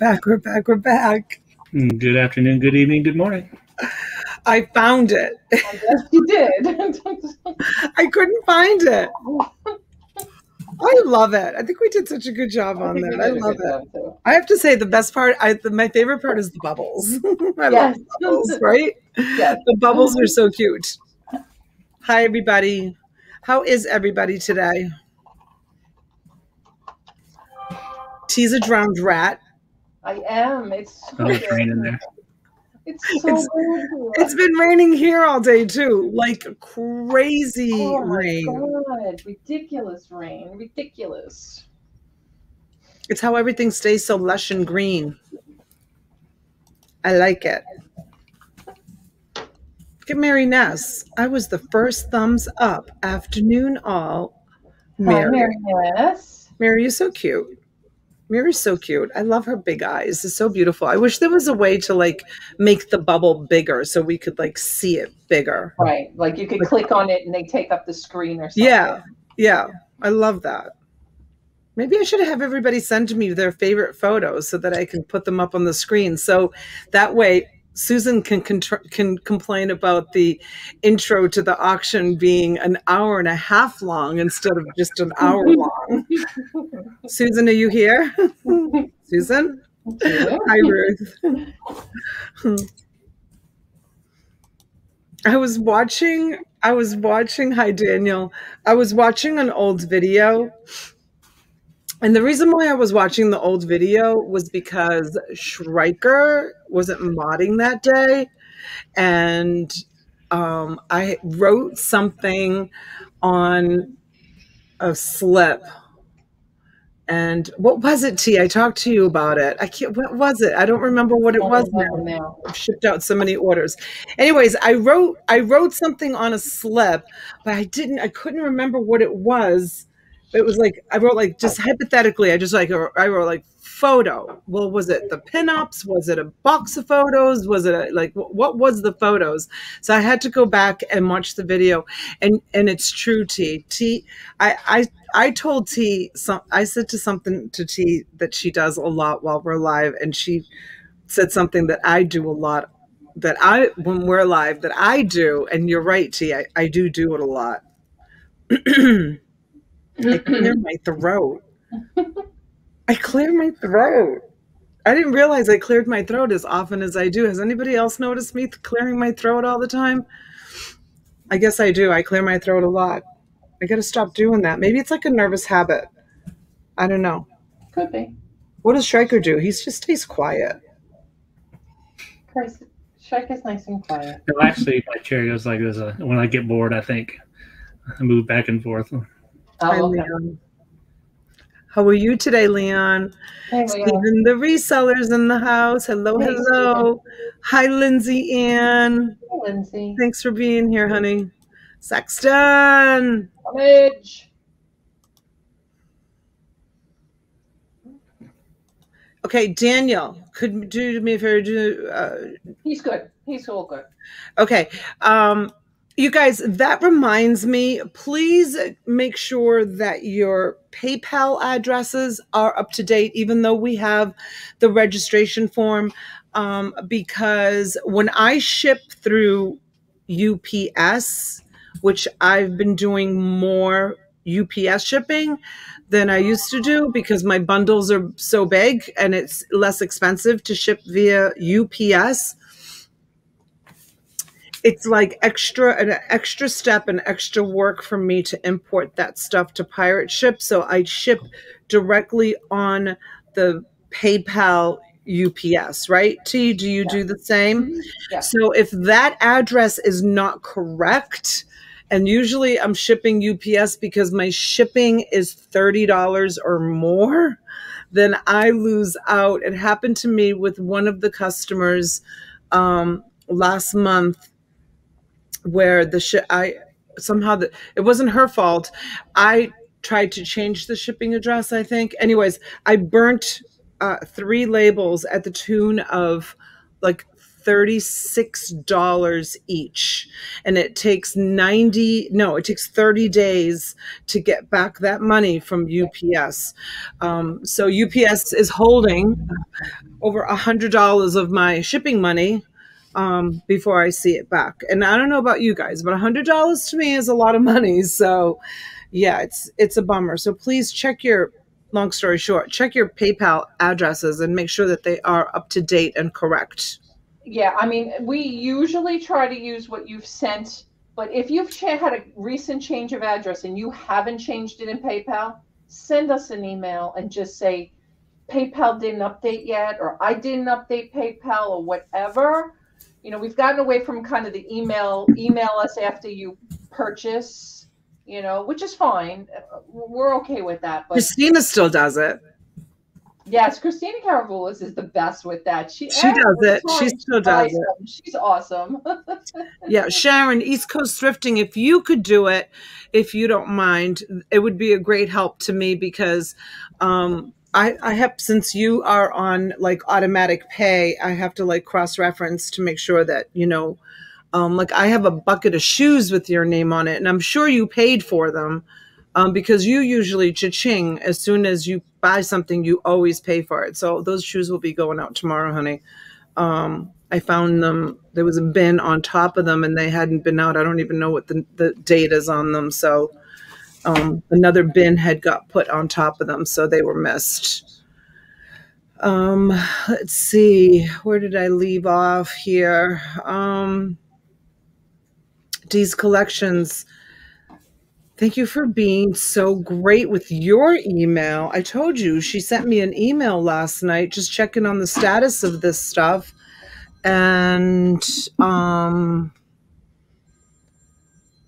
back, we're back, we're back. Mm, Good afternoon, good evening, good morning. I found it. Yes, you did. I couldn't find it. I love it. I think we did such a good job on think that. I love it. I have to say the best part, I the, my favorite part is the bubbles. I Yes. love bubbles, right? Yes. The bubbles are so cute. Hi everybody. How is everybody today? T's a drowned rat. I am. It's so it's good. raining there. It's so It's- good. It's been raining here all day too, like crazy oh my rain. god. Ridiculous rain. Ridiculous. It's how everything stays so lush and green. I like it. Look at Mary Ness. I was the first thumbs up. Afternoon all. Hi, Mary. Mary Ness. Mary, you're so cute. Mary's so cute. I love her big eyes. It's so beautiful. I wish there was a way to like make the bubble bigger so we could like see it bigger. Right. Like you could click on it and they take up the screen or something. Yeah. Yeah. I love that. Maybe I should have everybody send me their favorite photos so that I can put them up on the screen. So that way Susan can can complain about the intro to the auction being an hour and a half long instead of just an hour long. Susan, are you here? Susan? Hi, Ruth. I was watching, I was watching, hi, Daniel. I was watching an old video. And the reason why I was watching the old video was because Schreiker wasn't modding that day. And um, I wrote something on a slip. And what was it, T? I talked to you about it. I can't, what was it? I don't remember what it was now. now. I've shipped out so many orders. Anyways, I wrote I wrote something on a slip, but I didn't I couldn't remember what it was. It was like I wrote like just hypothetically, I just like I wrote like photo. Well, was it the pinups? Was it a box of photos? Was it a, like what was the photos? So I had to go back and watch the video, and and it's true. T T I I I told T some I said to something to T that she does a lot while we're live, and she said something that I do a lot that I when we're live that I do and you're right T I, I do do it a lot I clear my throat. I clear my throat. I didn't realize I cleared my throat as often as I do. Has anybody else noticed me clearing my throat all the time? I guess I do. I clear my throat a lot. I gotta stop doing that. Maybe it's like a nervous habit. I don't know. Could be. what does Striker do? He just stays quiet. Chris, Shrek is nice and quiet. No, actually, my chair goes like this. Uh, when I get bored, I think. I move back and forth. Hi, Oh, okay. Leon. How are you today, Leon? Hey. Stephen, the resellers in the house. Hello, Hey, hello. Hi, Lindsay Ann. Hey, Lindsay. Thanks for being here, honey. Sexton. Midge. Okay, Daniel, could do me a favor? Do uh, He's good. He's all good. Okay. Um, you guys, that reminds me, please make sure that your PayPal addresses are up to date, even though we have the registration form. Um, because when I ship through UPS, which I've been doing more UPS shipping than I used to do because my bundles are so big and it's less expensive to ship via UPS it's like extra an extra step and extra work for me to import that stuff to pirate ship. So i ship directly on the paypal ups right t? Do you do the same? Yeah. so if that address is not correct and usually i'm shipping ups because my shipping is $30 or more then i lose out. It happened to me with one of the customers um, last month where the shi I somehow the it wasn't her fault. I tried to change the shipping address. I think. Anyways, I burnt uh, three labels at the tune of like $36 each. And it takes 90, no, it takes 30 days to get back that money from UPS. Um, so UPS is holding over a $100 of my shipping money um, before I see it back. And I don't know about you guys, but $100 to me is a lot of money. So yeah, it's it's a bummer. So please check your long story short, check your PayPal addresses and make sure that they are up to date and correct. Yeah, I mean, we usually try to use what you've sent, but if you've had a recent change of address and you haven't changed it in PayPal, send us an email and just say PayPal didn't update yet, or I didn't update PayPal, or whatever. You know, we've gotten away from kind of the email, email us after you purchase you know, which is fine. We're okay with that. But Christina still does it. yes, Christina Caravulis is the best with that. She She does it. She still does it. it. She's awesome. Yeah, Sharon, East Coast Thrifting, if you could do it, if you don't mind, it would be a great help to me because um, I, I have, since you are on like automatic pay, I have to like cross reference to make sure that, you know, um, like I have a bucket of shoes with your name on it, and I'm sure you paid for them um, because you usually cha-ching as soon as you buy something, you always pay for it. So those shoes will be going out tomorrow, honey. Um, I found them. There was a bin on top of them, and they hadn't been out. I don't even know what the, the date is on them. So um, another bin had got put on top of them, so they were missed. Um, let's see, where did I leave off here? Um, Dee's Collections. Thank you for being so great with your email. I told you she sent me an email last night just checking on the status of this stuff. And um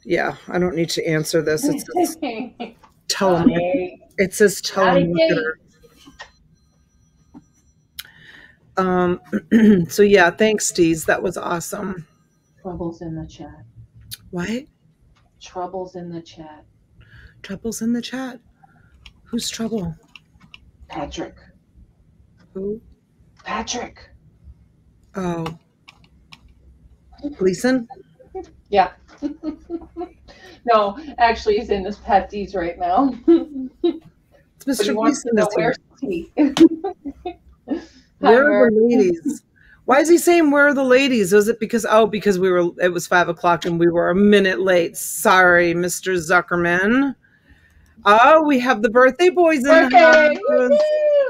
yeah, I don't need to answer this. It says tell them. It says tell them Um so yeah, thanks, Dees. That was awesome. Troubles in the chat. What? Troubles in the chat. Trouble's in the chat. Who's trouble? Patrick. Who? Patrick. Oh. Gleason? Yeah. no, actually, he's in his Pat D's right now. It's he Mr. wants to know here. where's T. Where are the ladies? Why is he saying where are the ladies? Was it because oh because we were it was five o'clock and we were a minute late? Sorry, Mr. Zuckerman. Oh, we have the birthday boys in the Birthday! house.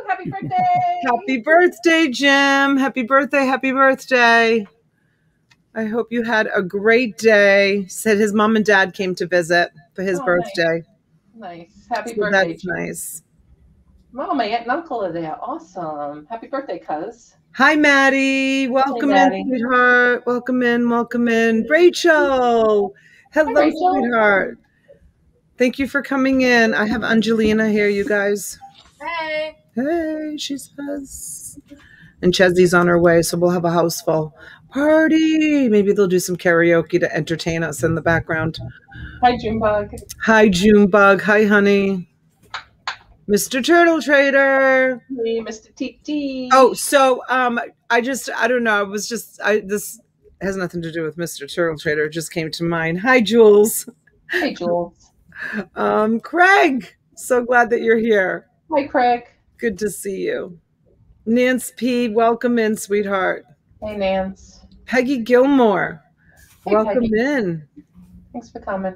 Happy birthday! Happy birthday, Jim. Happy birthday, happy birthday. I hope you had a great day. Said his mom and dad came to visit for his Oh, birthday. Nice. Happy So birthday. that's nice. Mom, my aunt and uncle are there. Awesome. Happy birthday, cuz. Hi, Maddie. Welcome Maddie. in, sweetheart. Welcome in, welcome in. Rachel. Hello, Rachel. sweetheart. Thank you for coming in. I have Angelina here, you guys. Hey. Hey, she says. And Chesley's on her way, so we'll have a house full. Party. Maybe they'll do some karaoke to entertain us in the background. Hi, Junebug. Hi, Junebug. Hi, honey. Mr. Turtle Trader. Hey, Mr. TT. Oh, so um, I just I don't know. I was just I this has nothing to do with Mr. Turtle Trader. It just came to mind. Hi, Jules. Hey, Jules. Um, Craig. So glad that you're here. Hi, Craig. Good to see you. Nance P. Welcome in, sweetheart. Hey, Nance. Peggy Gilmore. Hey, welcome Peggy. in. Thanks for coming.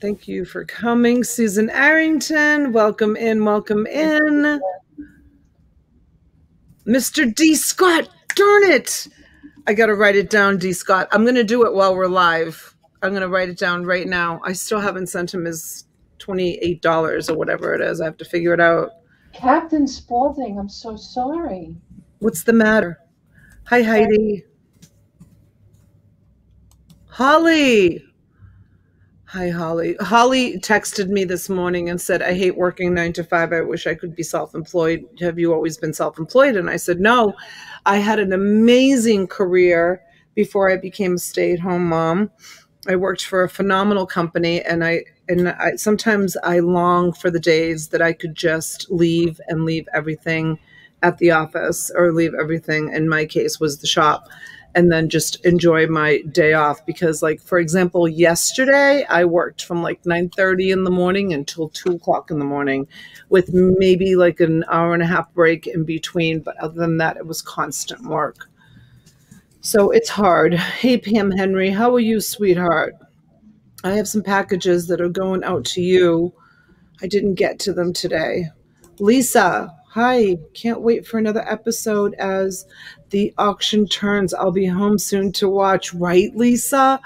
Thank you for coming. Susan Arrington. Welcome in. Welcome in. Mr. D. Scott. Darn it. I got to write it down, D. Scott. I'm going to do it while we're live. I'm going to write it down right now. I still haven't sent him his $28 or whatever it is. I have to figure it out. Captain Spaulding, I'm so sorry. What's the matter? Hi, Heidi. Holly. Hi, Holly. Holly texted me this morning and said, I hate working nine to five. I wish I could be self employed. Have you always been self employed? And I said, No, I had an amazing career before I became a stay at home mom. I worked for a phenomenal company and I and I sometimes I long for the days that I could just leave and leave everything at the office or leave everything in my case was the shop and then just enjoy my day off. Because like for example yesterday i worked from like 9.30 in the morning until 2 o'clock in the morning with maybe like an hour and a half break in between. But other than that it was constant work. So it's hard. Hey pam henry how are you sweetheart? I have some packages that are going out to you. I didn't get to them today. Lisa hi can't wait for another episode as the auction turns. I'll be home soon to watch. Right, Lisa?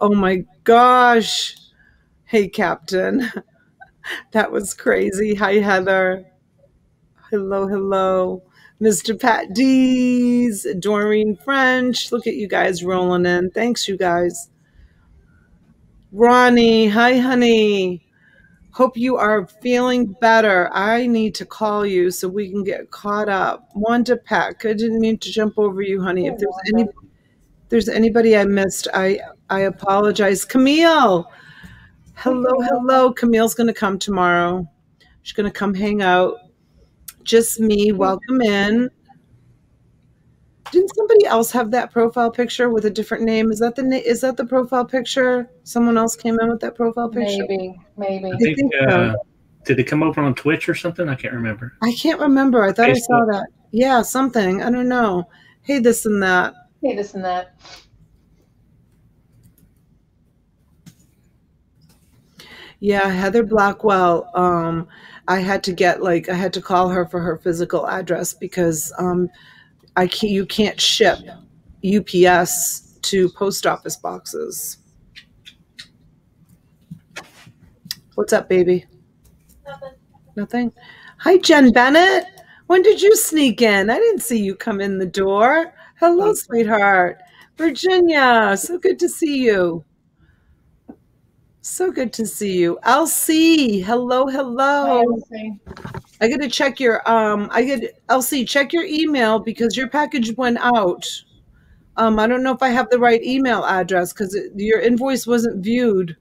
Oh my gosh. Hey, Captain. that was crazy. Hi, Heather. Hello, hello. Mr. Pat Dees, Doreen French. Look at you guys rolling in. Thanks, you guys. Ronnie. Hi, honey. Hope you are feeling better. I need to call you so we can get caught up. Wanda Peck, I didn't mean to jump over you, honey. If there's any there's anybody I missed, I I apologize. Camille. Hello, hello. Camille's gonna come tomorrow. She's gonna come hang out. Just me. Welcome in. Didn't somebody else have that profile picture with a different name? Is that the is that the profile picture? Someone else came in with that profile picture. Maybe, maybe. I think, think so. uh, did it come over on Twitch or something? I can't remember. I can't remember. I thought I saw that. Yeah, something. I don't know. Hey, this and that. Hey, this and that. Yeah, Heather Blackwell. Um, I had to get like I had to call her for her physical address because um, I can't. You can't ship UPS to post office boxes. What's up, baby? Nothing. Nothing. Hi, Jen Bennett. When did you sneak in? I didn't see you come in the door. Hello, sweetheart. Virginia, so good to see you. So good to see you. LC, hello, hello. Hi, I got to check your um I get LC, check your email because your package went out. Um I don't know if I have the right email address cuz your invoice wasn't viewed.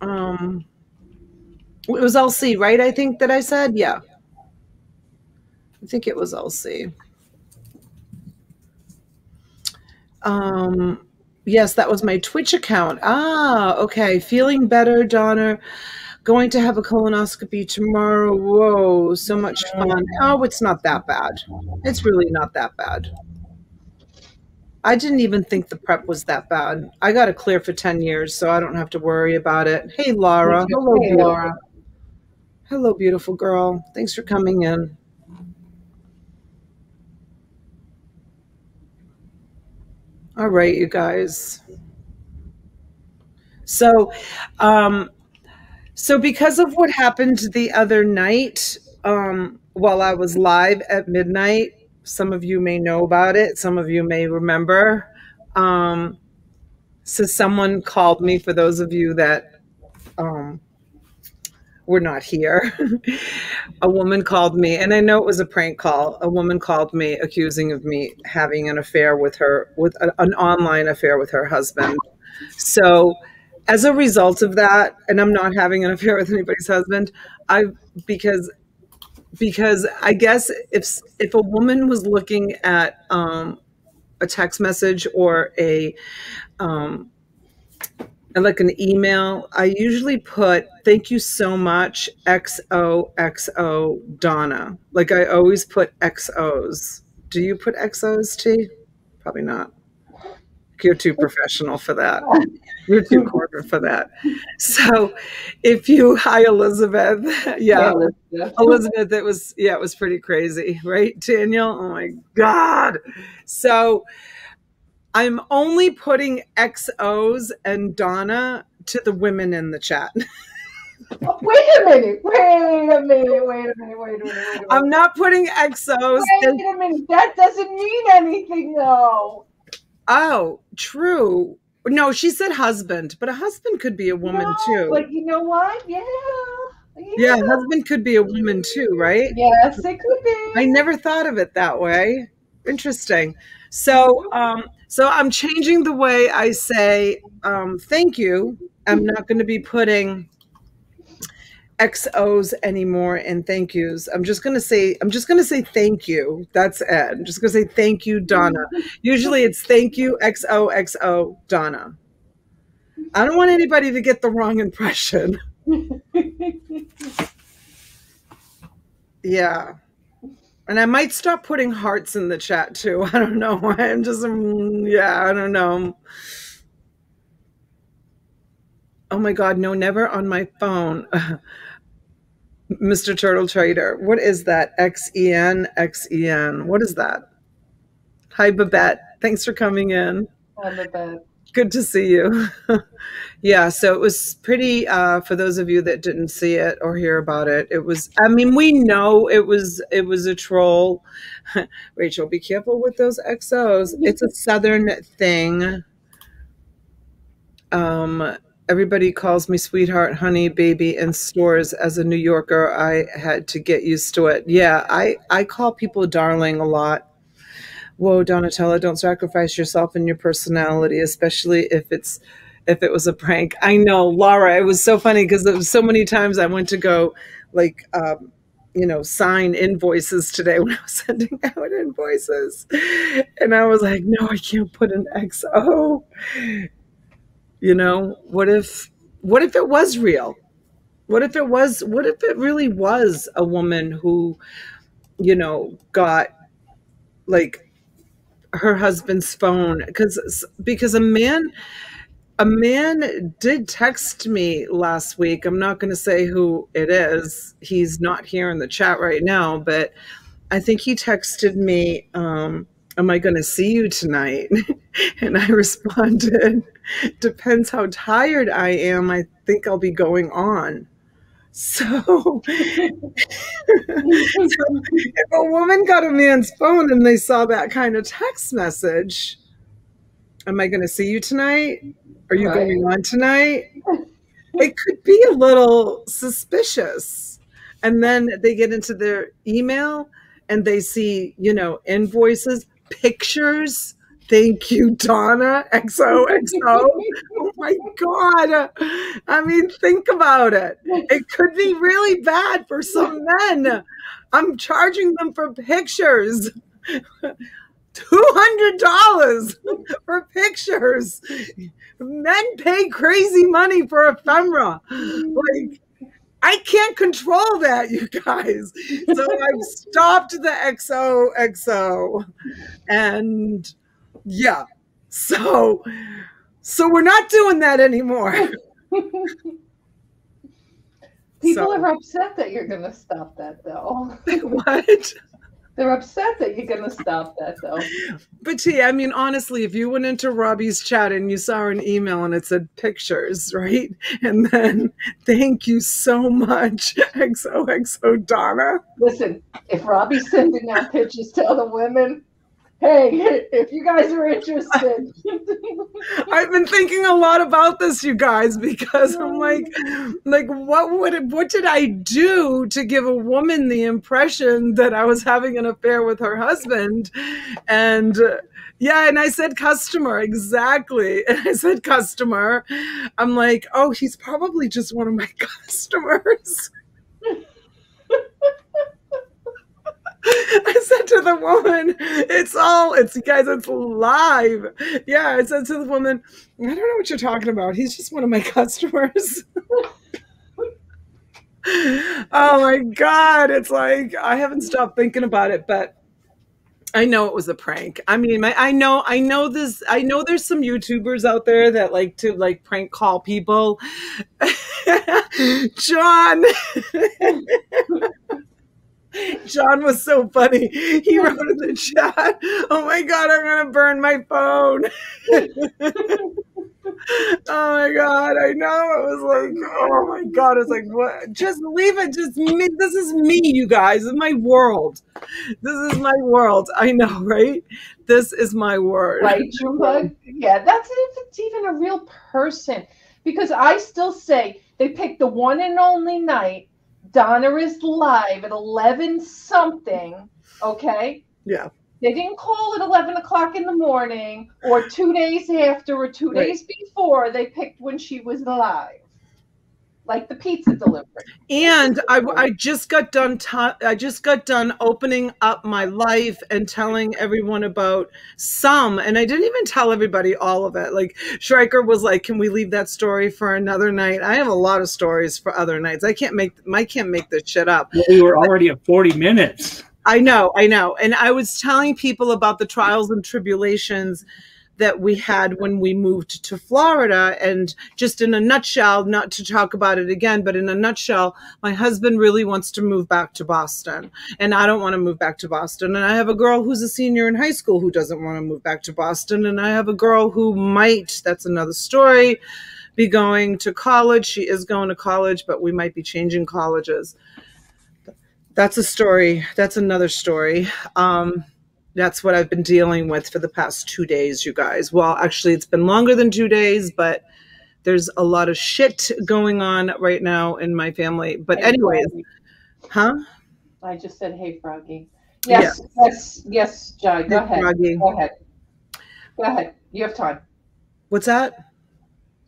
Um it was LC, right? I think that I said, yeah. I think it was LC. Um yes, that was my Twitch account. Ah, okay. Feeling better, Donna. Going to have a colonoscopy tomorrow. Whoa, so much fun. Oh, it's not that bad. It's really not that bad. I didn't even think the prep was that bad. I got a clear for 10 years, so I don't have to worry about it. Hey, Laura. Hello, Hey. Laura. Hello, beautiful girl. Thanks for coming in. All right, you guys. So, um, so because of what happened the other night, um, while I was live at midnight, some of you may know about it. Some of you may remember. Um, so someone called me. For those of you that were not here, a woman called me, and I know it was a prank call. A woman called me accusing of me having an affair with her, with a, an online affair with her husband. So, as a result of that, and I'm not having an affair with anybody's husband, I because because I guess if if a woman was looking at um, a text message or a um, like an email, I usually put thank you so much XOXO Donna. Like I always put XOs. Do you put XOs, T? Probably not. You're too professional for that. You're too corporate for that. So if you hi Elizabeth. Yeah. Elizabeth. Elizabeth, it was yeah, it was pretty crazy, right, Daniel? Oh my god. So I'm only putting XOs and Donna to the women in the chat. Oh, Wait a minute. Wait a minute. Wait a minute. Wait a minute. Wait a minute. I'm not putting XOs. Wait and- a minute. That doesn't mean anything, though. oh, true. No, she said husband, but a husband could be a woman No, too. But you know what? Yeah. yeah, husband could be a woman too, right? Yes, it could be. I never thought of it that way. Interesting. So, um, so I'm changing the way I say um, thank you. I'm not going to be putting XOs anymore and thank yous. I'm just gonna say I'm just gonna say thank you. That's it. I'm just gonna say thank you, Donna. Usually it's thank you XOXO Donna. I don't want anybody to get the wrong impression. yeah. And I might stop putting hearts in the chat too. I don't know. I'm just, um, yeah, I don't know. Oh my God, no, never on my phone. Mr. Turtle Trader. What is that? XEN, XEN. What is that? Hi, Babette. Thanks for coming in. Hi, Babette. Good to see you. yeah, so it was pretty, uh, for those of you that didn't see it or hear about it, it was, I mean, we know it was, it was a troll. Rachel, be careful with those XOs. It's a Southern thing. Um, everybody calls me sweetheart, honey, baby in stores. As a New Yorker, I had to get used to it. Yeah, I, I call people darling a lot. Whoa, Donatella, don't sacrifice yourself and your personality, especially if it's if it was a prank. I know, Laura, it was so funny because so many times I went to go like um, you know, sign invoices today when I was sending out invoices. And I was like, no, I can't put an XO you know, what if what if it was real? What if it was what if it really was a woman who, you know, got like her husband's phone because because a man a man did text me last week. I'm not going to say who it is. He's not here in the chat right now, but I think he texted me um am I going to see you tonight? and I responded, depends how tired I am. I think I'll be going on. So, so if a woman got a man's phone and they saw that kind of text message, am I going to see you tonight? Are you right. going on tonight? It could be a little suspicious. And then they get into their email and they see, you know, invoices pictures. Thank you, Donna. XOXO. oh my God. I mean, think about it. It could be really bad for some men. I'm charging them for pictures. $200 for pictures. Men pay crazy money for ephemera. Like, I can't control that, you guys. So I've stopped the XOXO. And yeah. So so we're not doing that anymore. People so. are upset that you're gonna stop that though. what? They're upset that you're going to stop that, though. But T, I mean, honestly, if you went into Robbie's chat and you saw an email and it said pictures, right? And then thank you so much, XOXO Donna. Listen, if Robbie's sending out pictures to other women, hey, if you guys are interested. I've been thinking a lot about this, you guys, because I'm like, like, what would what did I do to give a woman the impression that I was having an affair with her husband? And uh, yeah, and I said customer, exactly. And I said customer. I'm like, oh, he's probably just one of my customers. I said to the woman, it's all, it's you guys, it's live. Yeah, I said to the woman, I don't know what you're talking about. He's just one of my customers. oh my God. It's like, I haven't stopped thinking about it, but I know it was a prank. I mean, my, I know, I know this, I know there's some YouTubers out there that like to like prank call people. John. John was so funny. He wrote in the chat, "Oh my god, I'm gonna burn my phone." oh my god, I know. It was like, oh my god, it's like what? Just leave it. Just me. This is me, you guys. This is my world. This is my world. I know, right? This is my world. Right, Junebug. Yeah, that's if it's even a real person. Because I still say they picked the one and only night Donna is live at 11 something. Okay. Yeah. They didn't call at 11 o'clock in the morning or two days after or two right. days before. They picked when she was live. Like the pizza delivery. And I, I just got done. Ta- I just got done opening up my life and telling everyone about some. And I didn't even tell everybody all of it. Like Schreiker was like, "Can we leave that story for another night?" I have a lot of stories for other nights. I can't make. I can't make this shit up. Well, we were already at forty minutes. I know, I know. And I was telling people about the trials and tribulations that we had when we moved to Florida. And just in a nutshell, not to talk about it again, but in a nutshell, my husband really wants to move back to Boston. And I don't want to move back to Boston. And I have a girl who's a senior in high school who doesn't want to move back to Boston. And I have a girl who might, that's another story, be going to college. She is going to college, but we might be changing colleges. That's a story. That's another story. Um, that's what I've been dealing with for the past two days, you guys. Well, actually, it's been longer than two days, but there's a lot of shit going on right now in my family. But, Hey, anyways, Froggy. huh? I just said, "Hey, Froggy." Yes, yes, yes, Jai. Go Hey, ahead. Froggy. Go ahead. Go ahead. You have time. What's that?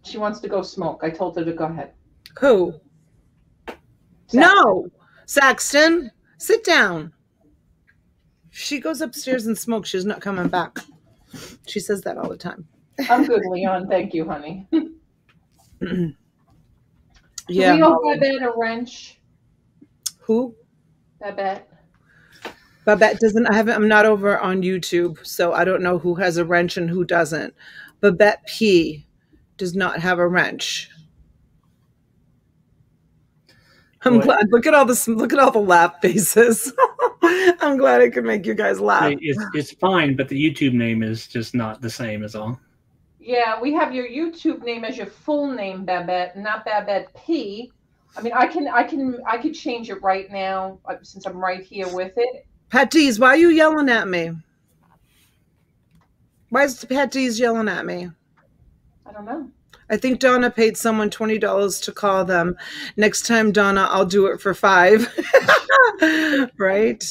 She wants to go smoke. I told her to go ahead. Who? No, Saxton, sit down. She goes upstairs and smokes. She's not coming back. She says that all the time. I'm good, Leon. Thank you, honey. Yeah. Do we owe Babette a wrench? Who? Babette. Babette doesn't. I haven't. I'm not over on YouTube, so I don't know who has a wrench and who doesn't. Babette P does not have a wrench. I'm What? glad. Look at all this. Look at all the laugh faces. I'm glad I could make you guys laugh. It's it's fine, but the YouTube name is just not the same as all. Yeah, we have your YouTube name as your full name, Babette, not Babette P. I mean, I can, I can, I could change it right now uh, since I'm right here with it. Patties, why are you yelling at me? Why is Patties yelling at me? I don't know. I think Donna paid someone twenty dollars to call them. Next time, Donna, I'll do it for five. right?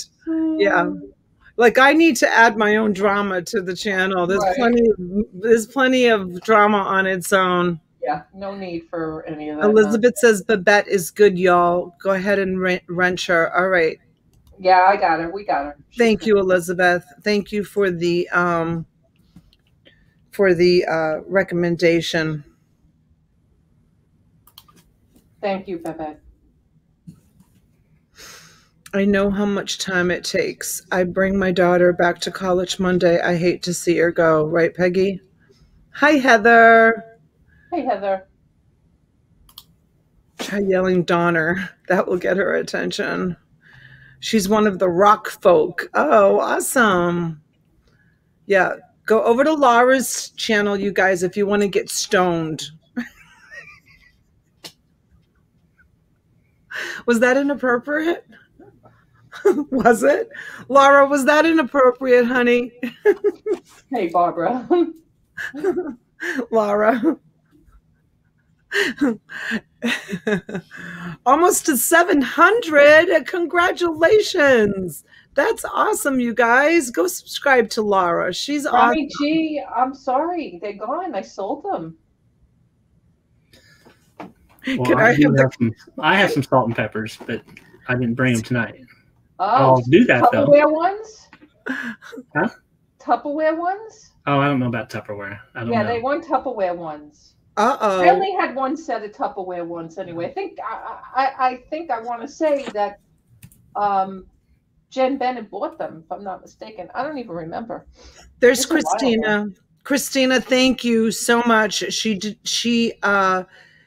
Yeah. Like I need to add my own drama to the channel. There's Right. plenty. Of, there's plenty of drama on its own. Yeah, no need for any of that. Elizabeth says Babette is good, y'all. Go ahead and rent, wrench her. All right. Yeah, I got her. We got her. She's Thank you, Elizabeth. Thank you for the um for the uh recommendation. Thank you, Babette. I know how much time it takes. I bring my daughter back to college Monday. I hate to see her go, right, Peggy? Hi, Heather. Hey, Heather. Try yelling Donner. That will get her attention. She's one of the rock folk. Oh, awesome. Yeah, go over to Laura's channel, you guys, if you want to get stoned. Was that inappropriate? was it? Laura, was that inappropriate, honey? Hey, Barbara. Laura. Almost to 700. Congratulations. That's awesome, you guys. Go subscribe to Laura. She's awesome. Mommy G, I'm sorry. They're gone. I sold them. Well, Can I, I have the- have some, I have some salt and peppers, but I didn't bring them tonight. Oh, I'll do that though. Tupperware ones? Huh? Tupperware ones? Oh, I don't know about Tupperware. I don't Yeah, know. they want Tupperware ones. Uh oh. I only had one set of Tupperware ones anyway. I think I, I, I think I want to say that um, Jen Bennett bought them, if I'm not mistaken. I don't even remember. There's It's Christina. Christina, thank you so much. She did, she uh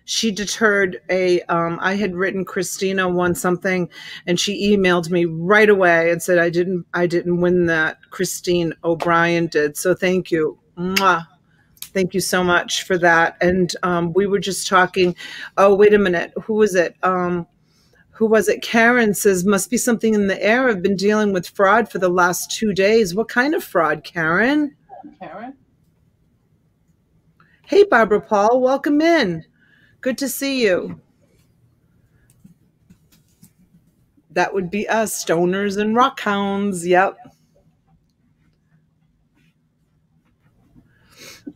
she deterred a um I had written Christina won something and she emailed me right away and said I didn't I didn't win that. Christine O'Brien did. So thank you. Mwah. Thank you so much for that. And um, we were just talking. Oh, wait a minute. Who was it? Um, who was it? Karen says, must be something in the air. I've been dealing with fraud for the last two days. What kind of fraud, Karen? Karen? Hey, Barbara Paul, welcome in. Good to see you. That would be us, stoners and rockhounds. Yep.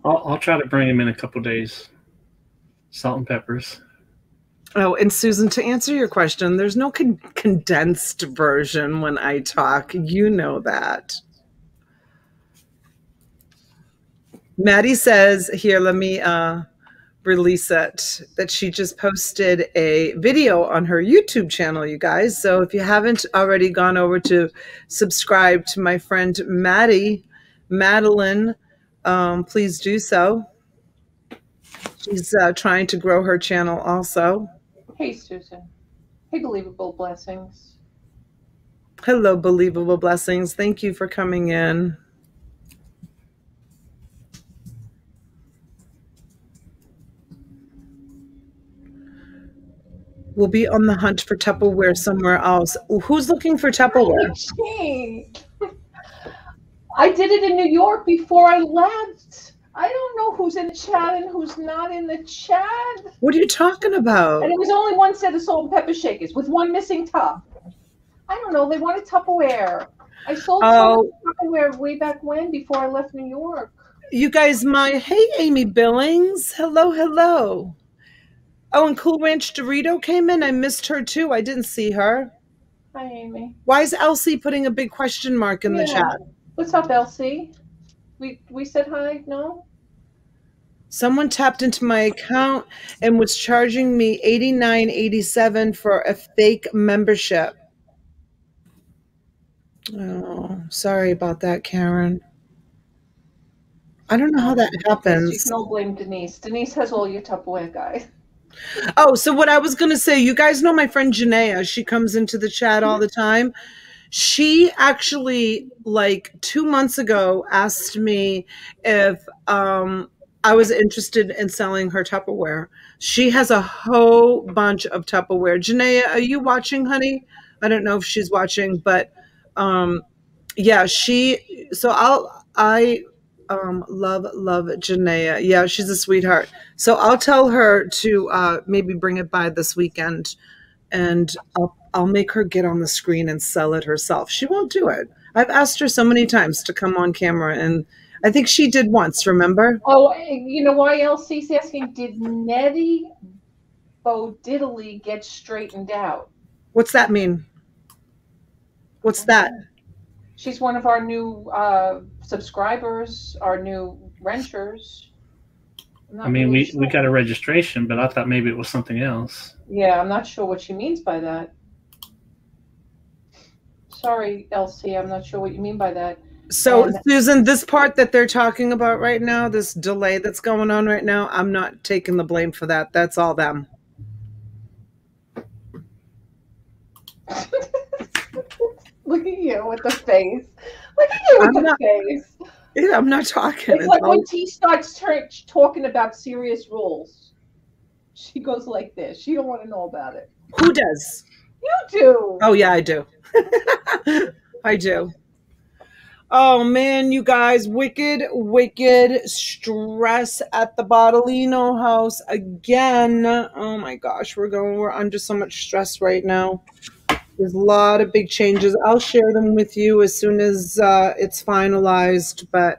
I'll, I'll try to bring them in a couple days. Salt and peppers. Oh, and Susan, to answer your question, there's no con- condensed version when I talk. You know that. Maddie says, here, let me uh, release it, that she just posted a video on her YouTube channel, you guys. So if you haven't already gone over to subscribe to my friend Maddie, Madeline, um, please do so. She's uh, trying to grow her channel also. Hey, Susan. Hey, Believable Blessings. Hello, Believable Blessings. Thank you for coming in. We'll be on the hunt for Tupperware somewhere else. Who's looking for Tupperware? I did it in New York before I left. I don't know who's in the chat and who's not in the chat. What are you talking about? And it was only one set of salt and pepper shakers with one missing top. I don't know. They wanted Tupperware. I sold Oh. Tupperware way back when before I left New York. You guys, my hey, Amy Billings. Hello, hello. Oh, and Cool Ranch Dorito came in. I missed her too. I didn't see her. Hi, Amy. Why is Elsie putting a big question mark in the chat? What's up, Elsie? We we said hi. No. Someone tapped into my account and was charging me eighty nine eighty seven for a fake membership. Oh, sorry about that, Karen. I don't know how that happens. You can all blame Denise. Denise has all your Tupperware guys. Oh, so what I was gonna say, you guys know my friend Janaea. She comes into the chat all the time. She actually, like two months ago, asked me if um, I was interested in selling her Tupperware. She has a whole bunch of Tupperware. Janaea, are you watching, honey? I don't know if she's watching, but um, yeah, she. So I'll I um, love love Janaea. Yeah, she's a sweetheart. So I'll tell her to uh, maybe bring it by this weekend, and I'll I'll make her get on the screen and sell it herself. She won't do it. I've asked her so many times to come on camera, and I think she did once. Remember? Oh, you know why Elsie's asking? Did Nettie Bodiddley get straightened out? What's that mean? What's that? She's one of our new uh, subscribers, our new renters. I'm not I mean, really we, sure. we got a registration, but I thought maybe it was something else. Yeah, I'm not sure what she means by that. Sorry, Elsie, I'm not sure what you mean by that. So, And- Susan, this part that they're talking about right now, this delay that's going on right now, I'm not taking the blame for that. That's all them. Look at you with the face. Look at you with I'm the not- face. Yeah, I'm not talking. It's It's like all- when T starts talking about serious rules. She goes like this. She don't want to know about it. who does? You do. Oh yeah, I do. I do. Oh man, you guys, wicked, wicked stress at the Botolino house again. Oh my gosh, we're going, we're under so much stress right now. There's a lot of big changes. I'll share them with you as soon as uh, it's finalized. But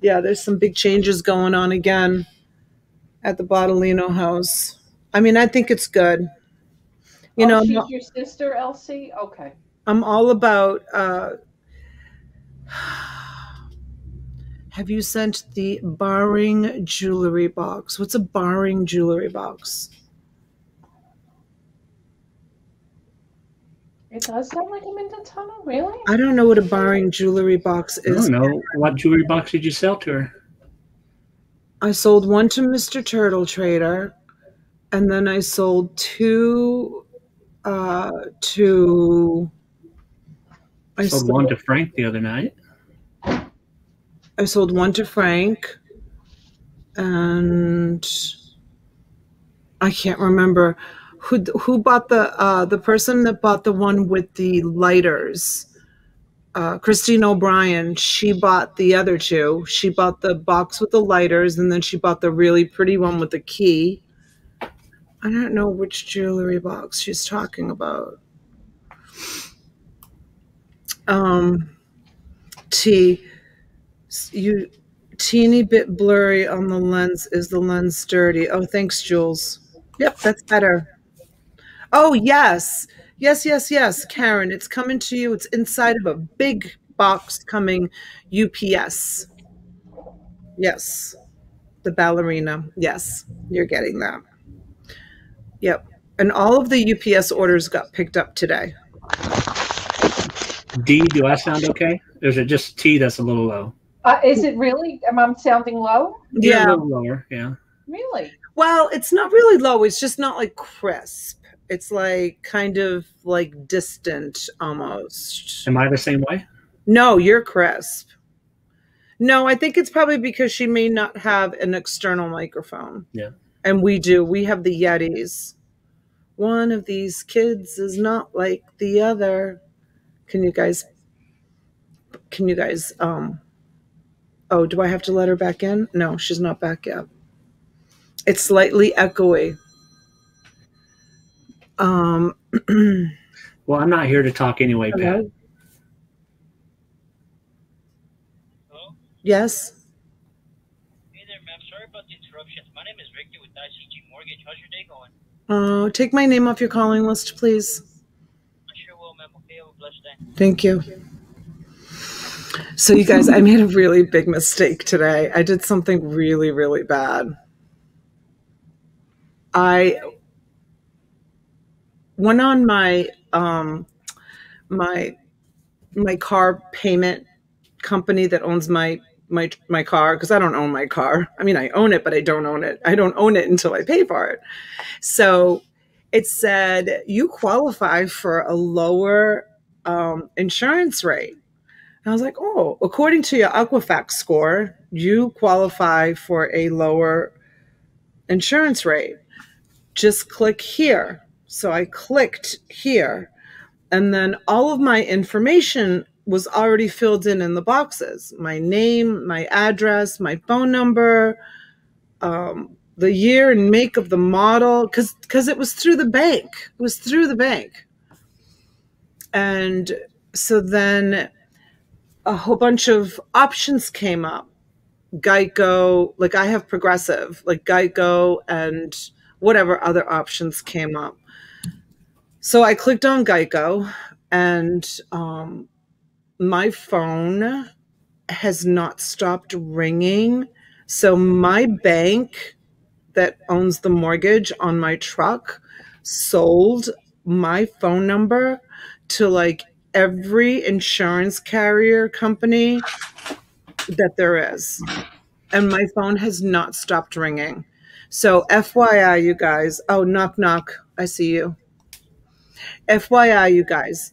yeah, there's some big changes going on again at the Botolino house. I mean, I think it's good. You oh, know, she's your sister, Elsie. Okay. I'm all about. Uh, have you sent the barring jewelry box? What's a barring jewelry box? It does sound like a Minden tunnel, really? I don't know what a barring jewelry box is. I don't know. What jewelry box did you sell to her? I sold one to Mr. Turtle Trader, and then I sold two uh, to. I sold one to Frank the other night. I sold one to Frank, and I can't remember who who bought the uh, the person that bought the one with the lighters. Uh, Christine O'Brien. She bought the other two. She bought the box with the lighters, and then she bought the really pretty one with the key. I don't know which jewelry box she's talking about. Um, T you teeny bit blurry on the lens is the lens dirty oh thanks jules yep that's better Oh, yes. Yes, yes, yes, Karen. It's coming to you. It's inside of a big box coming UPS. Yes. The ballerina. Yes, you're getting that. Yep. And all of the UPS orders got picked up today. D, do I sound okay? Or is it just T that's a little low? Uh, is it really? Am I sounding low? You're Yeah. a little lower. Yeah. Really? Well, it's not really low. It's just not like crisp. It's like kind of like distant almost. Am I the same way? No, you're crisp. No, I think it's probably because she may not have an external microphone. Yeah. And we do. We have the Yetis. One of these kids is not like the other. Can you guys can you guys um Oh, do I have to let her back in? No, she's not back yet. It's slightly echoey. Um Well, I'm not here to talk anyway, Pat. hello? Yes. Hey there, ma'am. Sorry about the interruptions. My name is Victor with ICG Mortgage. How's your day going? Uh, take my name off your calling list, please. I sure will, ma'am. Okay, have a blessed day. Thank you. So, you guys, I made a really big mistake today. I did something really, really bad. I went on my um, my my car payment company that owns my my my car because I don't own my car. I mean, I own it, but I don't own it. I don't own it until I pay for it. So it said you qualify for a lower um, insurance rate. And I was like, oh, according to your Equifax score, you qualify for a lower insurance rate. Just click here. So I clicked here, and then all of my information was already filled in in the boxes my name, my address, my phone number, um, the year and make of the model, because it was through the bank. It was through the bank. And so then a whole bunch of options came up. Geico, like I have progressive, like Geico and whatever other options came up. So I clicked on Geico and um, my phone has not stopped ringing. So my bank that owns the mortgage on my truck sold my phone number to like every insurance carrier company that there is. And my phone has not stopped ringing. So, FYI, you guys. Oh, knock, knock. I see you. FYI, you guys.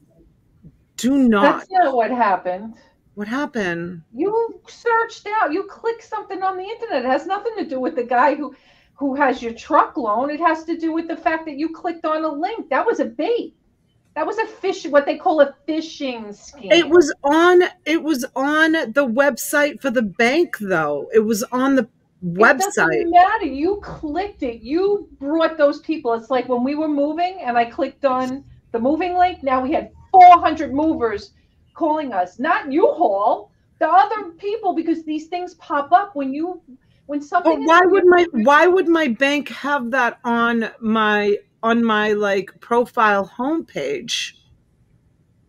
Do not. That's not what happened. What happened? You searched out. You clicked something on the internet. It has nothing to do with the guy who who has your truck loan. It has to do with the fact that you clicked on a link. That was a bait. That was a fish. What they call a phishing scheme. It was on. It was on the website for the bank, though. It was on the It website. doesn't matter. You clicked it. You brought those people. It's like when we were moving and I clicked on the moving link. Now we had 400 movers calling us, not U-Haul, the other people, because these things pop up when you when something. But why would my why would my bank have that on my on my like profile homepage?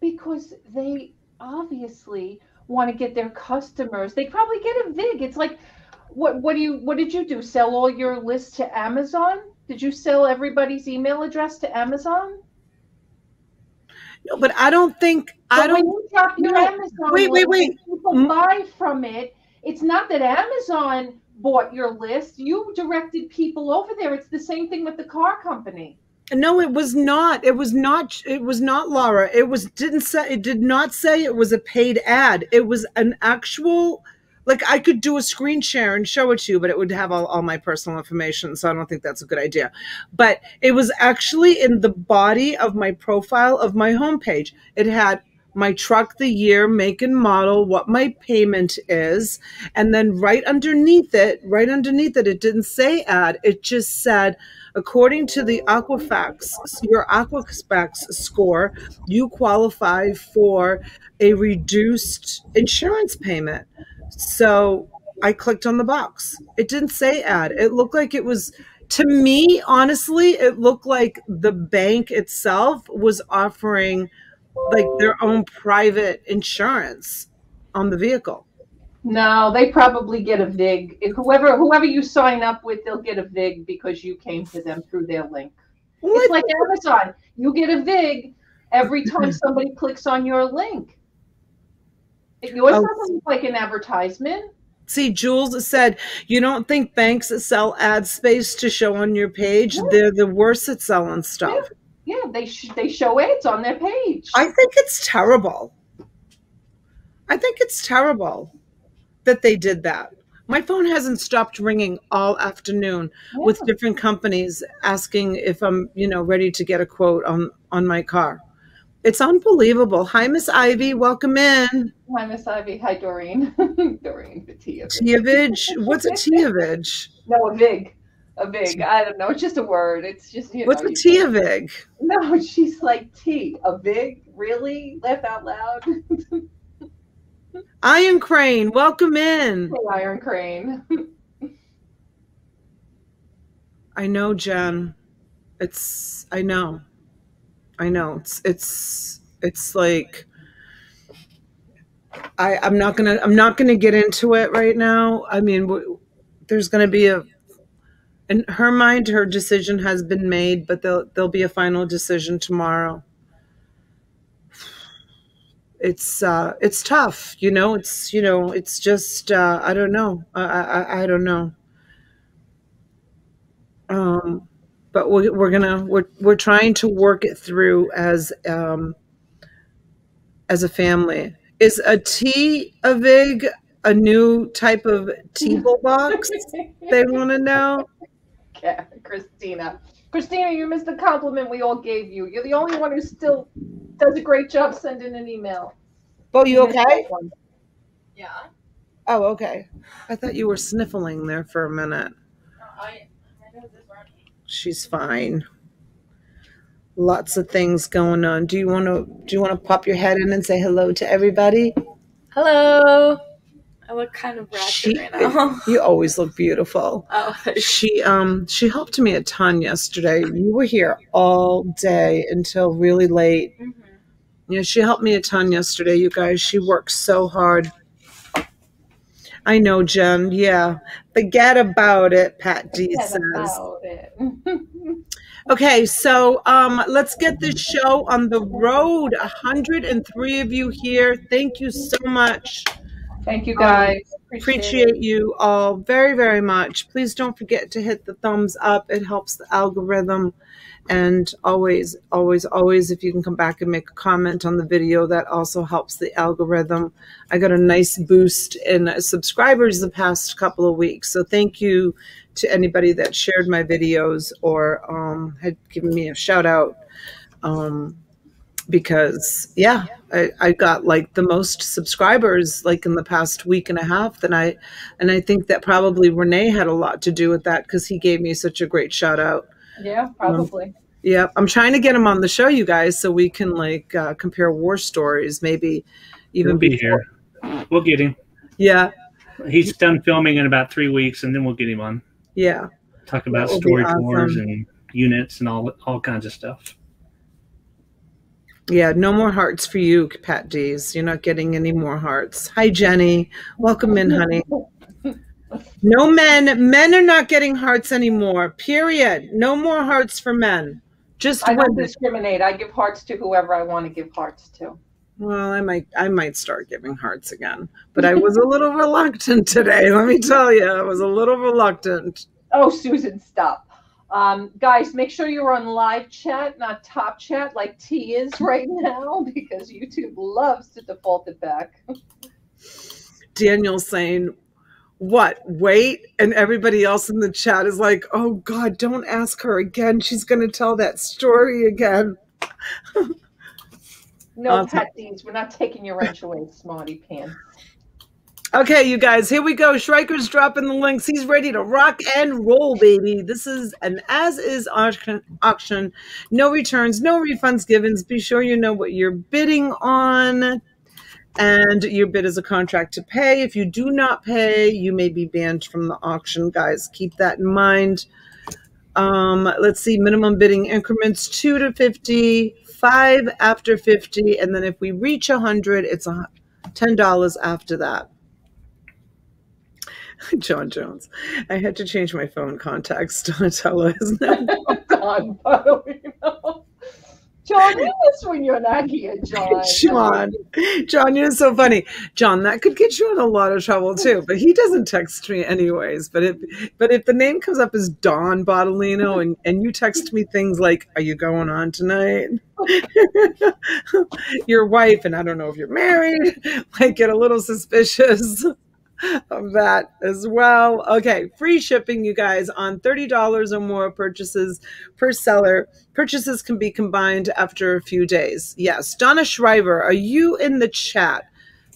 Because they obviously want to get their customers. They probably get a vig. It's like, what what do you what did you do? Sell all your lists to Amazon? Did you sell everybody's email address to Amazon? No, but I don't think I But when don't. you drop your no. Amazon Wait, wait, wait. people buy from it. It's not that Amazon bought your list. You directed people over there. It's the same thing with the car company. No, it was not. It was not. It was not Laura. It was didn't say. It did not say it was a paid ad. It was an actual. Like I could do a screen share and show it to you, but it would have all, all my personal information. So I don't think that's a good idea. But it was actually in the body of my profile of my homepage. It had my truck, the year, make and model, what my payment is, and then right underneath it, right underneath it, it didn't say ad. It just said according to the Equifax, your Equifax score, you qualify for a reduced insurance payment. So I clicked on the box. It didn't say ad. It looked like it was to me, honestly, it looked like the bank itself was offering like their own private insurance on the vehicle. No, they probably get a VIG. If whoever whoever you sign up with, they'll get a VIG because you came to them through their link. It's like Amazon. You get a VIG every time somebody clicks on your link. Yours Oh. doesn't look like an advertisement. See, Jules said, you don't think banks sell ad space to show on your page, Yeah. they're the worst at selling stuff. Yeah, they sh- they show ads on their page. I think it's terrible. I think it's terrible that they did that. My phone hasn't stopped ringing all afternoon with different companies asking if I'm, you know, ready to get a quote on on my car. It's unbelievable. Hi, Miss Ivy. Welcome in. Hi, Miss Ivy. Hi, Doreen. Doreen Batia. Tiavage. What's a Tiavage? No, a VIG. A VIG. I don't know. It's just a word. It's just, you What's know. a you- Tiavig? No, she's like T. A VIG? Really? Laugh out loud. Iron Crane. Welcome in. Hey, Iron Crane. I know, Jen. It's I know. I know. It's it's it's like I I'm not to I'm not to get into it right now. I mean, there's to be a in her mind her decision has been made, but there'll there'll be a final decision tomorrow. It's uh it's tough, you know. It's you know, it's just uh I don't know. I I I don't know. Um but we're, we're gonna we're, we're trying to work it through as um as a family is a tea a vig a new type of table box they want to know Yeah, Christina. Christina, you missed the compliment we all gave you. You're the only one who still does a great job sending an email. oh you okay. Yeah, oh okay i thought you were sniffling there for a minute I, my nose is running. She's fine. Lots of things going on. Do you want to do you want to pop your head in and say hello to everybody? Hello. I look kind of ratchet She- right now. you always look beautiful. Oh, she um she helped me a ton yesterday. You were here all day until really late. Mhm. yeah she helped me a ton yesterday you guys. She works so hard i know jen yeah. Forget about it pat d Forget says. about it. okay so um let's get this show on the road. 103 of you here. Thank you so much. Thank you, guys. appreciate you all very very much. Please don't forget to hit the thumbs up. It helps the algorithm and always always always if you can come back and make a comment on the video that also helps the algorithm i got a nice boost in subscribers the past couple of weeks so thank you to anybody that shared my videos or um, had given me a shout out um, because yeah I, I got like the most subscribers like in the past week and a half than I and I think that probably Renee had a lot to do with that because he gave me such a great shout out. Yeah, probably. Yeah, I'm trying to get him on the show, you guys, so we can like uh, compare war stories, maybe even He'll be before- here. We'll get him. Yeah, He's done filming in about three weeks, and then we'll get him on. yeah. Talk about That will storage awesome. wars and units and all all kinds of stuff. Yeah, no more hearts for you, Pat D's. You're not getting any more hearts. Hi, Jenny. Welcome in, honey. No men. Men are not getting hearts anymore. Period. No more hearts for men. Just I don't discriminate. I give hearts to whoever I want to give hearts to. Well, I might I might start giving hearts again. But I was a little reluctant today, let me tell you. I was a little reluctant. Oh, Susan, stop. Um, guys, make sure you're on live chat, not top chat like T is right now, because YouTube loves to default it back. Daniel saying, What? Wait? And everybody else in the chat is like, Oh God, don't ask her again. She's gonna tell that story again. No Awesome. pet. We're not taking your wrench away, smarty pants. Okay, you guys, here we go. Schreiker's dropping the links. He's ready to rock and roll, baby. This is an as is auction. auction. No returns, no refunds given. Be sure you know what you're bidding on. And your bid is a contract to pay. If you do not pay, you may be banned from the auction, guys. Keep that in mind. Um, let's see, minimum bidding increments two to 50, five after 50, and then if we reach 100, it's $10 after that. John Jones. I had to change my phone contacts. Donatello, isn't it? Don, Bartolino. John, you miss when you're not here, John. John. John, you're so funny. John, that could get you in a lot of trouble too. But he doesn't text me anyways. But if but if the name comes up as Don Bottolino and, and you text me things like, Are you going on tonight? Your wife, and I don't know if you're married, might get a little suspicious of that as well. Okay, free shipping, you guys, on $30 or more purchases per seller. Purchases can be combined after a few days. Yes. Donna Shriver, are you in the chat?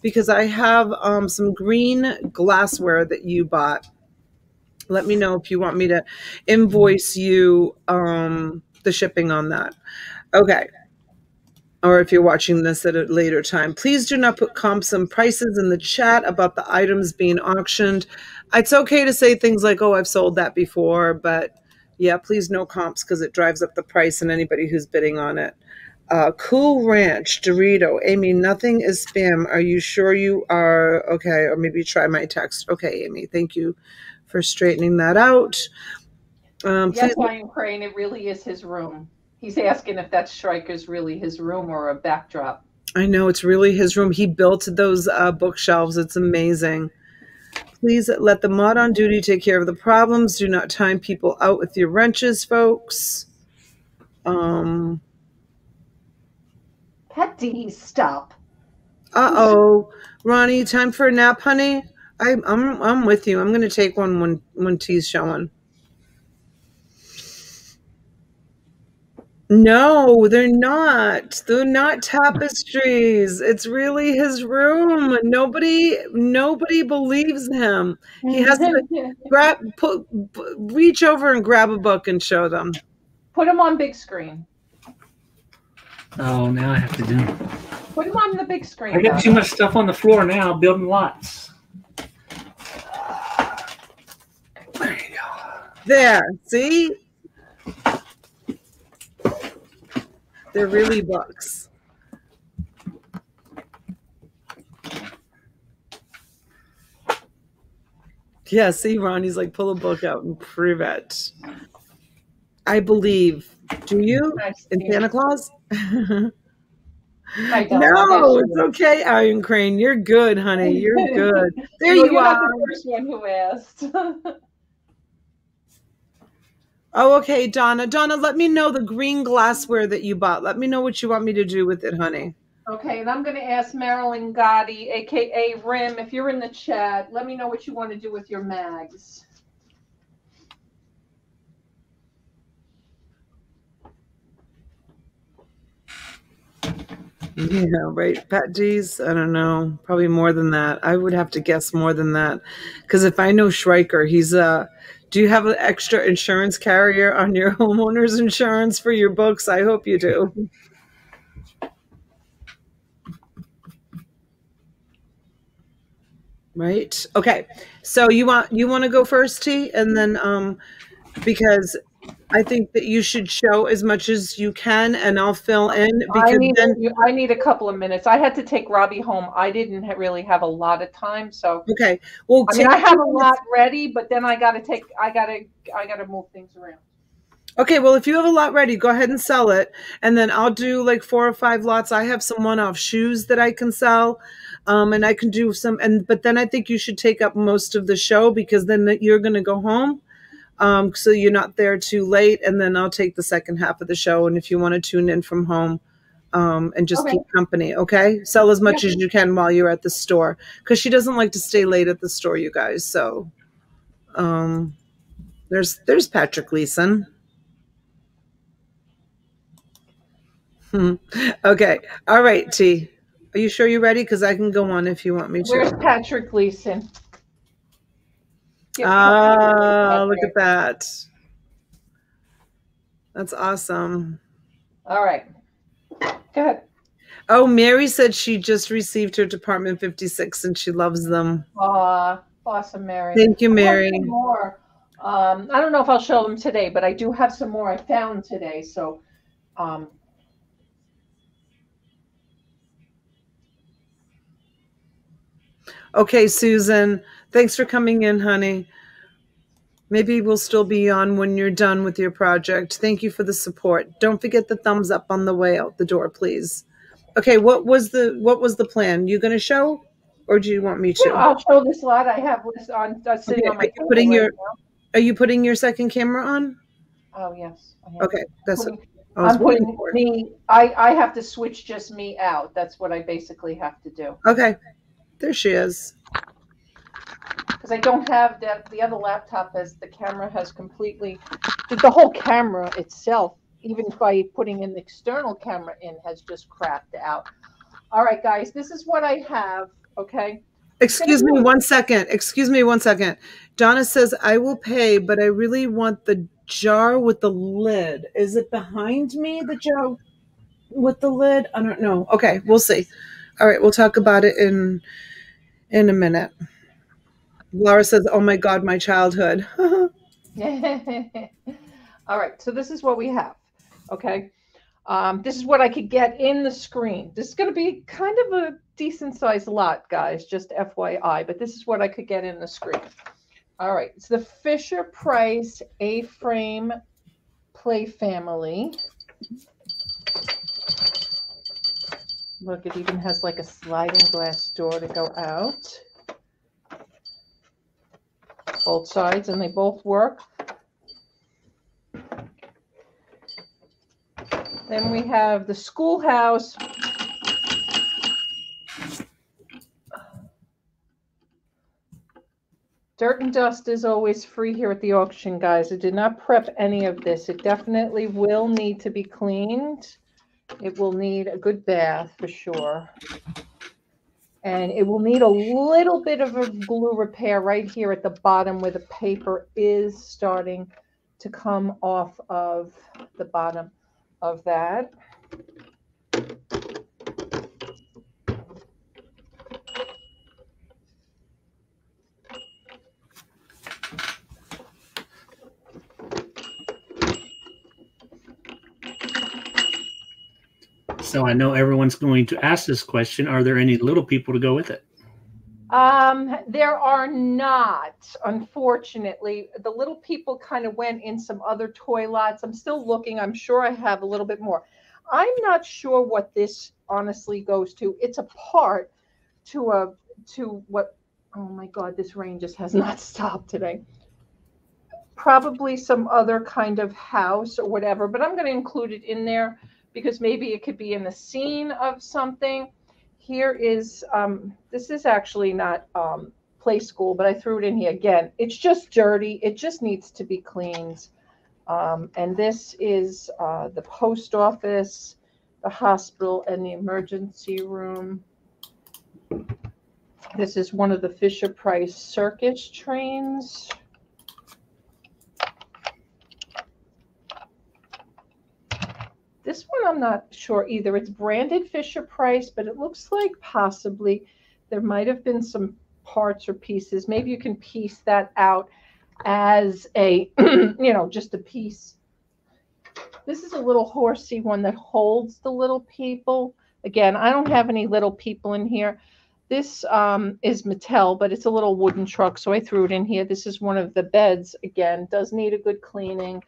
Because I have um, some green glassware that you bought. Let me know if you want me to invoice you um, the shipping on that. Okay or if you're watching this at a later time. Please do not put comps and prices in the chat about the items being auctioned. It's okay to say things like, oh, I've sold that before, but yeah, please no comps because it drives up the price and anybody who's bidding on it. Uh, cool Ranch, Dorito, Amy, nothing is spam. Are you sure you are? Okay, or maybe try my text. Okay, Amy, thank you for straightening that out. Um, Yes, Iron Crane, it really is his room. He's asking if that striker's really his room or a backdrop. I know it's really his room. He built those uh, bookshelves. It's amazing. Please let the mod on duty take care of the problems. Do not time people out with your wrenches, folks. Um. Petty, stop. Uh oh, Ronnie, time for a nap, honey. I, I'm I'm with you. I'm gonna take one when when tea's showing. No, they're not. They're not tapestries. It's really his room. Nobody nobody believes him. He has to grab put reach over and grab a book and show them. Put him on big screen. Oh, now I have to do. Put him on the big screen. I got Doc. too much stuff on the floor now, building lots. There you go. There, see? They're really books. Yeah, see, Ronnie's like, pull a book out and prove it. I believe. Do you? In. Santa Claus? No, it's okay, Iron Crane. You're good, honey. You're good. There Well, you you're not are. the first one who asked. Oh, okay, Donna. Donna, let me know the green glassware that you bought. Let me know what you want me to do with it, honey. okay, and I'm going to ask Marilyn Gotti, aka Rim, if you're in the chat, let me know what you want to do with your mags. Yeah, right. Pat D's, I don't know. Probably more than that. I would have to guess more than that. Because if I know Schreiker, he's uh do you have an extra insurance carrier on your homeowner's insurance for your books? I hope you do. Right. Okay. So you want you want to go first, T, and then um because I think that you should show as much as you can, and I'll fill in I need, then I need a couple of minutes. I had to take Robbie home. I didn't ha- really have a lot of time, so okay. Well, I mean, I have a lot ready, but then I got to take, I got to, I got to move things around. Okay, well, if you have a lot ready, go ahead and sell it, and then I'll do like four or five lots. I have some one-off shoes that I can sell, um, and I can do some. And but then I think you should take up most of the show because then you're going to go home, um, so you're not there too late. And then I'll take the second half of the show. And if you want to tune in from home, um, and just Okay. keep company, okay, sell as much as you can while you're at the store because she doesn't like to stay late at the store, you guys. So, um, there's there's Patrick Leeson. Hmm. Okay. All right, T. Are you sure you're ready? Because I can go on if you want me to. Where's. Patrick Gleason? Ah, look at that. That's awesome. All right. Go ahead. Oh, Mary said she just received her Department 56 and she loves them. Aw, awesome, Mary. Thank you, Mary. thing More. Um, I don't know if I'll show them today, but I do have some more I found today. So, um, Okay, Susan, thanks for coming in, honey. Maybe we'll still be on when you're done with your project. Thank you for the support. Don't forget the thumbs up on the way out the door, please. Okay, what was the what was the plan? You going to show, or do you want me yeah, to? I'll show this lot I have list on uh, sitting Okay, on my are you putting right your- now. Are you putting your second camera on? Oh yes. I. Okay, that's what I waiting putting for. me. I I have to switch just me out. That's what I basically have to do Okay, there she is. because I don't have that. The other laptop has the camera has completely the, whole camera itself. Even by putting an external camera in, has just crapped out. All right, guys, this is what I have. Okay. Excuse me one second. Excuse me one second. Donna says, I will pay, but I really want the jar with the lid. Is it behind me, the jar with the lid? I don't know. Okay, we'll see. All right, we'll talk about it in in a minute. Laura says, Oh my god, my childhood. All right, so this is what we have. Okay. Um, this is what I could get in the screen. This is going to be kind of a decent sized lot, guys, just FYI, but this is what I could get in the screen. All right, it's the Fisher Price A frame play family. Look, it even has like a sliding glass door to go out. Both sides, and they both work. Then we have the schoolhouse. Dirt and dust is always free here at the auction, guys. I did not prep any of this. It definitely will need to be cleaned. It will need a good bath for sure. And it will need a little bit of a glue repair right here at the bottom where the paper is starting to come off of the bottom of that. So I know everyone's going to ask this question. Are there any little people to go with it? Um, there are not, unfortunately. The little people kind of went in some other toy lots. I'm still looking. I'm sure I have a little bit more. I'm not sure what this honestly goes to. It's a part to a to what oh my god, this rain just has not stopped today. Probably some other kind of house or whatever, but I'm going to include it in there because maybe it could be in the scene of something here is um, this is actually not um, Playskool, but I threw it in here again. It's just dirty. It just needs to be cleaned. Um, and this is uh, the post office, the hospital, and the emergency room. This is one of the Fisher Price circus trains. This one I'm not sure either. It's branded Fisher Price, but it looks like possibly there might have been some parts or pieces. Maybe you can piece that out as a, you know, just a piece. This is a little horsey one that holds the little people. Again, I don't have any little people in here. This um, is Mattel, but it's a little wooden truck, so I threw it in here. This is one of the beds. Again, does need a good cleaning.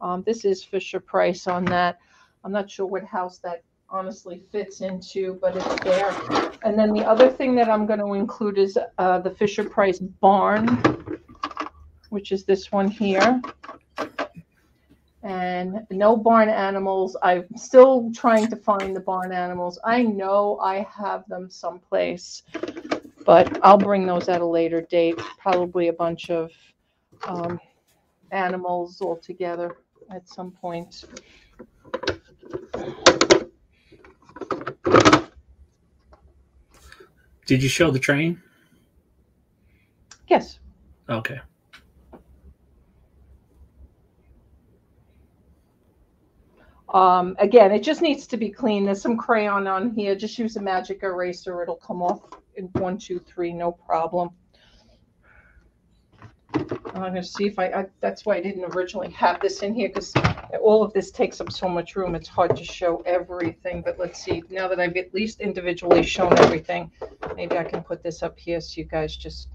Um, this is Fisher Price on that. I'm not sure what house that honestly fits into, but it's there. And then the other thing that I'm going to include is uh, the Fisher Price barn, which is this one here. And no barn animals. I'm still trying to find the barn animals. I know I have them someplace, but I'll bring those at a later date. Probably a bunch of um, animals all together at some point. Did you show the train? Yes. Okay. Um, again, it just needs to be clean. There's some crayon on here. Just use a magic eraser. It'll come off in one, two, three, no problem. I'm gonna see if I, I, that's why I didn't originally have this in here, because all of this takes up so much room, it's hard to show everything, but let's see, now that I've at least individually shown everything, maybe I can put this up here so you guys just,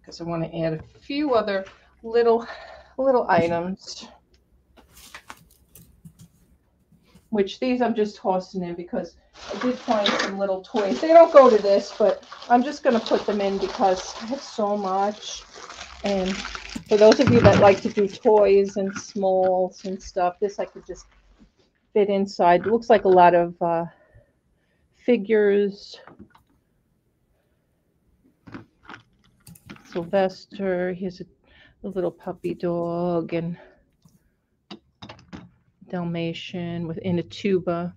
because I want to add a few other little, little items. Which these I'm just tossing in because I did find some little toys. They don't go to this, but I'm just gonna put them in because I have so much. And for those of you that like to do toys and smalls and stuff, this I could just fit inside. It looks like a lot of uh, figures. Sylvester, here's a, a little puppy dog and Dalmatian within a tuba.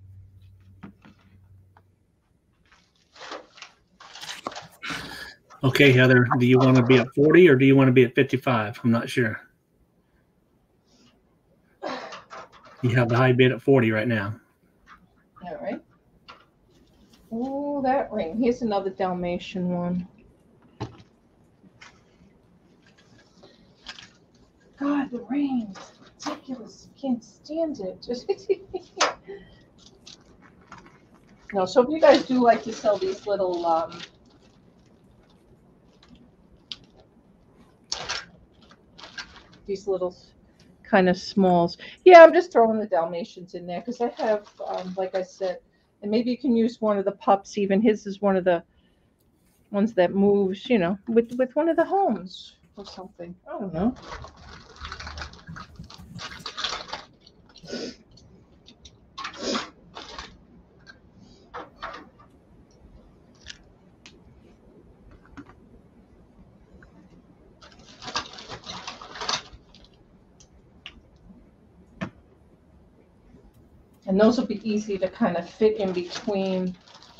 Okay, Heather, do you want to be at 40 or do you want to be at 55? I'm not sure. You have the high bid at 40 right now. All right. Oh, that ring. Here's another Dalmatian one. God, the rain. Ridiculous. Can't stand it. No. So if you guys do like to sell these little um, these little kind of smalls, yeah, I'm just throwing the Dalmatians in there because I have, um, like I said, and maybe you can use one of the pups. Even his is one of the ones that moves, you know, with with one of the homes or something. I don't know. And those will be easy to kind of fit in between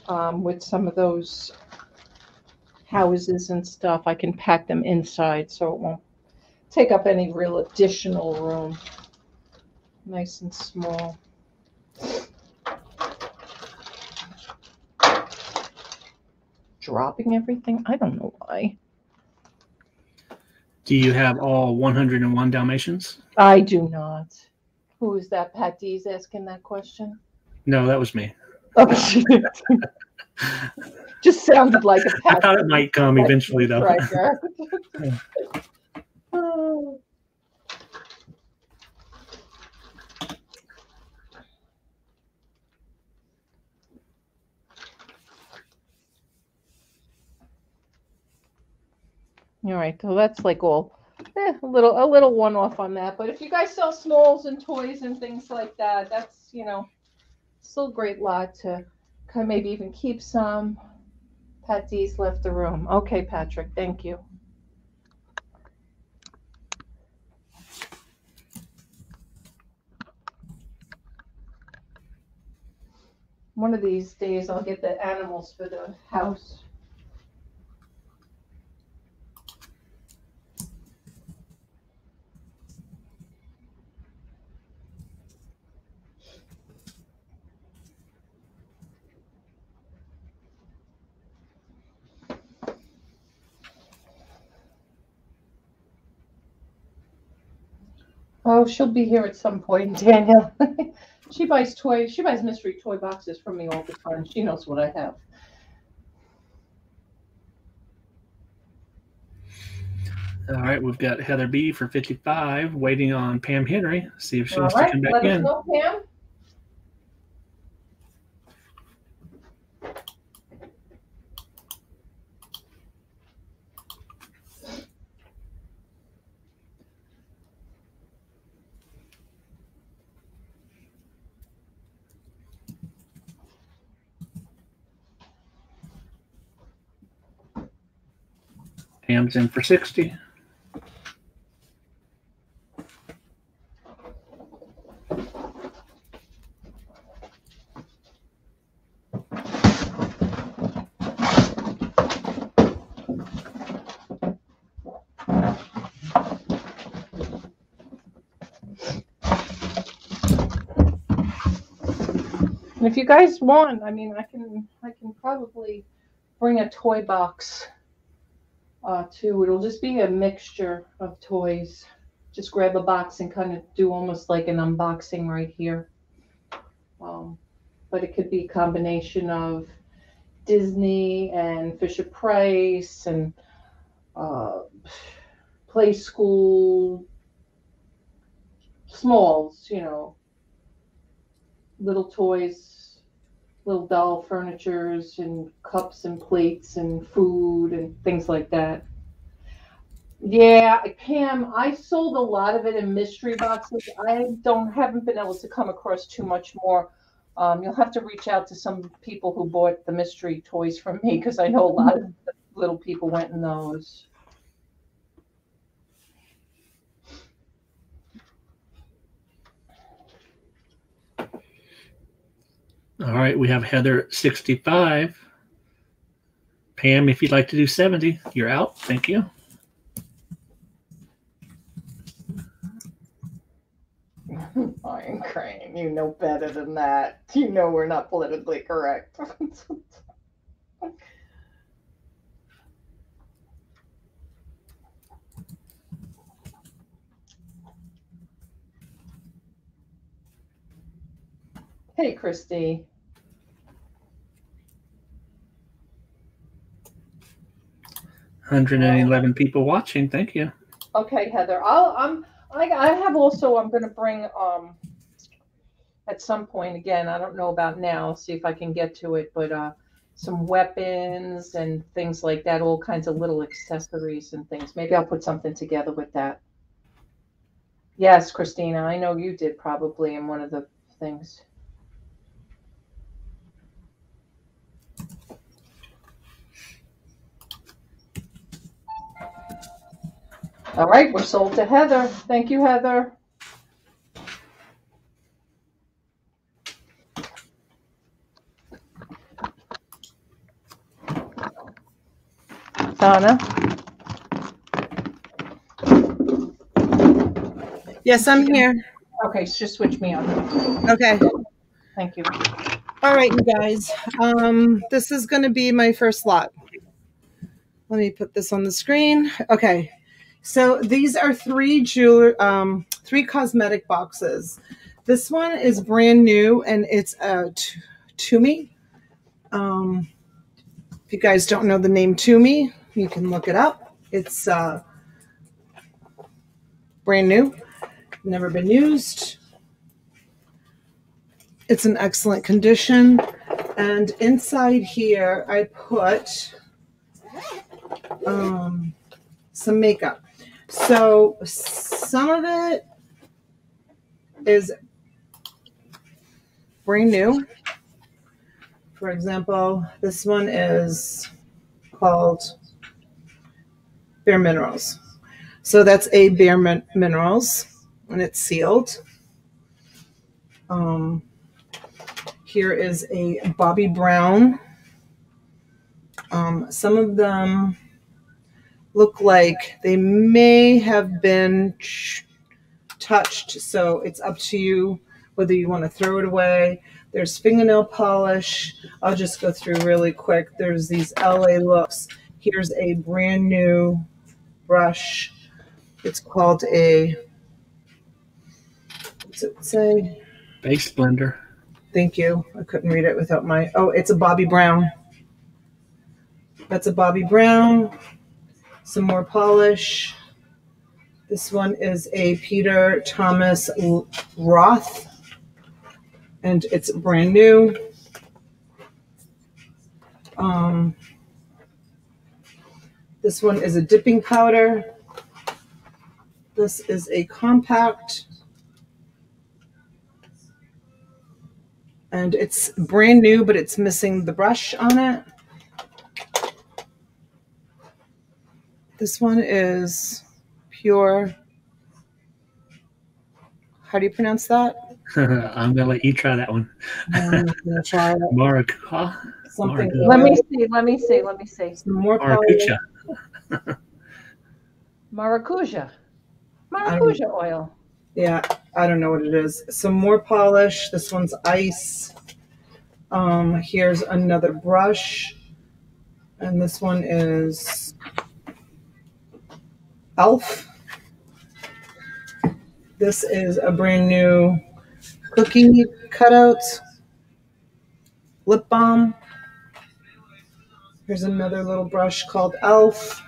um, with some of those houses and stuff. I can pack them inside so it won't take up any real additional room. Nice and small. Dropping everything? I don't know why. Do you have all 101 Dalmatians? I do not. Who is that? Pat D's asking that question? No, that was me. Oh, Just sounded like a I Pat. thought it might come eventually, though. Oh. All right, so that's like all, eh, a little, a little one off on that. But if you guys sell smalls and toys and things like that, that's, you know, still a great lot to kind of maybe even keep some. Pat D's left the room. Okay, Patrick, thank you. One of these days I'll get the animals for the house. Oh, she'll be here at some point, Daniel. she buys toy. She buys mystery toy boxes from me all the time. She knows what I have. All right, we've got Heather B for 55, waiting on Pam Henry. See if she All wants right, to come back let us in. know, Pam. Pam's in for 60. And if you guys want, I mean, I can, I can probably bring a toy box uh, too. It'll just be a mixture of toys. Just grab a box and kind of do almost like an unboxing right here. Um, but it could be a combination of Disney and Fisher Price and uh, Playskool, smalls, you know, little toys, little doll furnitures and cups and plates and food and things like that. Yeah, Pam, I sold a lot of it in mystery boxes. I don't haven't been able to come across too much more. Um, you'll have to reach out to some people who bought the mystery toys from me because I know a lot of little people went in those. All right, we have Heather 65. Pam, if you'd like to do 70, you're out. Thank you. Iron Crane, you know better than that. You know we're not politically correct. hey, Christy. Hundred and eleven people watching. Thank you. Okay, Heather. I'll I'm I I have also I'm gonna bring um at some point again, I don't know about now, see if I can get to it, but uh some weapons and things like that, all kinds of little accessories and things. Maybe I'll put something together with that. Yes, Christina, I know you did probably in one of the things. All right, we're sold to Heather. Thank you, Heather. Donna? Yes, I'm here. Okay, so just switch me on. Okay. Thank you. All right, you guys. Um, this is going to be my first lot. Let me put this on the screen. Okay. So these are three jeweler, um, three cosmetic boxes. This one is brand new and it's a Tumi. Um, if you guys don't know the name Tumi, you can look it up. It's uh, brand new, never been used. It's in excellent condition. And inside here, I put um, some makeup. So some of it is brand new. For example, this one is called Bare Minerals. So that's a Bare Min- Minerals and it's sealed. Um, here is a Bobbi Brown. Um, some of them look like they may have been touched, so it's up to you whether you want to throw it away. There's fingernail polish. I'll just go through really quick. There's these LA looks. Here's a brand new brush. It's called a, what's it say? Base blender. Thank you. I couldn't read it without my. Oh, it's a Bobbi Brown. That's a Bobbi Brown. Some more polish. This one is a Peter Thomas Roth, and it's brand new. Um, this one is a dipping powder. This is a compact. and it's brand new, but it's missing the brush on it. This one is pure. How do you pronounce that? I'm gonna let you try that one. I'm gonna try it. Maracuja. Something. Maracuja. Let me see, let me see, let me see. Some more polish. Maracuja. Maracuja. Maracuja oil. Yeah, I don't know what it is. Some more polish. This one's ice. Um, here's another brush. And this one is Elf. This is a brand new cookie cutout lip balm. Here's another little brush called Elf.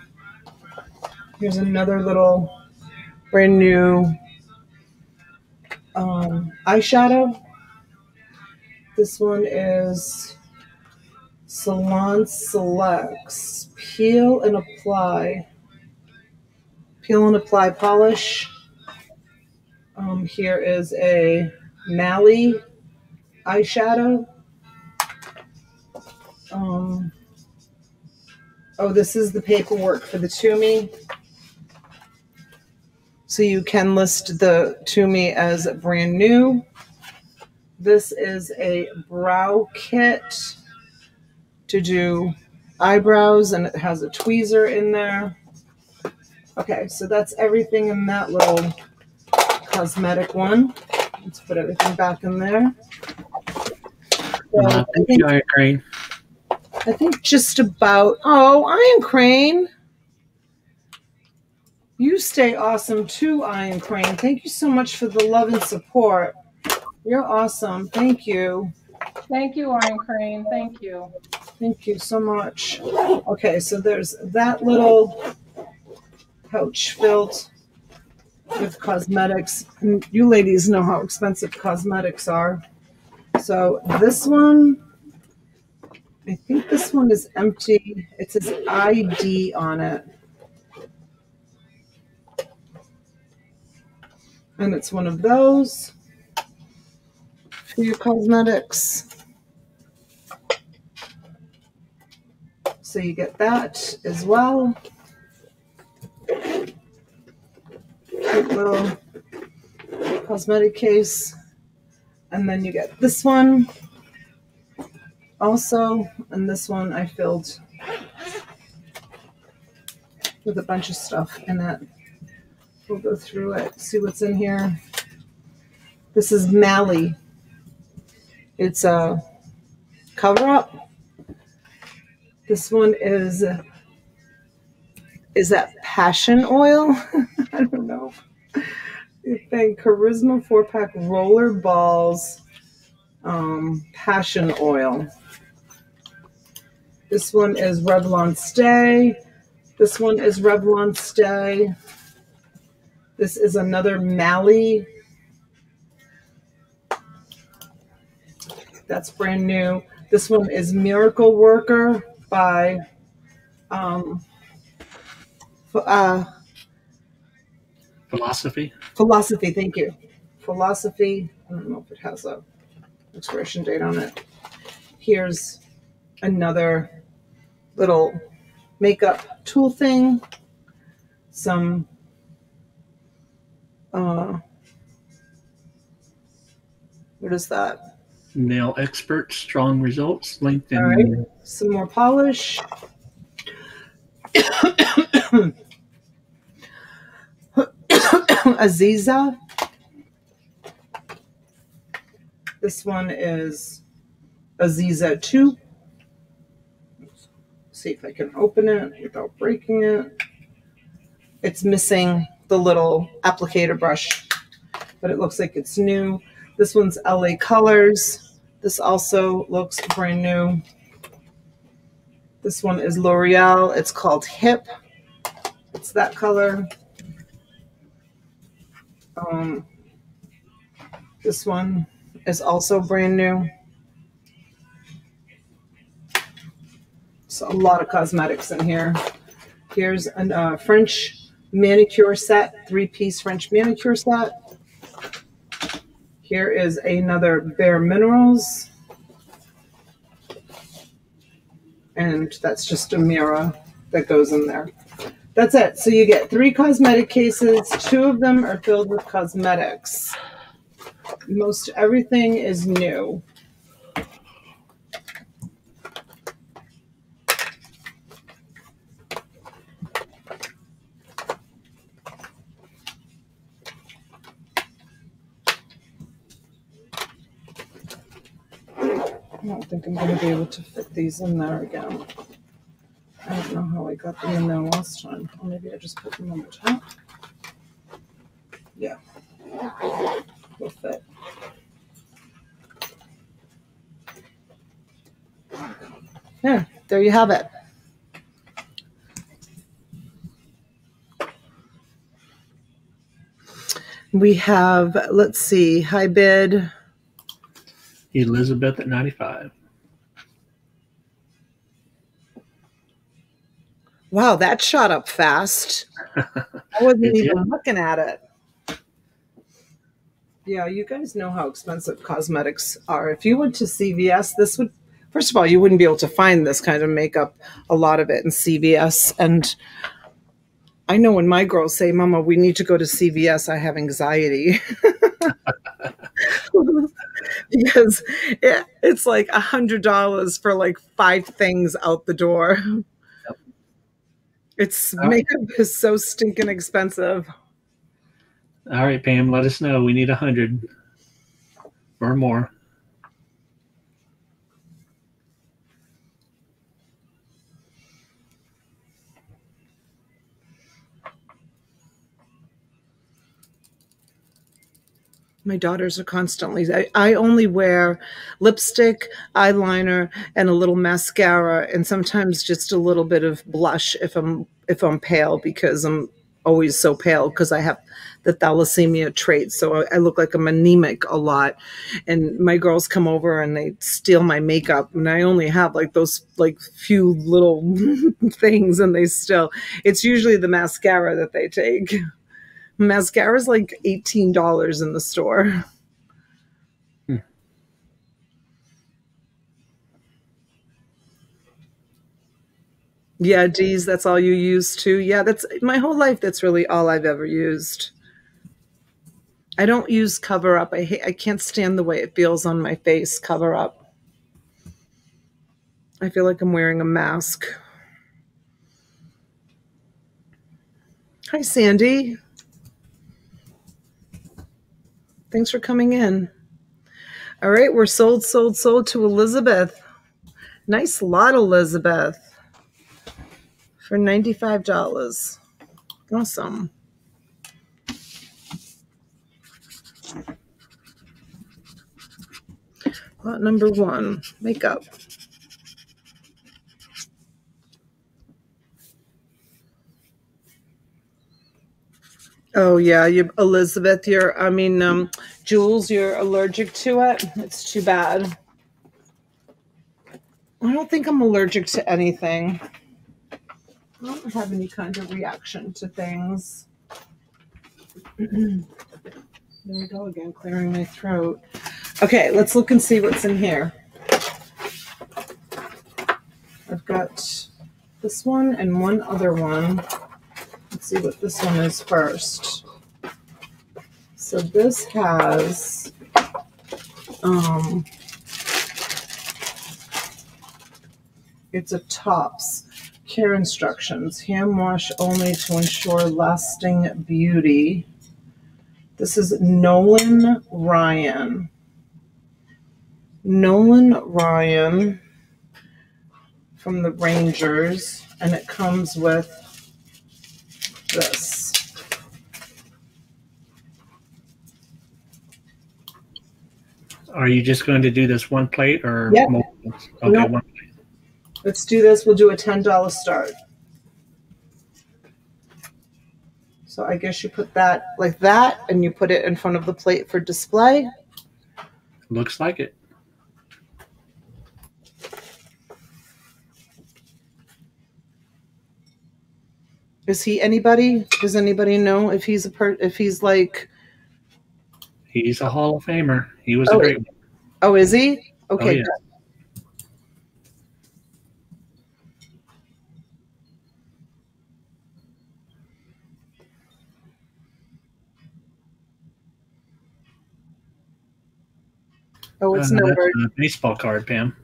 Here's another little brand new um, eyeshadow. This one is Salon Selects. Peel and apply. Peel and apply polish. Um, here is a Mally eyeshadow. Um, oh, this is the paperwork for the Tumi. So you can list the Tumi as brand new. This is a brow kit to do eyebrows and it has a tweezer in there. Okay, so that's everything in that little cosmetic one. Let's put everything back in there. So Uh, I think you, Iron Crane. I think just about. Oh, Iron Crane. You stay awesome too, Iron Crane. Thank you so much for the love and support. You're awesome. Thank you. Thank you, Iron Crane. Thank you. Thank you so much. Okay, so there's that little pouch filled with cosmetics. Mm, you ladies know how expensive cosmetics are. So this one, I think this one is empty. It says ID on it. And it's one of those for your cosmetics. So you get that as well. Little cosmetic case. And then you get this one also. And this one I filled with a bunch of stuff in it. We'll go through it, see what's in here. This is Mally. It's a cover up. This one is is that passion oil? I don't know. Thing charisma four pack roller balls, um, passion oil. This one is Revlon Stay. This one is Revlon Stay. This is another Mally. That's brand new. This one is Miracle Worker by um, uh, Philosophy. Philosophy. Thank you. Philosophy. I don't know if it has a expiration date on it. Here's another little makeup tool thing. Some uh, what is that? Nail expert, strong results, in All right. Some more polish. Aziza. This one is Aziza 2. Let's see if I can open it without breaking it. It's missing the little applicator brush, but it looks like it's new. This one's LA Colors. This also looks brand new. This one is L'Oreal. It's called Hip. It's that color. Um, this one is also brand new. So a lot of cosmetics in here. Here's a uh, French manicure set, three-piece French manicure set. Here is another Bare Minerals. And that's just a mirror that goes in there. That's it. So you get three cosmetic cases. Two of them are filled with cosmetics. Most everything is new. I don't think I'm going to be able to fit these in there again. I don't know how I got them in there last time. Or maybe I just put them on the top. Yeah. Will fit. Yeah, there you have it. We have, let's see, high bid. Elizabeth at 95. Wow, that shot up fast. I wasn't even looking at it. Yeah, you guys know how expensive cosmetics are. If you went to CVS, this would, first of all, you wouldn't be able to find this kind of makeup, a lot of it in CVS. And I know when my girls say, Mama, we need to go to CVS, I have anxiety. because it, it's like a hundred dollars for like five things out the door. It's All right. makeup is so stinking expensive. All right, Pam, let us know. We need a 100 or more. My daughters are constantly. I, I only wear lipstick, eyeliner, and a little mascara, and sometimes just a little bit of blush if I'm if I'm pale because I'm always so pale because I have the thalassemia trait. So I, I look like I'm anemic a lot. And my girls come over and they steal my makeup, and I only have like those like few little things, and they still. It's usually the mascara that they take. Mascara's like eighteen dollars in the store. Hmm. Yeah, D's, that's all you use too. Yeah, that's my whole life. That's really all I've ever used. I don't use cover up. I hate, I can't stand the way it feels on my face. Cover up. I feel like I'm wearing a mask. Hi, Sandy. Thanks for coming in. All right, we're sold, sold, sold to Elizabeth. Nice lot, Elizabeth, for $95. Awesome. Lot number one, makeup. Oh yeah, you Elizabeth, you're I mean um Jules, you're allergic to it. It's too bad. I don't think I'm allergic to anything. I don't have any kind of reaction to things. there we go again, clearing my throat. Okay, let's look and see what's in here. I've got this one and one other one. See what this one is first. So this has um it's a Topps care instructions hand wash only to ensure lasting beauty this is nolan ryan nolan ryan from the rangers and it comes with this Are you just going to do this one plate or Yeah. multiple? Okay, No. one. let's do this we'll do a $10 start so i guess you put that like that and you put it in front of the plate for display Looks like it. Is he anybody? Does anybody know if he's a per? If he's like, He's a Hall of Famer. He was Oh, a great one. oh, is he? Okay. yeah. Oh, it's Uh, that's numbered. a baseball card, Pam.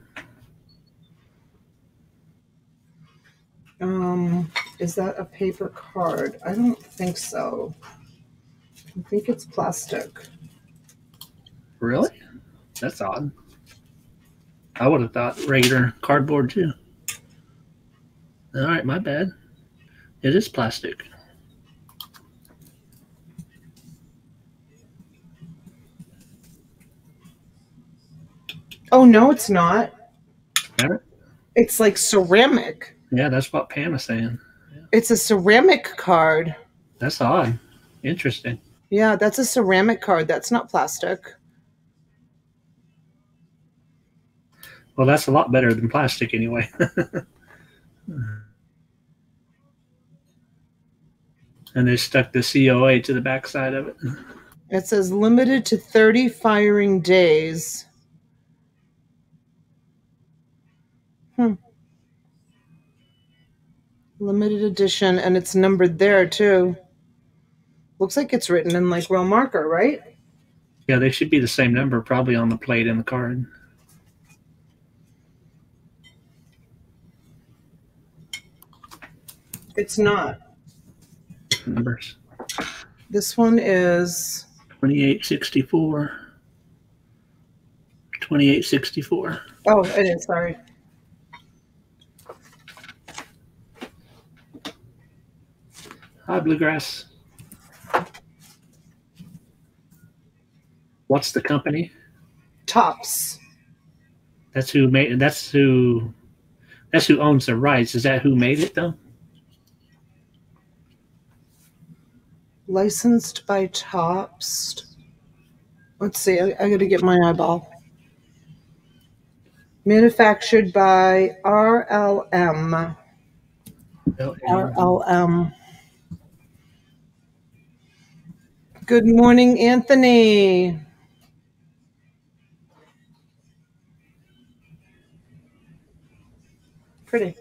Um, is that a paper card? I don't think so. I think it's plastic. Really? That's odd. I would have thought regular cardboard too. All right, my bad. It is plastic. Oh no, it's not. Got? It's like ceramic. Yeah, that's what Pam is saying. It's a ceramic card. That's odd. Interesting. Yeah, that's a ceramic card. That's not plastic. Well, that's a lot better than plastic anyway. and they stuck the COA to the backside of it. It says limited to 30 firing days. Hmm. Limited edition, and it's numbered there too. Looks like it's written in like real marker, right? Yeah, they should be the same number probably on the plate and the card. It's not. Numbers. This one is 2864. 2864. oh, it is, sorry. Hi, Bluegrass. What's the company? Topps. That's who made. That's who. That's who owns the rights. Is that who made it though? Licensed by Topps. Let's see, I, I gotta get my eyeball. Manufactured by RLM. RLM. Good morning, Anthony. Pretty.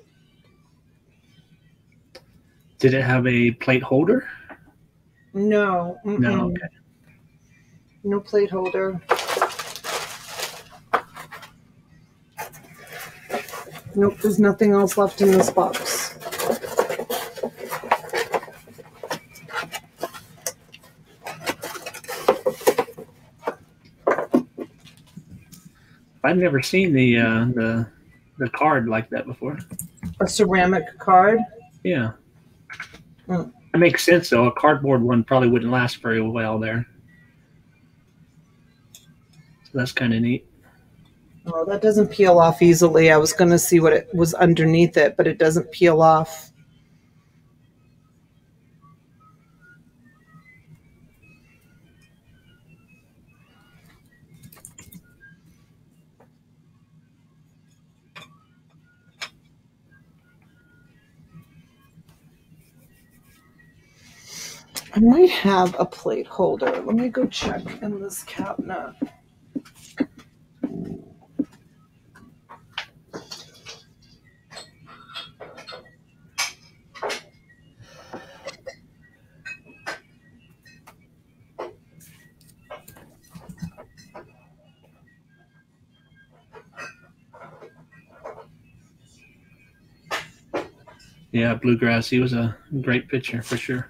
Did it have a plate holder? No. No. mm-mm. Okay. No plate holder. Nope, there's nothing else left in this box. I've never seen the uh, the the card like that before. A ceramic card. Yeah. Hmm. That makes sense though. A cardboard one probably wouldn't last very well there. So that's kind of neat. Oh, that doesn't peel off easily. I was going to see what it was underneath it, but it doesn't peel off. I might have a plate holder. Let me go check in this cabinet. Yeah, Bluegrass. He was a great pitcher for sure.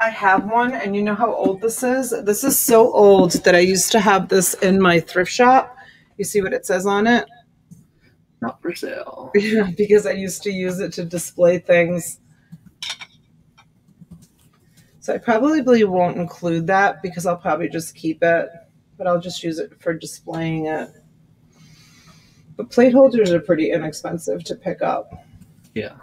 I have one, and you know how old this is? This is so old that I used to have this in my thrift shop. You see what it says on it? Not for sale. Yeah, because I used to use it to display things. So I probably won't include that because I'll probably just keep it, but I'll just use it for displaying it. But plate holders are pretty inexpensive to pick up. Yeah.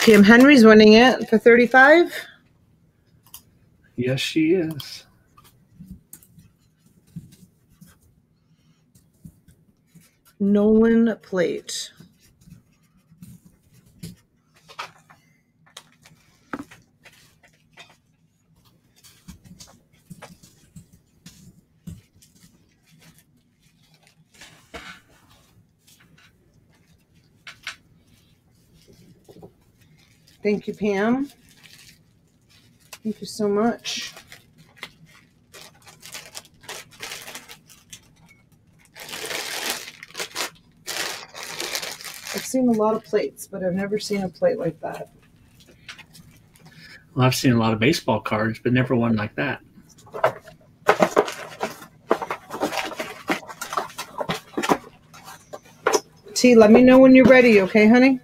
Kim Henry's winning it for 35. Yes, she is. Nolan plate. Thank you, Pam. Thank you so much. I've seen a lot of plates, but I've never seen a plate like that. Well, I've seen a lot of baseball cards, but never one like that. T, let me know when you're ready, okay, honey?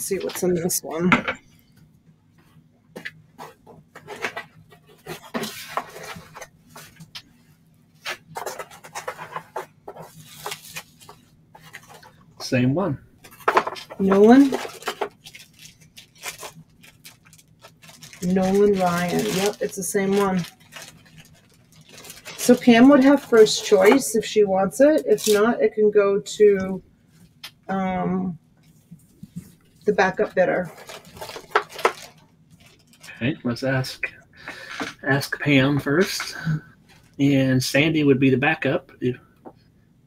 And see what's in this one. Same one. Nolan. Nolan Ryan. Yep, it's the same one. So Pam would have first choice if she wants it. If not, it can go to um, the backup bidder. Okay, let's ask ask Pam first. And Sandy would be the backup if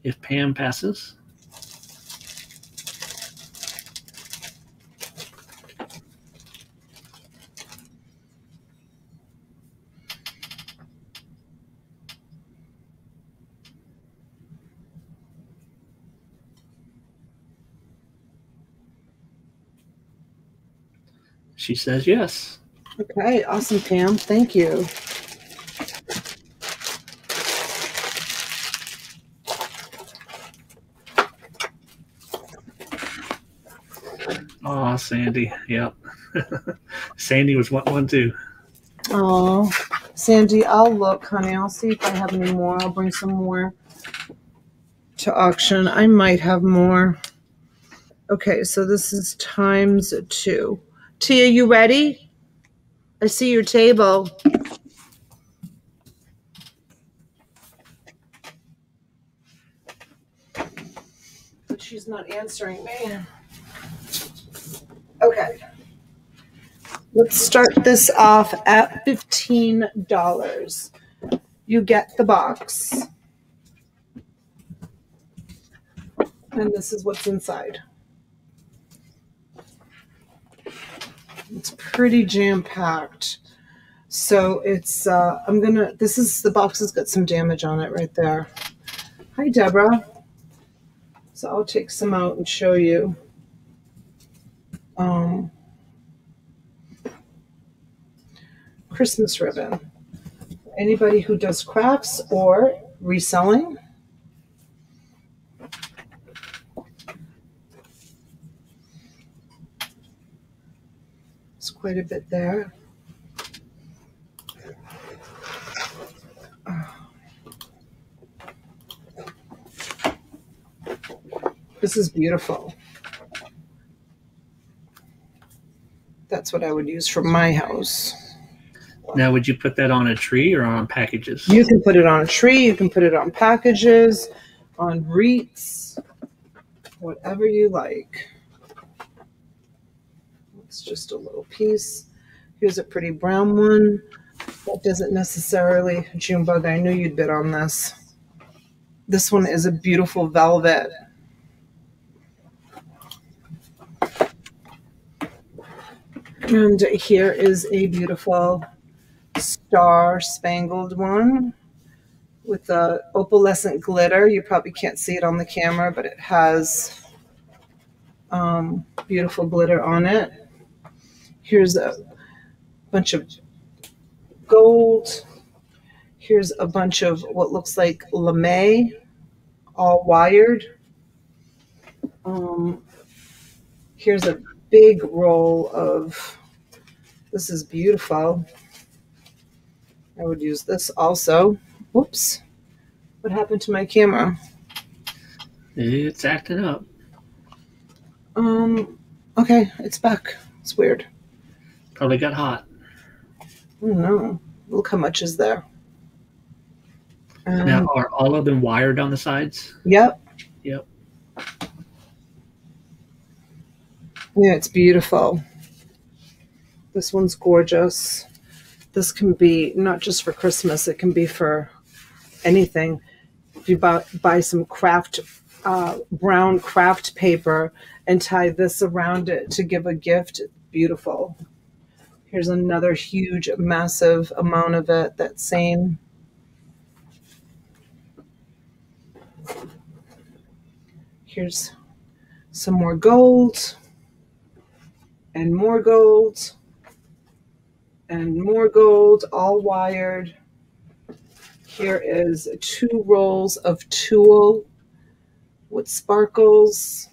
if Pam passes. She says yes. Okay, awesome, Pam. Thank you. Oh, Sandy. Yep. Sandy was one, one too. Oh, Sandy, I'll look, honey. I'll see if I have any more. I'll bring some more to auction. I might have more. Okay, so this is times two. Tia, you ready? I see your table. But she's not answering me. Okay. Let's start this off at $15. You get the box. And this is what's inside. It's pretty jam packed. So it's, uh, I'm gonna, this is, the box has got some damage on it right there. Hi, Deborah. So I'll take some out and show you. Um, Christmas ribbon. Anybody who does crafts or reselling. Quite a bit there. This is beautiful. That's what I would use for my house. Now, would you put that on a tree or on packages? You can put it on a tree, you can put it on packages, on wreaths, whatever you like. It's just a little piece. Here's a pretty brown one. That doesn't necessarily, Junebug, I knew you'd bid on this. This one is a beautiful velvet. And here is a beautiful star spangled one with the opalescent glitter. You probably can't see it on the camera, but it has um, beautiful glitter on it. Here's a bunch of gold. Here's a bunch of what looks like lamé, all wired. Um, here's a big roll of, this is beautiful. I would use this also. Whoops. What happened to my camera? It's acting up. Um, okay, it's back. It's weird. Probably got hot. No. Look how much is there. Um, Now, are all of them wired on the sides? Yep. Yep. Yeah, it's beautiful. This one's gorgeous. This can be not just for Christmas, it can be for anything. If you buy, buy some craft, uh, brown craft paper and tie this around it to give a gift, it's beautiful. Here's another huge, massive amount of it, that same. Here's some more gold and more gold and more gold, all wired. Here is two rolls of tulle with sparkles.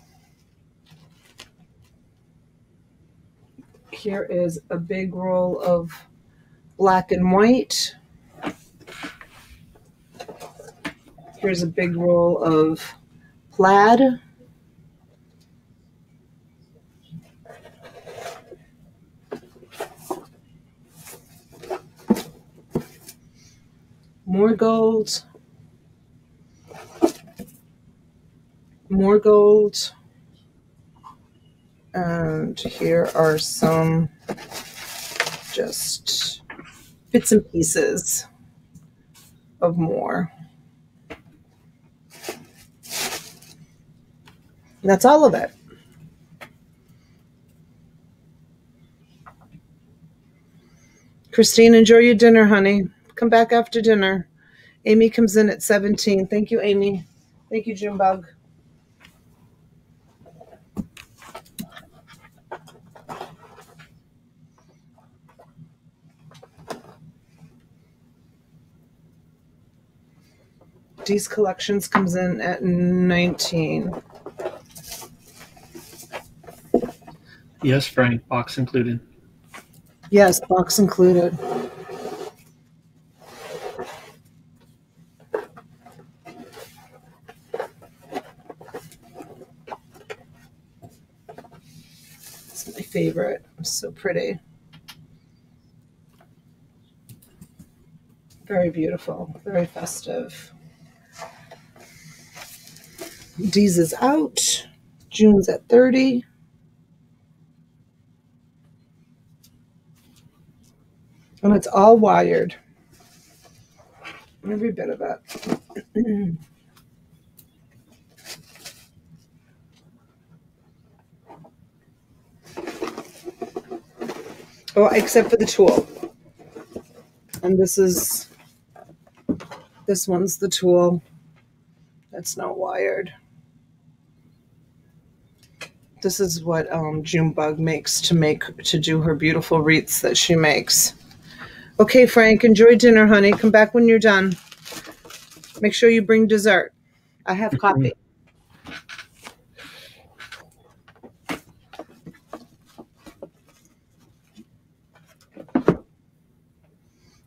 Here is a big roll of black and white. Here's a big roll of plaid. More gold. More gold. And here are some just bits and pieces of more. That's all of it. Christine, enjoy your dinner, honey. Come back after dinner. Amy comes in at 17. Thank you, Amy. Thank you, Junebug. D's collections comes in at 19. Yes, Frank. Box included. Yes, box included. It's my favorite. It's so pretty. Very beautiful, very festive. D's is out. June's at 30. And it's all wired. Every bit of it. oh, except for the tulle. And this is, this one's the tulle. That's not wired. This is what um, Junebug makes to make to do her beautiful wreaths that she makes. Okay, Frank, enjoy dinner, honey. Come back when you're done. Make sure you bring dessert. I have coffee.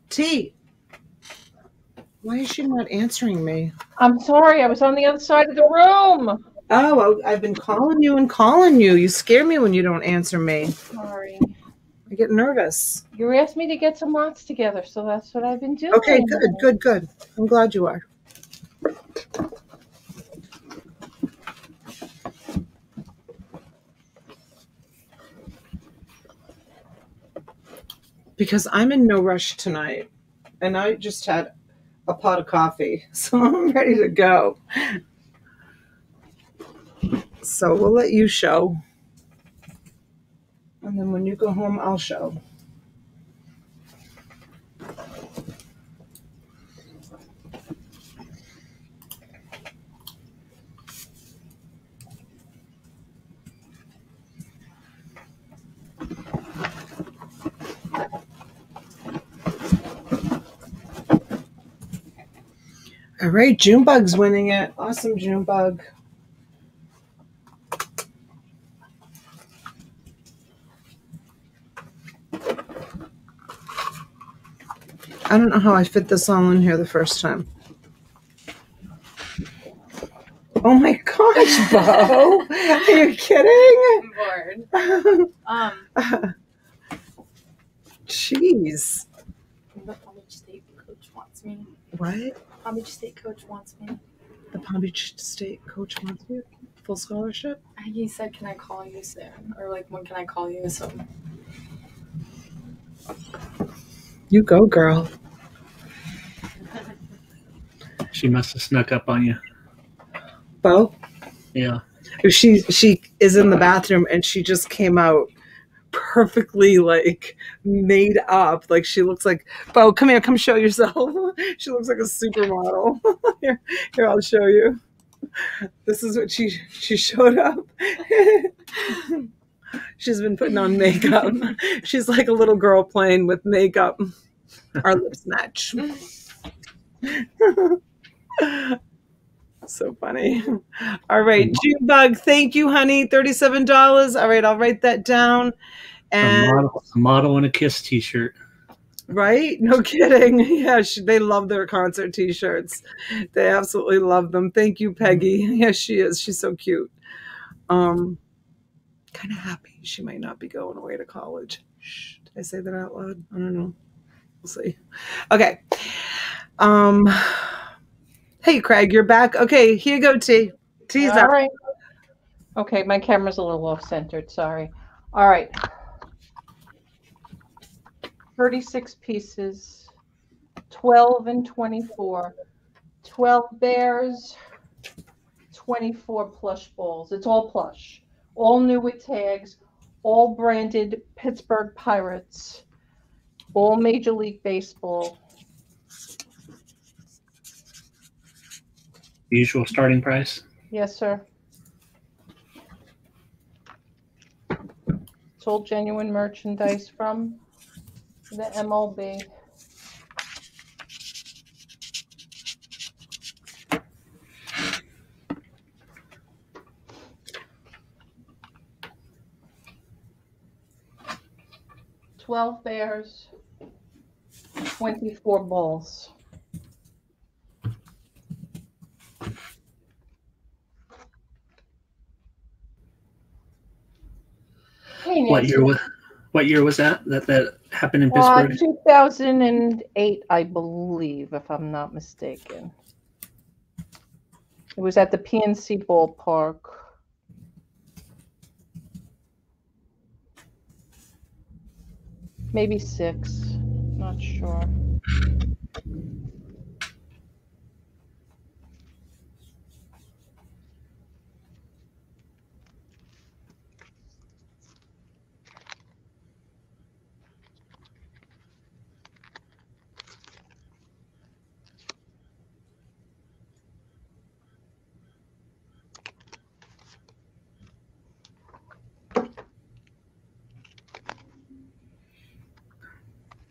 T. Why is she not answering me? I'm sorry, I was on the other side of the room. Oh, I've been calling you and calling you. You scare me when you don't answer me. Sorry. I get nervous. You asked me to get some lots together, so that's what I've been doing. Okay, good, good, good. I'm glad you are. Because I'm in no rush tonight, and I just had a pot of coffee, so I'm ready to go. So we'll let you show. And then when you go home, I'll show. All right, Junebug's winning it. Awesome, Junebug. I don't know how I fit this all in here the first time. Oh my gosh, Bo. Are you kidding? I'm bored. Um, Jeez. the Palm Beach State coach wants me. What? Palm Beach State coach wants me. The Palm Beach State coach wants you? Full scholarship? He said, "Can I call you soon?" Or like, "When can I call you?" So You go, girl. She must have snuck up on you. Bo? Yeah. She she is in the bathroom and she just came out perfectly like made up. Like she looks like, Bo, come here, come show yourself. she looks like a supermodel. here, here, I'll show you. This is what she she showed up. She's been putting on makeup. She's like a little girl playing with makeup. Our lips match. so funny. All right, Junebug, thank you, honey. Thirty-seven dollars. All right, I'll write that down. A And model, a model and a kiss T-shirt. right, no kidding. Yeah, she, they love their concert T-shirts. They absolutely love them. Thank you, Peggy. Yes, she is. She's so cute. Um, kind of happy she might not be going away to college. Shh, did I say that out loud? I don't know. We'll see. Okay. Um. Hey, Craig, you're back. Okay, here you go, T. T's All up. right. Okay, my camera's a little off centered. Sorry. All right. 36 pieces, 12 and 24, 12 bears, 24 plush balls. It's all plush, all new with tags, all branded Pittsburgh Pirates, all Major League Baseball. Usual starting price. Yes, sir. It's all genuine merchandise from the MLB. Twelve bears, twenty-four balls. Hey, What year was what year was that? That that happened in Uh, Pittsburgh? 2008, I believe, if I'm not mistaken. It was at the PNC ballpark. Maybe six, not sure.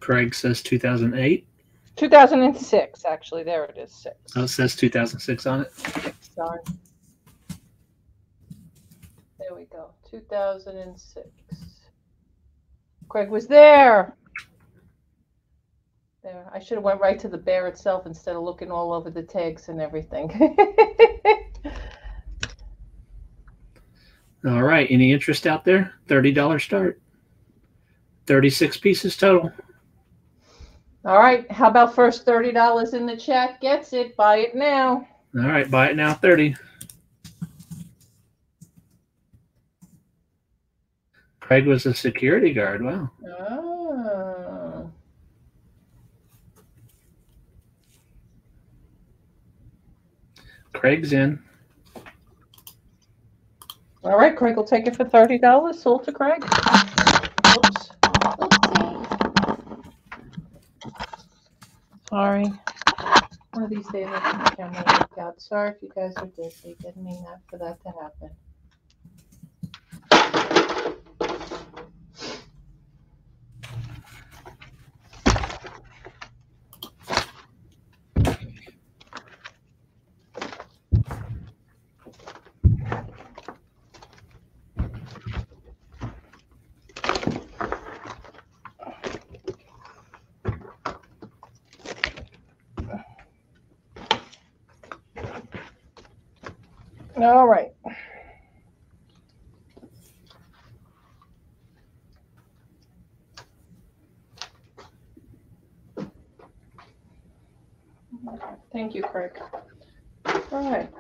Craig says 2008. 2006, actually. There it is, six. Oh, it says 2006 on it. Sorry. There we go. 2006. Craig was there. There. I should have went right to the bear itself instead of looking all over the tags and everything. All right. Any interest out there? $30 start. 36 pieces total. All right. How about first $30 in the chat gets it? Buy it now. All right. Buy it now. 30. Craig was a security guard. Wow. Oh. Craig's in. All right, Craig will take it for $30. Sold to Craig. Sorry. One of these days I think will work out. Sorry if you guys are busy. Didn't mean that for that to happen. All right. Thank you, Craig. All right.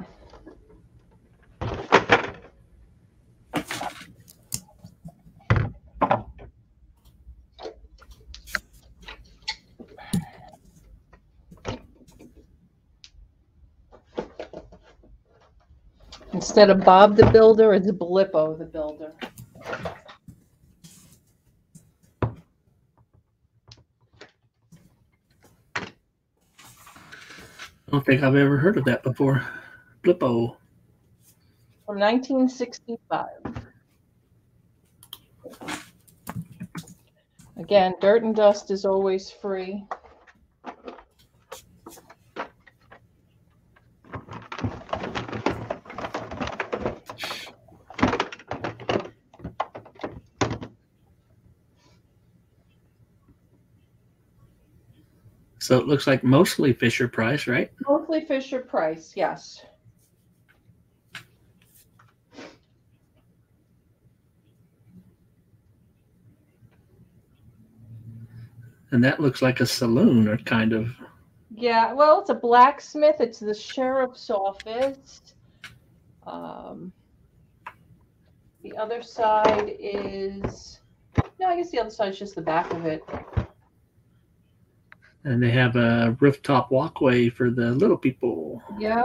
Instead of Bob the Builder, it's Blippo the Builder. Don't think I've ever heard of that before. Blippo. from 1965. Again, dirt and dust is always free. So it looks like mostly Fisher Price, right? Oh, Fisher Price, yes. And that looks like a saloon or kind of. Yeah, well, it's a blacksmith. It's the sheriff's office. Um, the other side is no, I guess the other side is just the back of it. And they have a rooftop walkway for the little people. Yeah.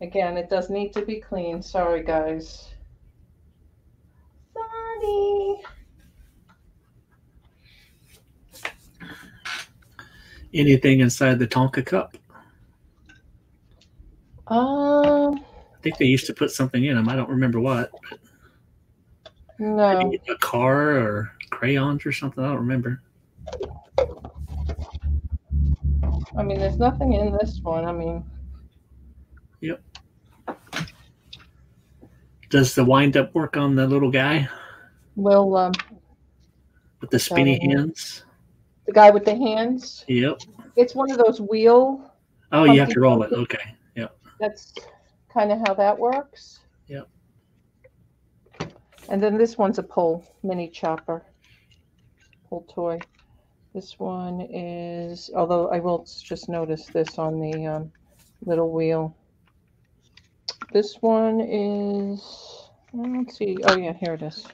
Again, it does need to be cleaned. Sorry, guys. Sorry. Anything inside the Tonka cup? Um, I think they used to put something in them. I don't remember what. no. A car or crayons or something. I don't remember. I mean, there's nothing in this one. I mean, yep. Does the wind up work on the little guy we'll um, with the spinny hands? the guy with the hands. Yep. It's one of those wheel. Oh, you have to roll it. Okay. Yep. That's kind of how that works. Yep. And then this one's a pull mini chopper, pull toy. This one is, although I will just notice this on the um, little wheel. This one is, let's see. Oh yeah, here it is.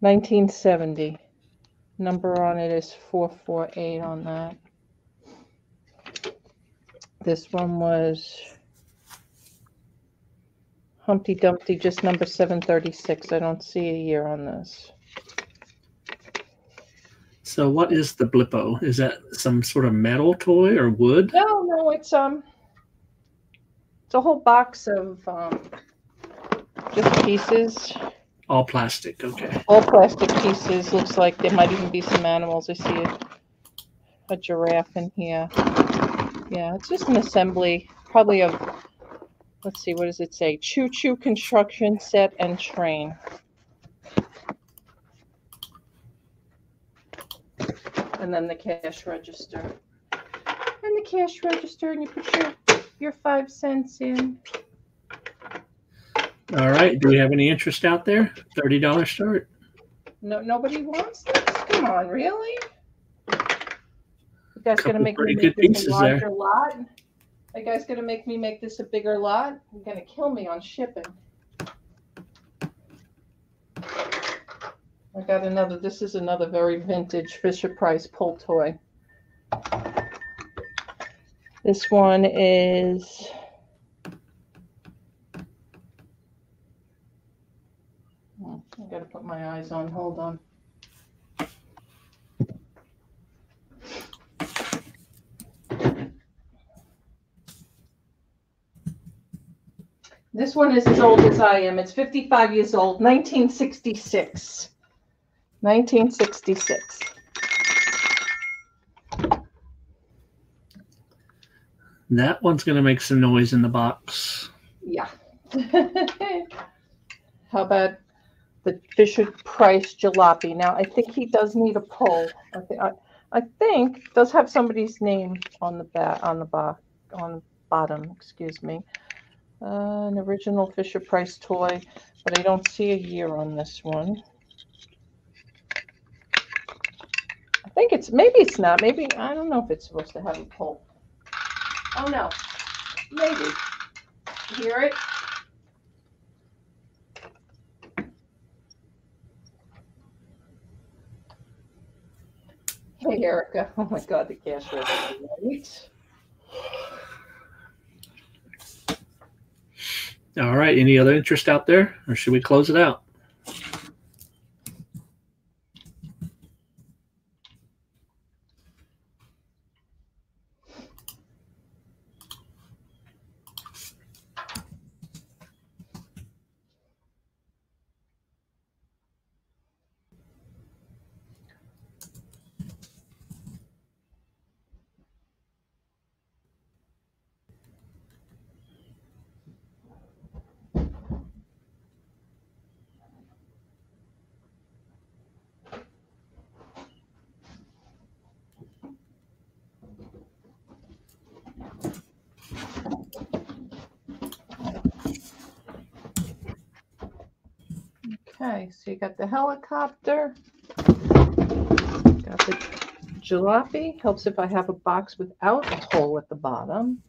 1970. Number on it is 448 on that. This one was Humpty Dumpty, just number 736. I don't see a year on this. So what is the Blippo? Is that some sort of metal toy or wood? No, no, it's um, it's a whole box of um, just pieces, All plastic. Okay. all plastic pieces. Looks like there might even be some animals. I see a, a giraffe in here. Yeah, it's just an assembly, probably of. Let's see, what does it say? Choo Choo Construction Set and Train. And then the cash register. And the cash register, and you put your your five cents in. All right. Do we have any interest out there? Thirty dollars start. No, nobody wants this. Come on, really? You guys gonna make me make this a pieces there. larger lot? Are you guys gonna make me make this a bigger lot? You're gonna kill me on shipping. I got another. This is another very vintage Fisher Price pull toy. This one is. Oh, I gotta put my eyes on. Hold on. This one is as old as I am. It's 55 years old, 1966. 1966. That one's gonna make some noise in the box. Yeah. How about the Fisher Price jalopy? Now, I think he does need a pull. I, thi- I, I think does have somebody's name on the back on the back on the bottom. Excuse me. Uh, an original Fisher Price toy, but I don't see a year on this one. I think it's maybe it's not. Maybe I don't know if it's supposed to have a pull. Oh no, maybe. Hear it? Hey, Erica. Oh my God, the cash register. Right? All right. Any other interest out there, or should we close it out? Okay, so you the helicopter. Got the jalopy. Helps if I have a box without a hole at the bottom.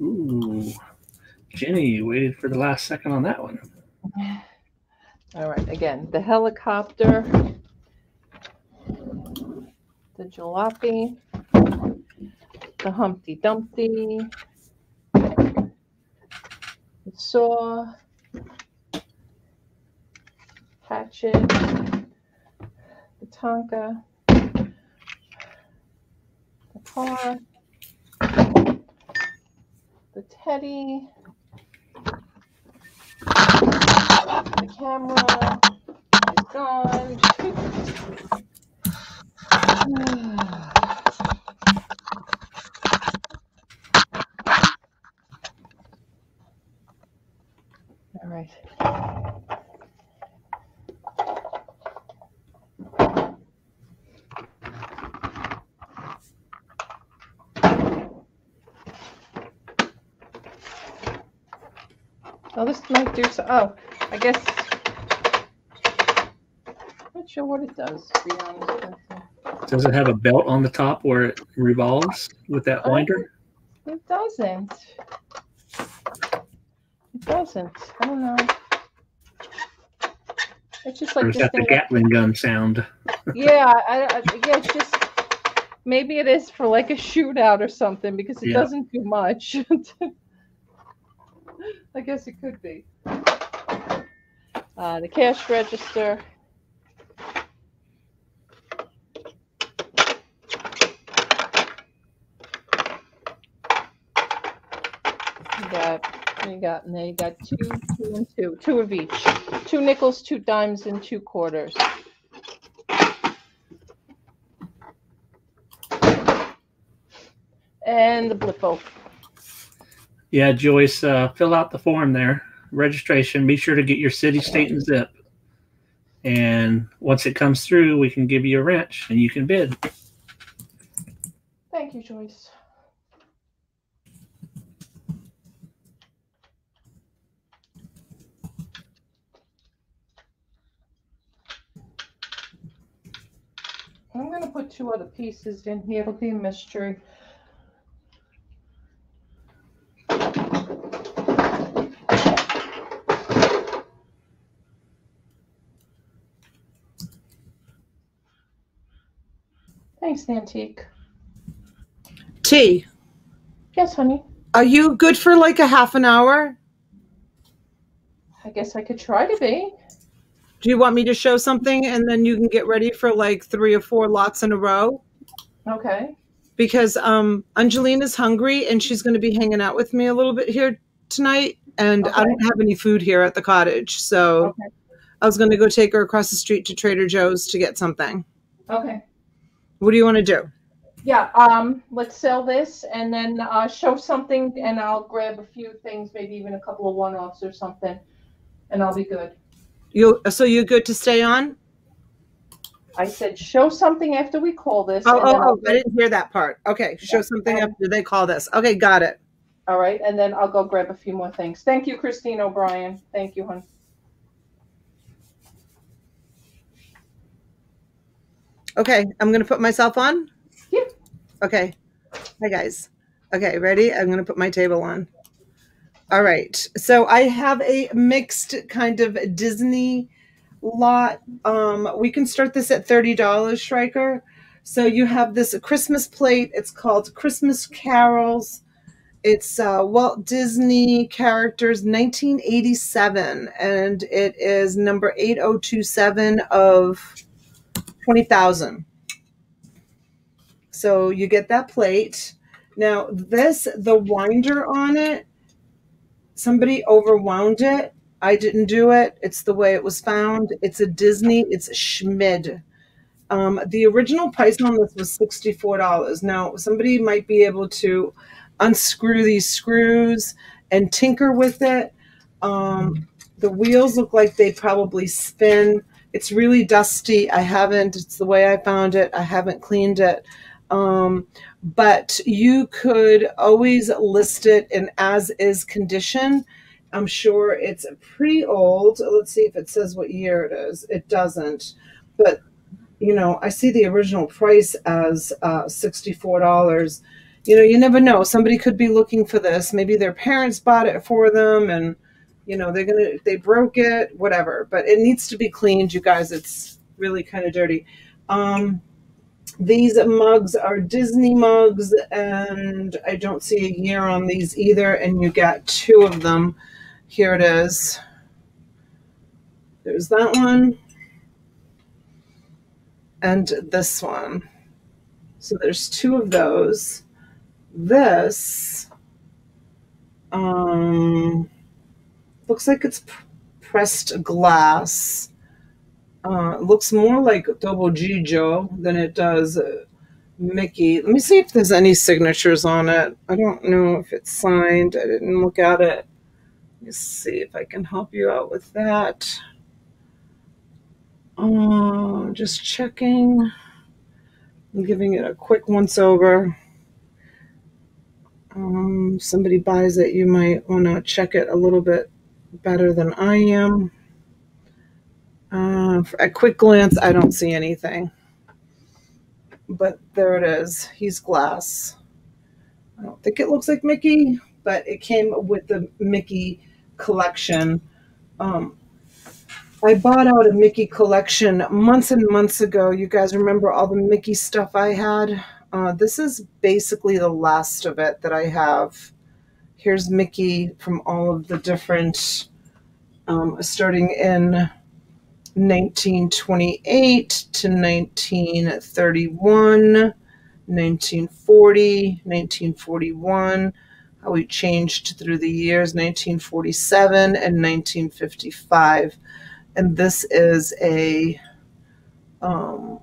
Ooh. Jenny, waited for the last second on that one. All right, again, the helicopter, the jalopy, the Humpty Dumpty, the saw, hatchet, the Tonka, the car, the teddy, the camera is gone. All right. Oh, this might do so. Oh, I guess. I'm Not sure what it does, to be honest with you. Does it have a belt on the top where it revolves with that winder? It doesn't. It doesn't. I don't know. It's just Or like is this that the. Gatling gun sound? yeah, I, I, yeah, it's just maybe it is for like a shootout or something because it Yeah. doesn't do much. I guess it could be. Uh, the cash register. You got, you got, then you got two, two, and two, two of each. Two nickels, two dimes, and two quarters. And the blippo. Yeah, Joyce, uh, fill out the form there. Registration. Be sure to get your city, state, and zip. And once it comes through, we can give you a wrench and you can bid. Thank you, Joyce. I'm gonna put two other pieces in here. It'll be a mystery. Thanks, Antique. T, Yes, honey. are you good for like a half an hour? I guess I could try to be. Do you want me to show something and then you can get ready for like three or four lots in a row? Okay. Because um Angelina's hungry and she's going to be hanging out with me a little bit here tonight and I don't have any food here at the cottage. So Okay. I was going to go take her across the street to Trader Joe's to get something. Okay. What do you want to do? Yeah, um, let's sell this and then uh, show something, and I'll grab a few things, maybe even a couple of one-offs or something, and I'll be good. You so you're good to stay on? I said show something after we call this. Oh, oh, oh, I didn't hear that part. Okay, show something Um, after they call this. Okay, got it. All right, and then I'll go grab a few more things. Thank you, Christine O'Brien. Thank you, hon. Okay, I'm going to put myself on. Yeah. Okay. Hi, guys. Okay, ready? I'm going to put my table on. All right. So I have a mixed kind of Disney lot. Um, we can start this at $30, Striker. So you have this Christmas plate. It's called Christmas Carols. It's uh, Walt Disney characters 1987, and it is number 8027 of 20,000. So you get that plate. Now, this, the winder on it, somebody overwound it. I didn't do it. It's the way it was found. It's a Disney, it's Schmid. Um, the original price on this was $64. Now, somebody might be able to unscrew these screws and tinker with it. Um, The wheels look like they probably spin. It's really dusty. I haven't, it's the way I found it. I haven't cleaned it. Um, but you could always list it in as is condition. I'm sure it's pretty old. Let's see if it says what year it is. It doesn't. But, you know, I see the original price as uh, $64. You know, you never know. Somebody could be looking for this. Maybe their parents bought it for them and, you know, they're to, they broke it, whatever. But it needs to be cleaned, you guys. It's really kind of dirty. Um, these mugs are Disney mugs, and I don't see a year on these either. And you got two of them. Here it is. There's that one. And this one. So there's two of those. This um, looks like it's pressed glass. Uh, looks more like Topo Gigio than it does uh, Mickey. Let me see if there's any signatures on it. I don't know if it's signed. I didn't look at it. Let me see if I can help you out with that. Uh, just checking. I'm giving it a quick once over. Um, somebody buys it, you might want to check it a little bit better than I am. Uh, at quick glance, I don't see anything. But there it is. He's glass. I don't think it looks like Mickey, but it came with the Mickey collection. Um, I bought out a Mickey collection months and months ago. You guys remember all the Mickey stuff I had? Uh, this is basically the last of it that I have. Here's Mickey from all of the different, um, starting in 1928 to 1931, 1940, 1941, how we changed through the years, 1947 and 1955. And this is a um,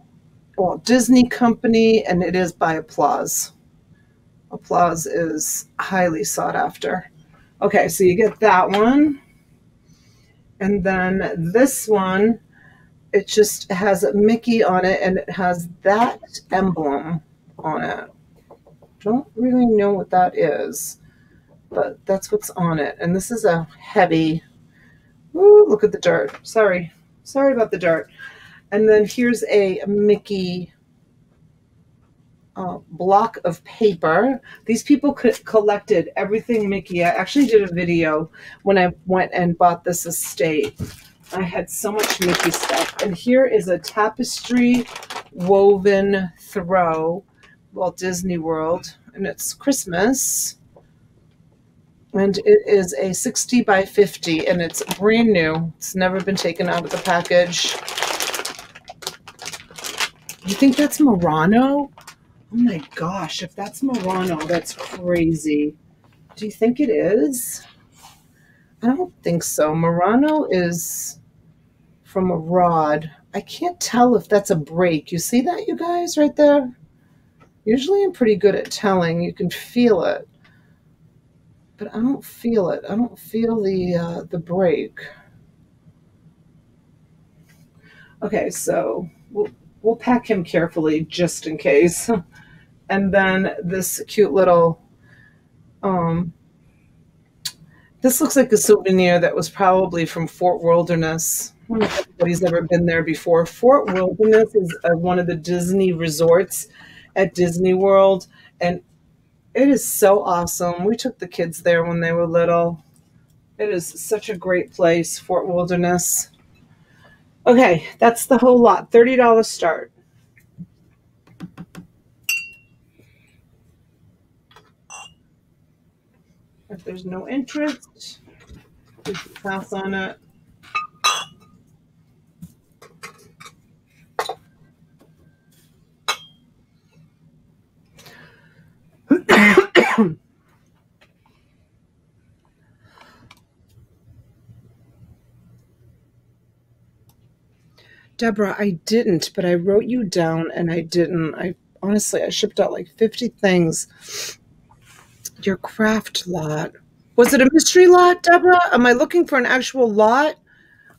Disney Company, and it is by Applause. Applause is highly sought after. Okay, so you get that one. And then this one, it just has a Mickey on it and it has that emblem on it. Don't really know what that is, but that's what's on it. And this is a heavy, ooh, look at the dirt. Sorry. Sorry about the dirt. And then here's a Mickey uh, block of paper. These people collected everything Mickey. I actually did a video when I went and bought this estate. I had so much Mickey stuff. And here is a tapestry woven throw, Walt Disney World, and it's Christmas. And it is a 60 by 50, and it's brand new. It's never been taken out of the package. You think that's Murano? Oh my gosh, if that's Murano, that's crazy. Do you think it is? I don't think so. Murano is from a rod. I can't tell if that's a break. You see that, you guys, right there? Usually I'm pretty good at telling. You can feel it. But I don't feel it. I don't feel the uh, the break. Okay, so we'll, we'll pack him carefully just in case. and then this cute little um this looks like a souvenir that was probably from Fort Wilderness. I don't ever been there before. Fort Wilderness is uh, one of the Disney resorts at Disney World, and it is so awesome. We took the kids there when they were little. It is such a great place, Fort Wilderness. Okay, that's the whole lot. $30 start. If there's no interest, pass on it. Deborah, I didn't, but I wrote you down and I didn't. I honestly, I shipped out like 50 things your craft lot. Was it a mystery lot, Deborah? Am I looking for an actual lot?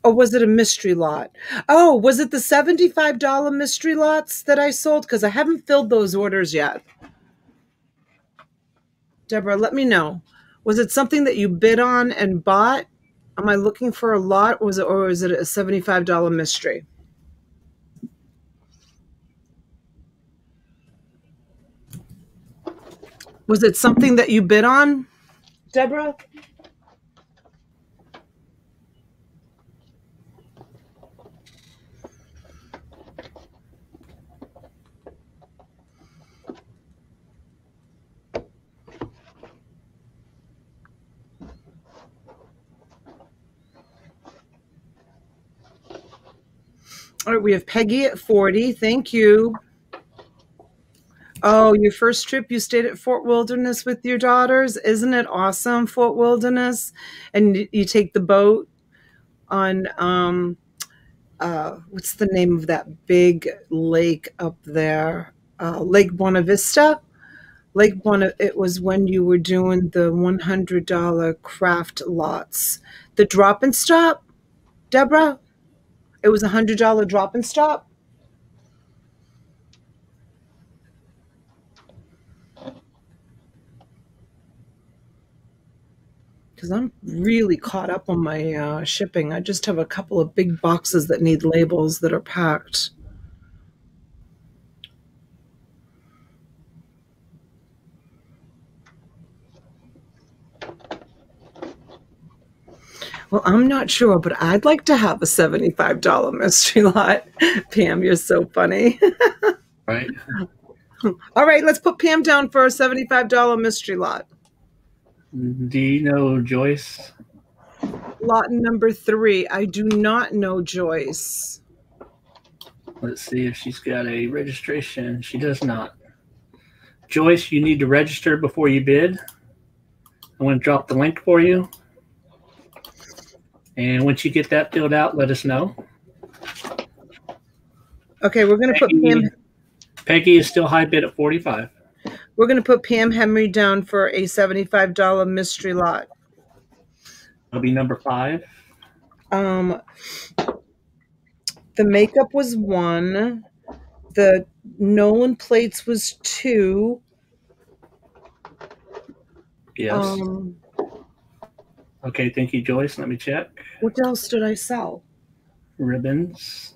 Or was it a mystery lot? Oh, was it the $75 mystery lots that I sold? Because I haven't filled those orders yet. Deborah, let me know. Was it something that you bid on and bought? Am I looking for a lot? Was it or was it a $75 mystery? Was it something that you bid on, Deborah? All right, we have Peggy at 40. Thank you. Oh, your first trip, you stayed at Fort Wilderness with your daughters. Isn't it awesome, Fort Wilderness? And you take the boat on, um, uh, what's the name of that big lake up there? Uh, lake Buena Vista? Lake Buena, it was when you were doing the $100 craft lots. The drop and stop, Deborah? It was a $100 drop and stop? Because I'm really caught up on my uh, shipping. I just have a couple of big boxes that need labels that are packed. Well, I'm not sure, but I'd like to have a $75 mystery lot. Pam, you're so funny. Right. All right, let's put Pam down for a $75 mystery lot. Do you know Joyce? Lot number three. I do not know Joyce. Let's see if she's got a registration. She does not. Joyce, you need to register before you bid. I'm going to drop the link for you. And once you get that filled out, let us know. Okay, we're gonna put Peggy, Pam. Peggy is still high bid at 45. We're gonna put Pam Henry down for a seventy-five dollar mystery lot. That'll be number five. Um, the makeup was one. The Nolan plates was two. Yes. Um, okay, thank you, Joyce. Let me check. what else did I sell? Ribbons.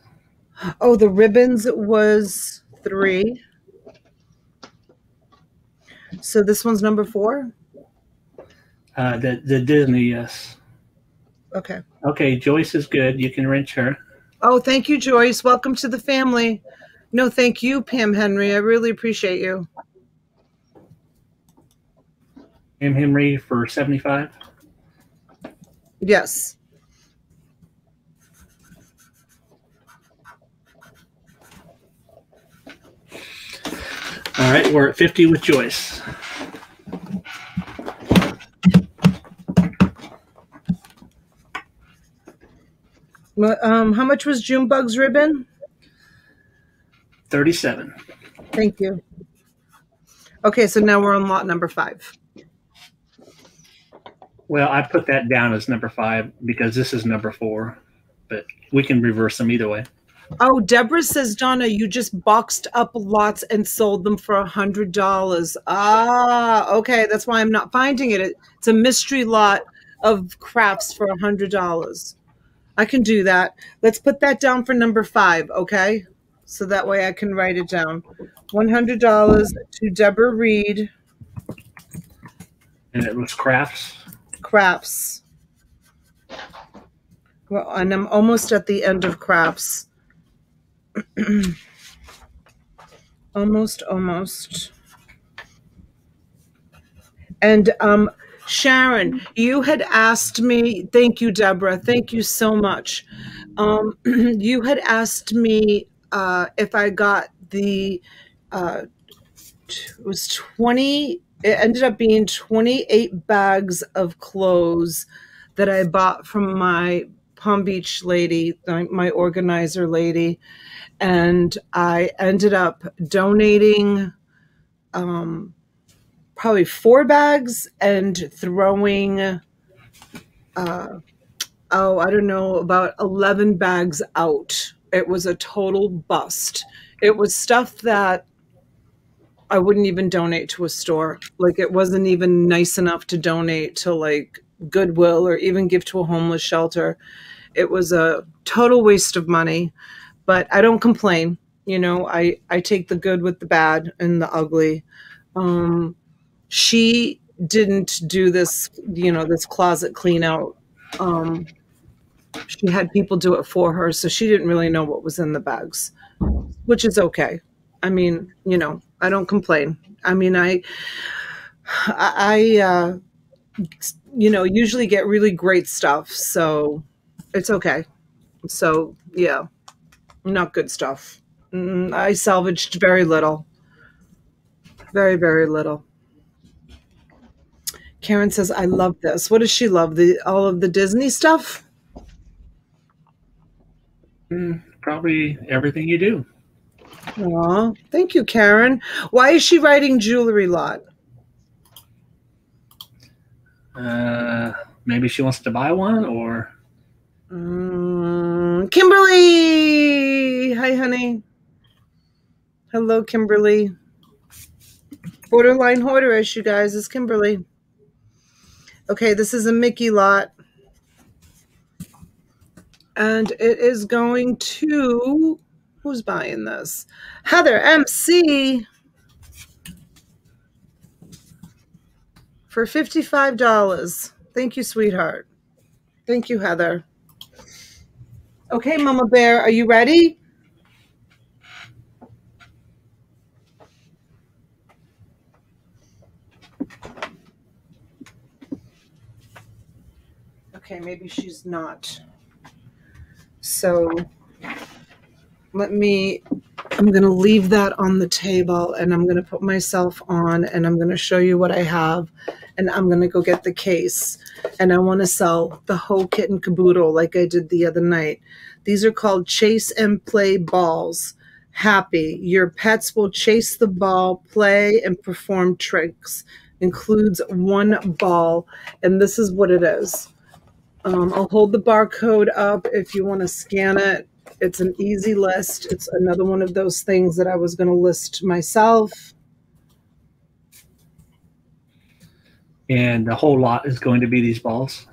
Oh, the ribbons was three. So this one's number four. Uh, the, the Disney, yes. Okay. Okay, Joyce is good. You can wrench her. Oh, thank you, Joyce. Welcome to the family. No, thank you, Pam Henry. I really appreciate you. Pam Henry for 75. Yes. All right, we're at 50 with Joyce. Um, how much was Junebug's ribbon? 37. Thank you. Okay, so now we're on lot number five. Well, I put that down as number five because this is number four, but we can reverse them either way. Oh, Deborah says, Donna, you just boxed up lots and sold them for a hundred dollars. Ah, okay, that's why I'm not finding it. It- It's a mystery lot of crafts for a hundred dollars. I can do that. Let's put that down for number five, okay? So that way I can write it down. One hundred dollars to Deborah Reed And it was crafts. crafts. Well, and I'm almost at the end of crafts. almost, almost. And um, Sharon, you had asked me. Thank you, Deborah. Thank you so much. Um, you had asked me uh, if I got the. Uh, it was twenty. It ended up being twenty-eight bags of clothes that I bought from my Palm Beach lady, my organizer lady, and I ended up donating. Um, probably four bags and throwing, uh, oh, I don't know, about 11 bags out. It was a total bust. It was stuff that I wouldn't even donate to a store. Like it wasn't even nice enough to donate to like Goodwill or even give to a homeless shelter. It was a total waste of money, but I don't complain. You know, I I take the good with the bad and the ugly. Um, she didn't do this, you know, this closet clean out. Um, she had people do it for her, so she didn't really know what was in the bags, which is okay. I mean, you know, I don't complain. I mean, I, I, uh, you know, usually get really great stuff, so it's okay. So yeah, not good stuff. Mm, I salvaged very little, very very little. Karen says, "I love this." What does she love? The all of the Disney stuff. Mm, probably everything you do. Aw, thank you, Karen. Why is she writing jewelry lot? Uh, maybe she wants to buy one, or Mm, Kimberly, hi, honey. Hello, Kimberly. Borderline hoarderess, you guys, is Kimberly. Okay, this is a Mickey lot. And it is going to who's buying this? Heather MC for $55. Thank you, sweetheart. Thank you, Heather. Okay, Mama Bear, are you ready? Okay, maybe she's not. So let me, I'm going to leave that on the table and I'm going to put myself on and I'm going to show you what I have and I'm going to go get the case and I want to sell the whole kit and caboodle like I did the other night. These are called chase and play balls. Happy. Your pets will chase the ball, play, and perform tricks. Includes one ball, and this is what it is. Um, I'll hold the barcode up if you want to scan it. It's an easy list. It's another one of those things that I was going to list myself. And the whole lot is going to be these balls.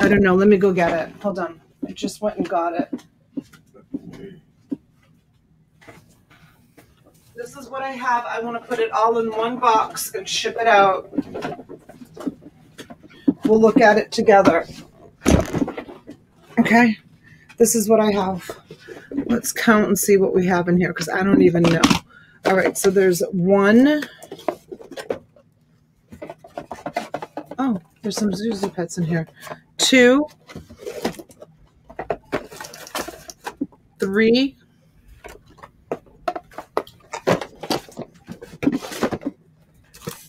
I don't know. Let me go get it. Hold on. I just went and got it. This is what I have. I want to put it all in one box and ship it out. We'll look at it together. Okay. This is what I have. Let's count and see what we have in here because I don't even know. All right. So there's one. Oh, there's some Zhu Zhu pets in here. Two, three,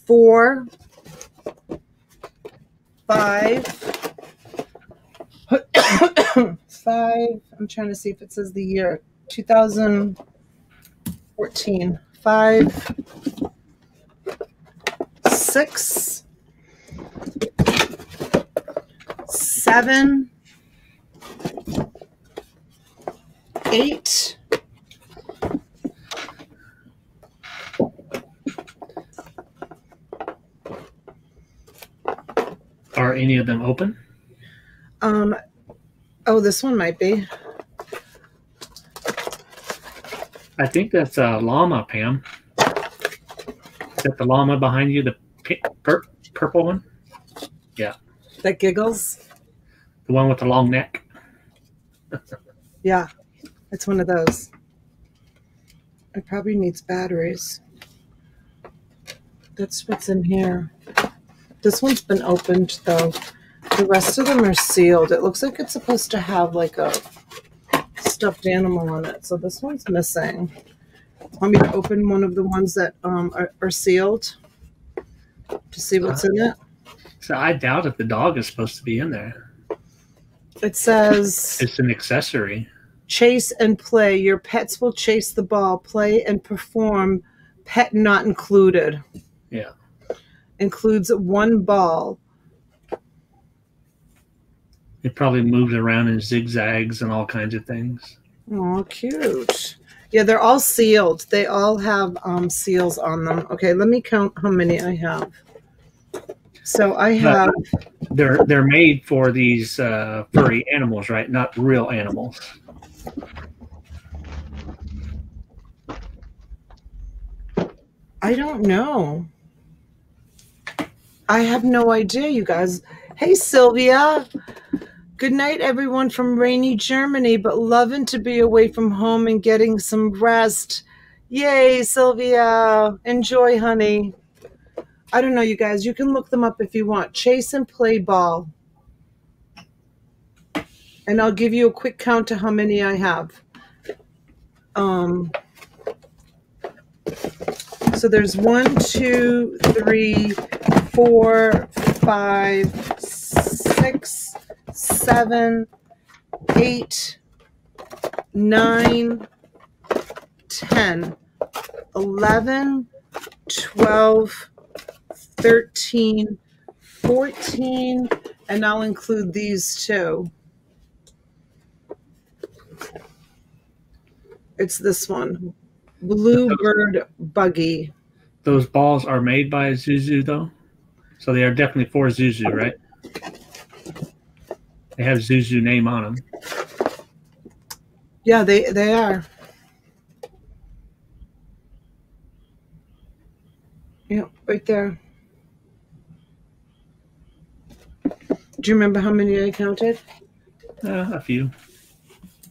four, five, five. I'm trying to see if it says the year. 2014. Five, six, seven, eight, Are any of them open? um, oh, this one might be. I think that's a llama, Pam. Is that the llama behind you, the pi- purple one? Yeah. That giggles. The one with the long neck? Yeah, it's one of those. It probably needs batteries. That's what's in here. This one's been opened though. The rest of them are sealed. It looks like it's supposed to have like a stuffed animal on it. So this one's missing. Want me to open one of the ones that um, are, are sealed to see what's in it? So I doubt if the dog is supposed to be in there. It says. It's an accessory. chase and play. Your pets will chase the ball, play and perform, pet not included. Yeah. includes one ball. It probably moves around in zigzags and all kinds of things. Oh, cute. Yeah, they're all sealed. They all have um, seals on them. Okay, let me count how many I have. So I have, They're they're made for these uh, furry animals, right? Not real animals. I don't know. I have no idea, you guys. Hey, Sylvia. Good night, everyone from rainy Germany, but loving to be away from home and getting some rest. Yay, Sylvia. Enjoy, honey. I don't know, you guys. You can look them up if you want. Chase and play ball. And I'll give you a quick count to how many I have. Um, so there's one, two, three, four, five, six, seven, eight, nine, ten, eleven, twelve, thirteen, fourteen, and I'll include these two. It's this one. Bluebird Buggy. Those balls are made by Zhu Zhu, though, so they are definitely for Zhu Zhu, right? They have Zhu Zhu name on them. Yeah, they they are. Yeah, right there. Do you remember how many I counted? Uh, a few.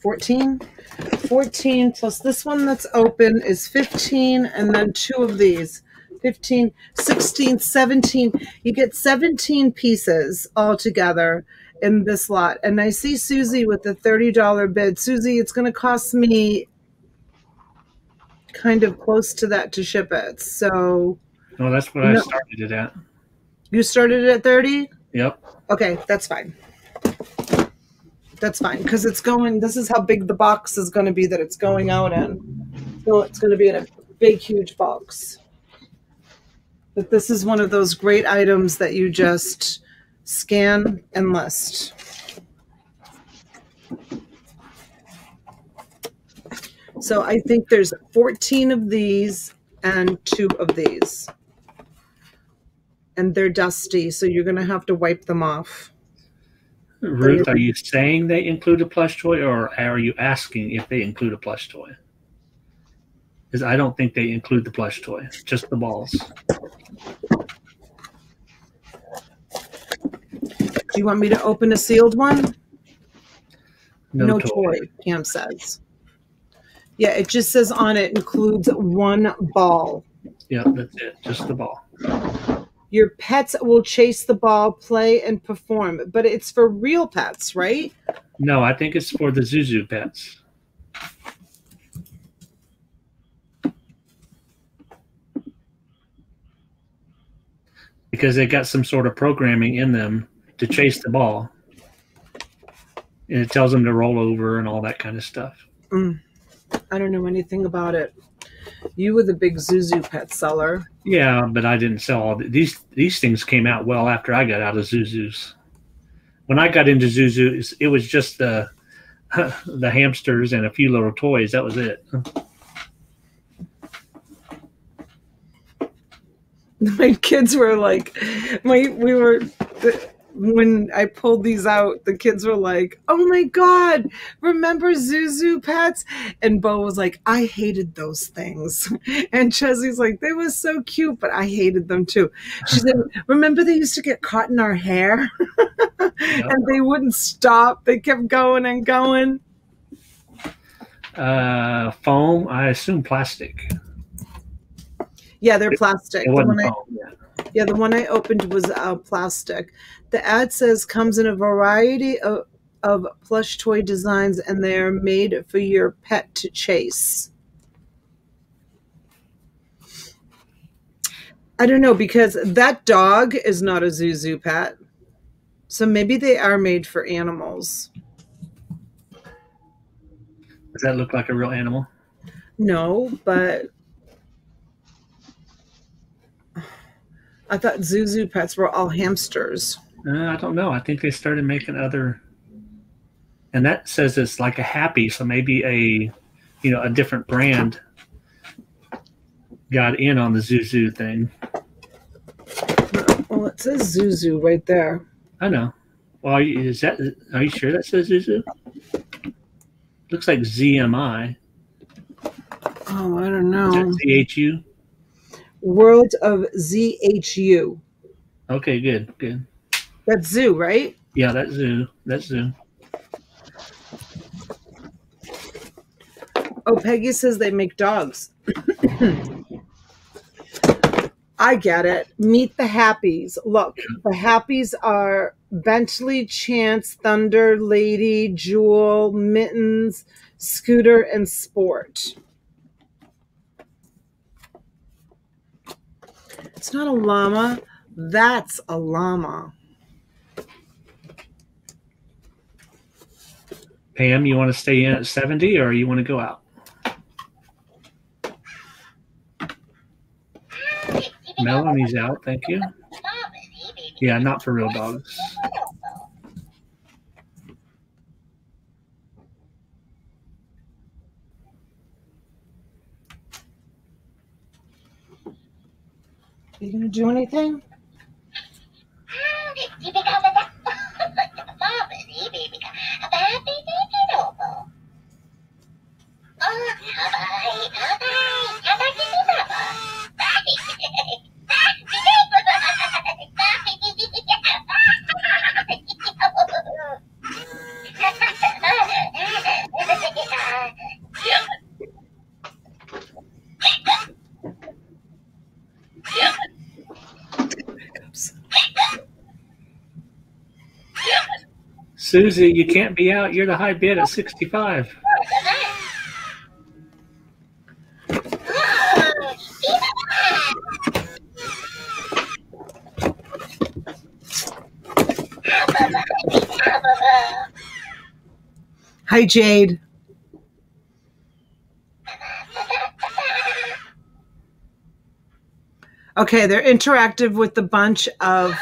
14? 14 plus this one that's open is 15, and then two of these 15, 16, 17. You get 17 pieces all together in this lot. And I see Susie with the $30 bid. Susie, it's going to cost me kind of close to that to ship it. So No, that's what I started it at. you started it at 30? Yep. Okay, that's fine. That's fine because it's going. This is how big the box is going to be that it's going out in. So it's going to be in a big, huge box. But this is one of those great items that you just scan and list. So I think there's 14 of these and two of these. And they're dusty, so you're going to have to wipe them off. Ruth, are you saying they include a plush toy, or are you asking if they include a plush toy? Because I don't think they include the plush toy, just the balls. Do you want me to open a sealed one? No, No, toy. toy, Pam says. Yeah, it just says on it includes one ball. Yeah, that's it, just the ball. Your pets will chase the ball, play, and perform, but it's for real pets, right? No, I think it's for the Zhu Zhu pets. Because they got some sort of programming in them to chase the ball. And it tells them to roll over and all that kind of stuff. Mm. I don't know anything about it. You were the big Zhu Zhu pet seller. Yeah, but I didn't sell all the, these. These things came out well after I got out of Zhu Zhu's. When I got into Zhu Zhu's, it was just the the hamsters and a few little toys. That was it. My kids were like, my we were when I pulled these out, the kids were like, "Oh my god, remember Zhu Zhu pets?" And Bo was like, "I hated those things," and Chesley's like, "They were so cute, but I hated them too." She said, "Remember they used to get caught in our hair, and they wouldn't stop. They kept going and going." Uh, foam. I assume plastic. Yeah, they're plastic. It wasn't one I- foam. Yeah. Yeah, the one I opened was uh, plastic. The ad says comes in a variety of, of plush toy designs and they are made for your pet to chase. I don't know because that dog is not a Zhu Zhu pet. So maybe they are made for animals. Does that look like a real animal? No, but I thought Zhu Zhu pets were all hamsters. Uh, I don't know. I think they started making other, and that says it's like a happy. So maybe a, you know, a different brand got in on the Zhu Zhu thing. Well, it says Zhu Zhu right there. I know. Well, are you, is that? Are you sure that says Zhu Zhu? Looks like ZMI. Oh, I don't Is know. that ZHU? World of ZHU. Okay, good, good. That's Zoo, right? Yeah, that's Zoo. That's Zoo. Oh, Peggy says they make dogs. I get it. Meet the Happies. Look, the Happies are Bentley, Chance, Thunder, Lady, Jewel, Mittens, Scooter, and Sport. It's not a llama. That's a llama. Pam, you want to stay in at 70 or you want to go out? Melanie's out, thank you. Yeah, not for real dogs. Are you gonna do anything? Susie, you can't be out. You're the high bid at 65. Hi, Jade. Okay, they're interactive with the bunch of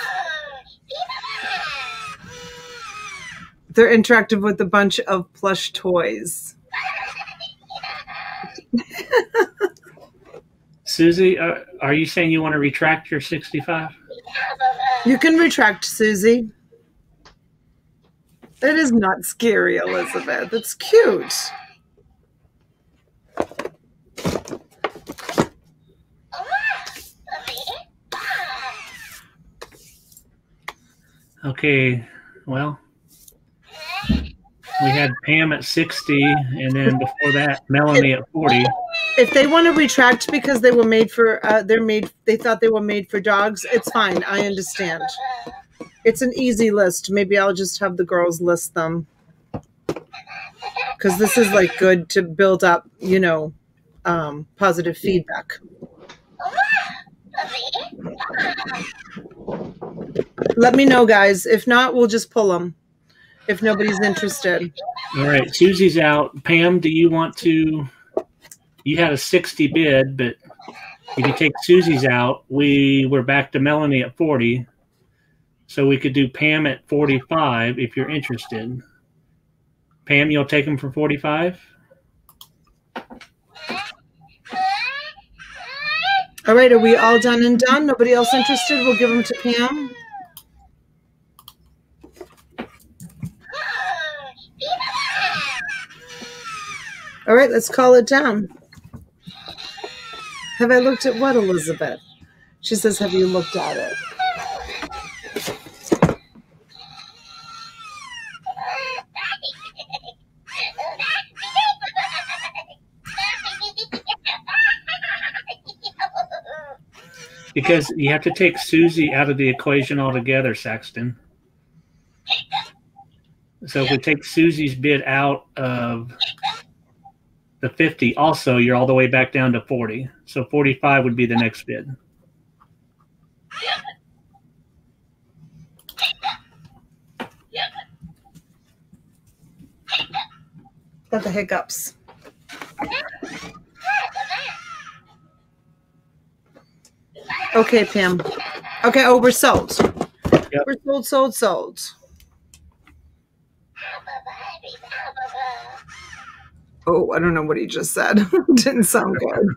they're interactive with a bunch of plush toys. Susie, uh, are you saying you want to retract your 65? You can retract, Susie. It is not scary, Elizabeth. It's cute. Okay, well, we had Pam at 60, and then before that, Melanie at 40. If they want to retract because they were made for, uh, they're made. They thought they were made for dogs. It's fine. I understand. It's an easy list. Maybe I'll just have the girls list them because this is like good to build up. You know, um, positive feedback. Let me know, guys. If not, we'll just pull them. If nobody's interested. All right, Susie's out. Pam, do you want to? You had a 60 bid, but if you take Susie's out, we were back to Melanie at 40. So we could do Pam at 45 if you're interested. Pam, you'll take them for 45? All right, are we all done and done? Nobody else interested? We'll give them to Pam. All right, let's call it down. Have I looked at what, Elizabeth? She says, Have you looked at it? Because you have to take Susie out of the equation altogether, Saxton. So if we take Susie's bid out of the 50, also you're all the way back down to 40. So 45 would be the next bid. Got the hiccups. Okay, Pam. Okay. Oh, we're sold. Yep. We're sold, sold, sold. Oh, I don't know what he just said. Didn't sound good.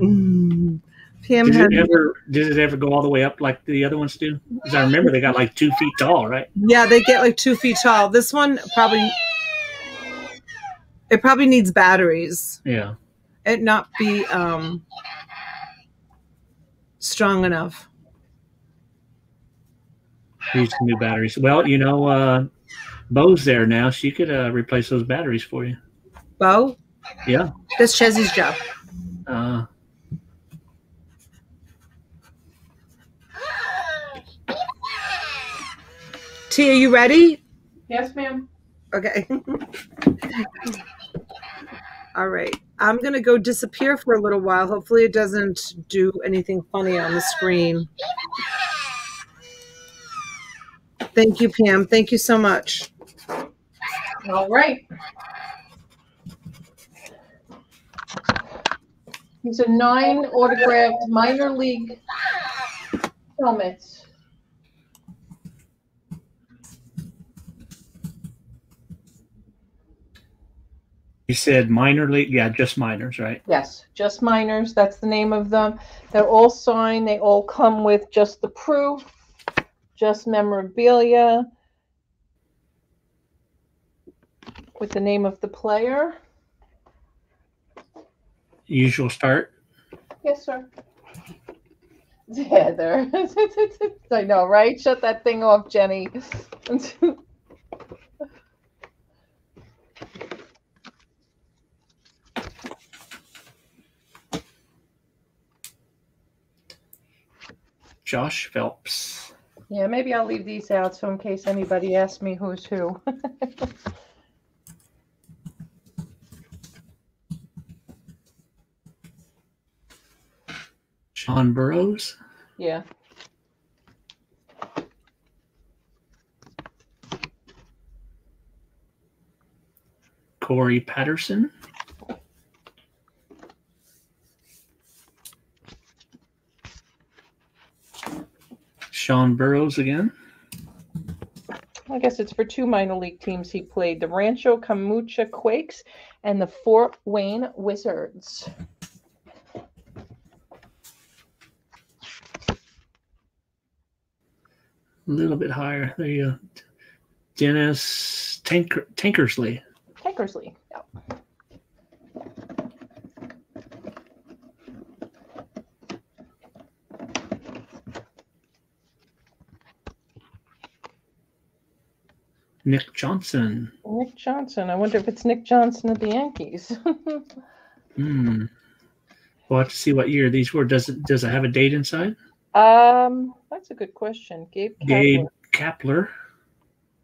Mm. Pam did it ever did it ever go all the way up like the other ones do? Because I remember they got like two feet tall, right? yeah, they get like two feet tall. This one probably, it probably needs batteries. Yeah. It not be um strong enough. Need new batteries. Well, you know, uh Bo's there now. She could uh replace those batteries for you. Bo, Yeah. that's Chezzy's job. Uh T, are you ready? Yes, ma'am. Okay. All right. I'm going to go disappear for a little while. Hopefully, it doesn't do anything funny on the screen. Thank you, Pam. Thank you so much. All right. These are nine autographed minor league helmets. you said minor league, yeah, just minors, right? Yes, just minors. That's the name of them. They're all signed. They all come with just the proof, just memorabilia, with the name of the player. Usual start. Yes, sir. Heather. I know, right? Shut that thing off, Jenny. Josh Phelps. yeah, maybe I'll leave these out so in case anybody asks me who's who. Sean Burroughs. yeah. Corey Patterson. Sean Burroughs again. I guess it's for two minor league teams he played the Rancho Cucamonga Quakes and the Fort Wayne Wizards. A little bit higher. There you go. Dennis Tanker, Tankersley. Tankersley. Yeah. Nick Johnson. Nick Johnson. I wonder if it's Nick Johnson of the Yankees. Hmm. We'll have to see what year these were. Does it does it have a date inside? Um, that's a good question. Gabe Gabe Kapler. Kapler.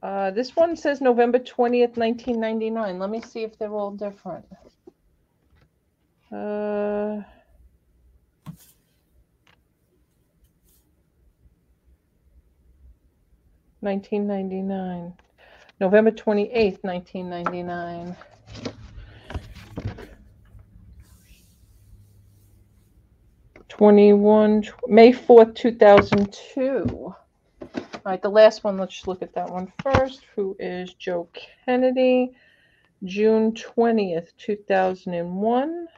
Uh, this one says November 20th, 1999. Let me see if they're all different. Uh, Nineteen ninety nine, November twenty eighth, nineteen ninety nine. Twenty one, May fourth, two thousand two. All right, the last one, let's just look at that one first, who is Joe Kennedy, June 20th, 2001.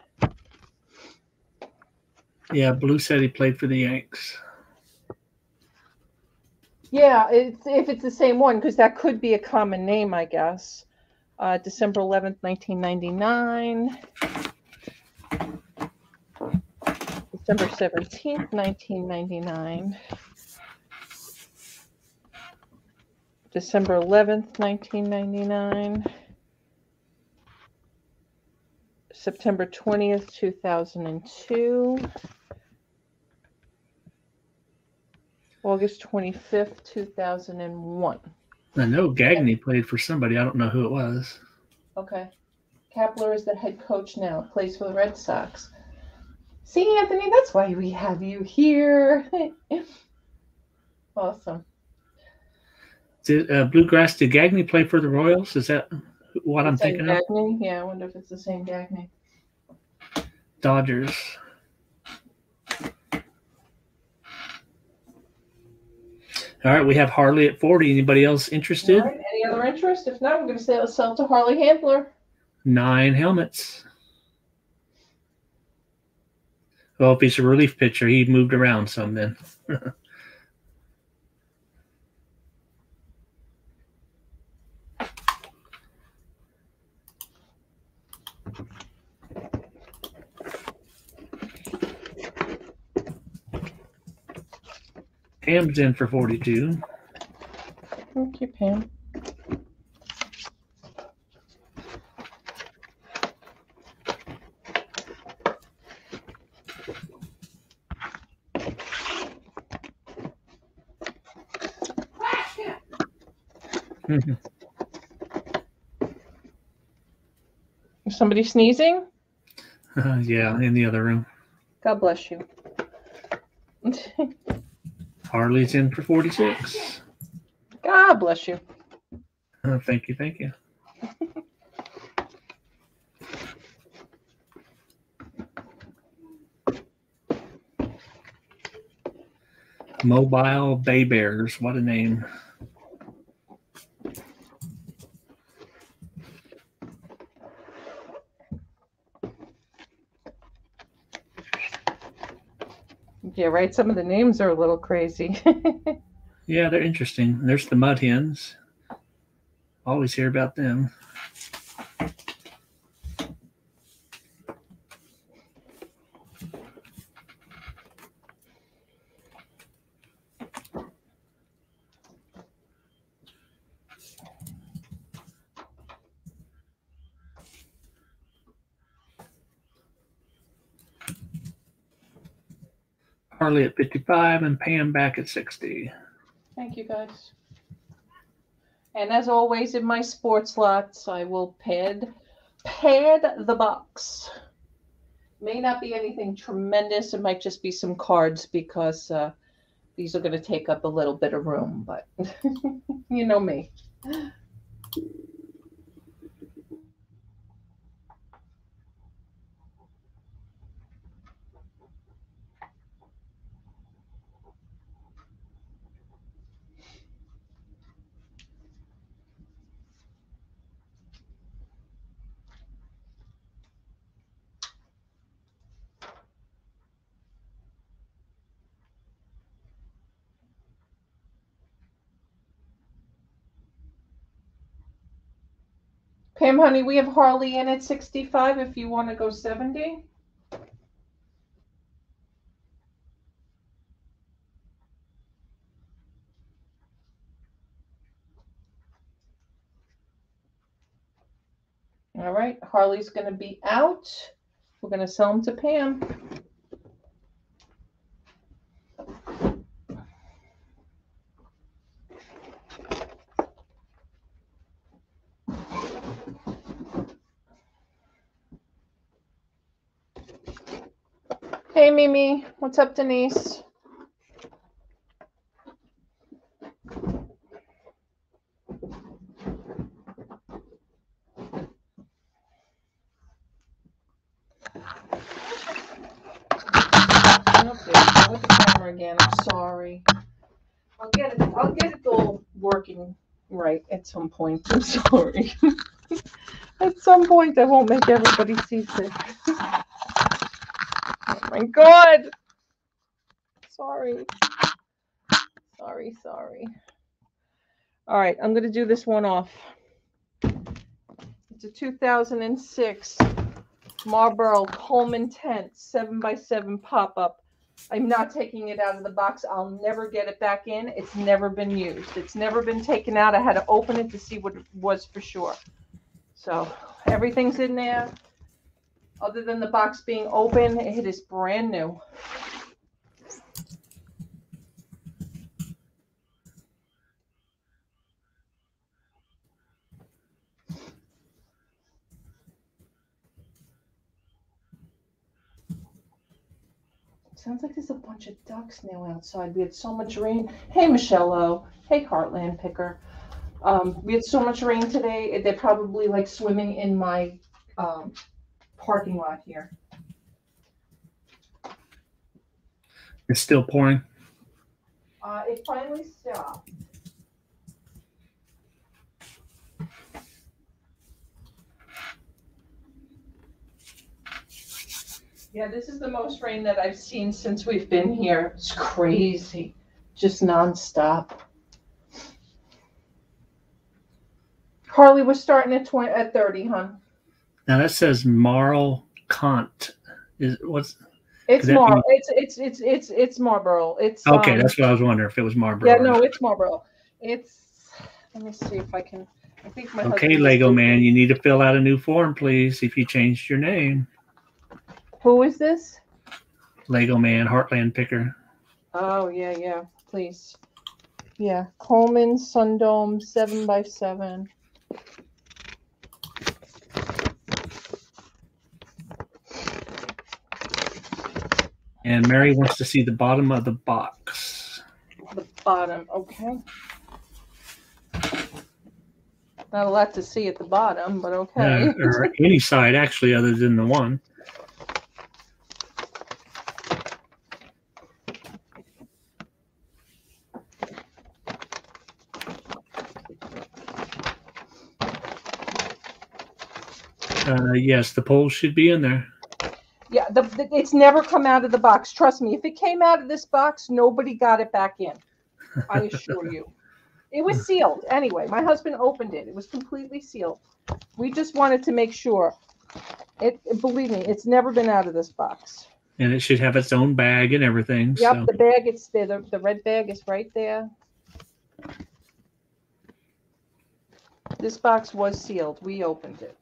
Yeah, Blue said he played for the Yanks. Yeah, it's, if it's the same one, because that could be a common name, I guess. Uh, December 11th, 1999. December 17th, 1999. December 11th, 1999. September 20th, 2002. August 25th, 2001. I know Gagne played for somebody. I don't know who it was. Okay. Kapler is the head coach now, plays for the Red Sox. See, Anthony, that's why we have you here. awesome. Did uh, Bluegrass, did Gagne play for the Royals? Is that what I'm thinking Gagne? of? Yeah, I wonder if it's the same Gagne. Dodgers. All right, we have Harley at 40. Anybody else interested? Right, any other interest? If not, we're going to sell to Harley Handler. Nine helmets. Well, if he's a relief pitcher, he moved around some then. Pam's in for 42. Thank you, Pam. Is somebody sneezing? yeah, in the other room. God bless you. Harley's in for 46. God bless you. Uh, thank you, thank you. Mobile Bay Bears. What a name. Right. Some of the names are a little crazy. Yeah, they're interesting. There's the Mud Hens. Always hear about them. At 55 and Pam back at 60. Thank you, guys. And as always in my sports lots, I will pad pad the box. May not be anything tremendous. It might just be some cards because uh, these are going to take up a little bit of room. But you know me. Pam, honey, we have Harley in at 65 if you want to go 70. All right, Harley's going to be out. We're going to sell him to Pam. Hey, Mimi. What's up, Denise? Again. I'm sorry. I'll get it. I'll get it all working right at some point. I'm sorry. at some point, I won't make everybody seasick. My god. Sorry. Sorry, sorry. All right, I'm going to do this one off. It's a 2006 Marlboro Coleman tent 7x7 pop up. I'm not taking it out of the box. I'll never get it back in. It's never been used. It's never been taken out. I had to open it to see what it was for sure. So everything's in there. Other than the box being open, it is brand new. Sounds like there's a bunch of ducks now outside. We had so much rain. Hey, Michelle O. Hey, Heartland Picker. Um, we had so much rain today. They're probably like swimming in my um, parking lot here. It's still pouring. Uh, it finally stopped. Yeah, this is the most rain that I've seen since we've been here. It's crazy, just nonstop. Harley, we're starting at twenty, at thirty, hon. Now that says Marl Kant. Is what's It's that it's, it's, it's, it's, it's Marlboro. It's. okay? um, That's what I was wondering if it was Marlboro. Yeah, no, it's Marlboro. It's, let me see if I can, I think my. Okay, Lego man, you need to fill out a new form, please. If you changed your name, Who is this? Lego man, Heartland picker. Oh, yeah, yeah, please. Yeah, Coleman Sundome, seven by seven. And Mary wants to see the bottom of the box. The bottom, okay. Not a lot to see at the bottom, but okay. Uh, or any side, actually, other than the one. Uh, yes, the poles should be in there. The, the, it's never come out of the box. Trust me, if it came out of this box, nobody got it back in. I assure you. It was sealed anyway. My husband opened it. It was completely sealed. We just wanted to make sure. It believe me, it's never been out of this box. And it should have its own bag and everything. Yep, so. the bag it's there. The, the red bag is right there. This box was sealed. We opened it.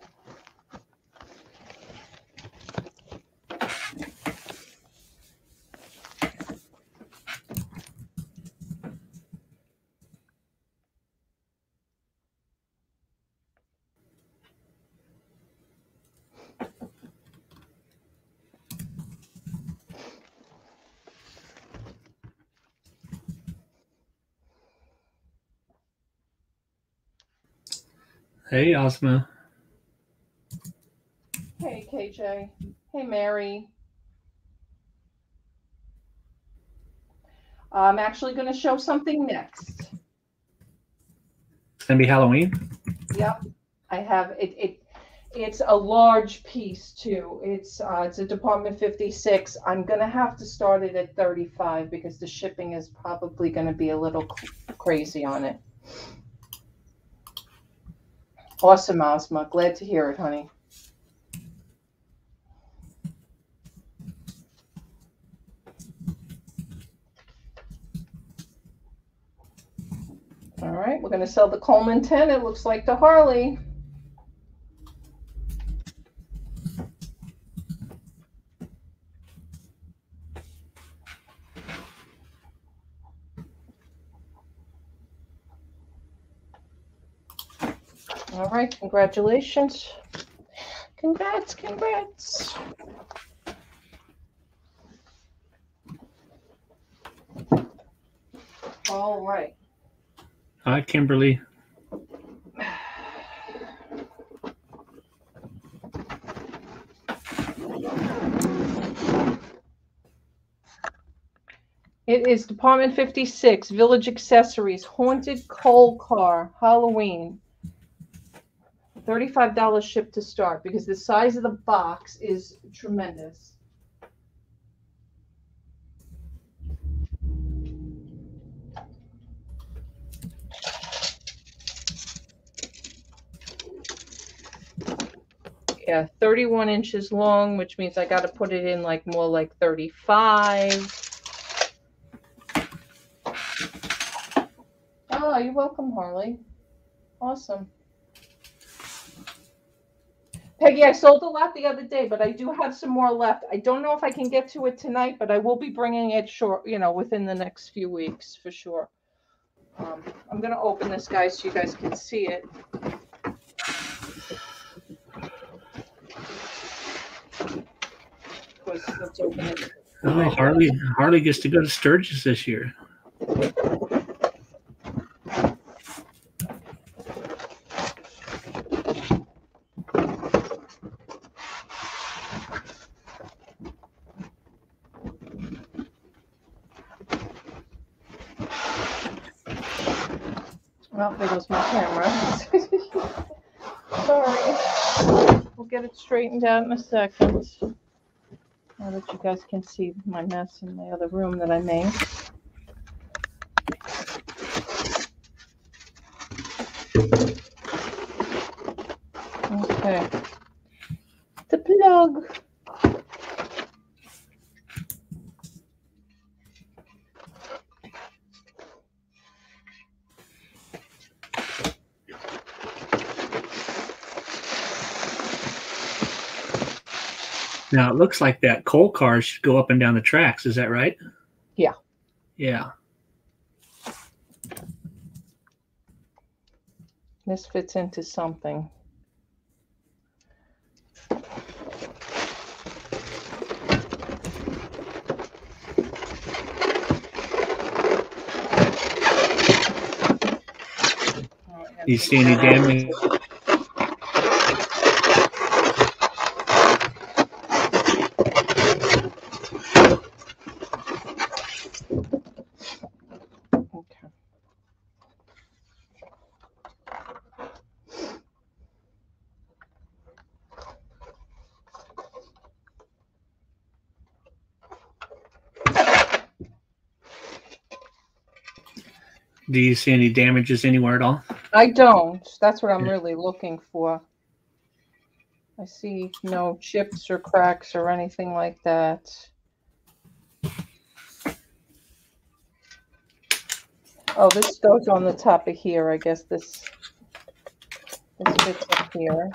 Hey, Ozma. Hey, KJ. Hey, Mary. I'm actually going to show something next. It's gonna be Halloween. Yep, I have it. It it's a large piece too. It's uh, it's a Department 56. I'm gonna have to start it at 35 because the shipping is probably gonna be a little crazy on it. Awesome, Ozma. Glad to hear it, honey. All right, we're gonna sell the Coleman 10. It looks like the Harley. All right, congratulations. Congrats, congrats. All right. Hi, Kimberly. It is Department 56, Village Accessories, Haunted Coal Car, Halloween. $35 ship to start because the size of the box is tremendous. Yeah, 31 inches long, which means I got to put it in like more like 35. Oh, you're welcome, Harley. Awesome. Peggy, I sold a lot the other day, but I do have some more left. I don't know if I can get to it tonight, but I will be bringing it short, you know, within the next few weeks for sure. Um, I'm gonna open this, guys, so you guys can see it. Let's, let's open it. Oh, Harley. Harley gets to go to Sturgis this year. Oh, there goes my camera. Sorry. We'll get it straightened out in a second. Now that you guys can see my mess in my other room that I made. Okay. The plug. Now it looks like that coal car should go up and down the tracks. Is that right? Yeah. Yeah. This fits into something. Do you see any damage? Do you see any damages anywhere at all? I don't. That's what I'm really looking for. I see no chips or cracks or anything like that. Oh, this goes on the top of here. I guess this this fits up here.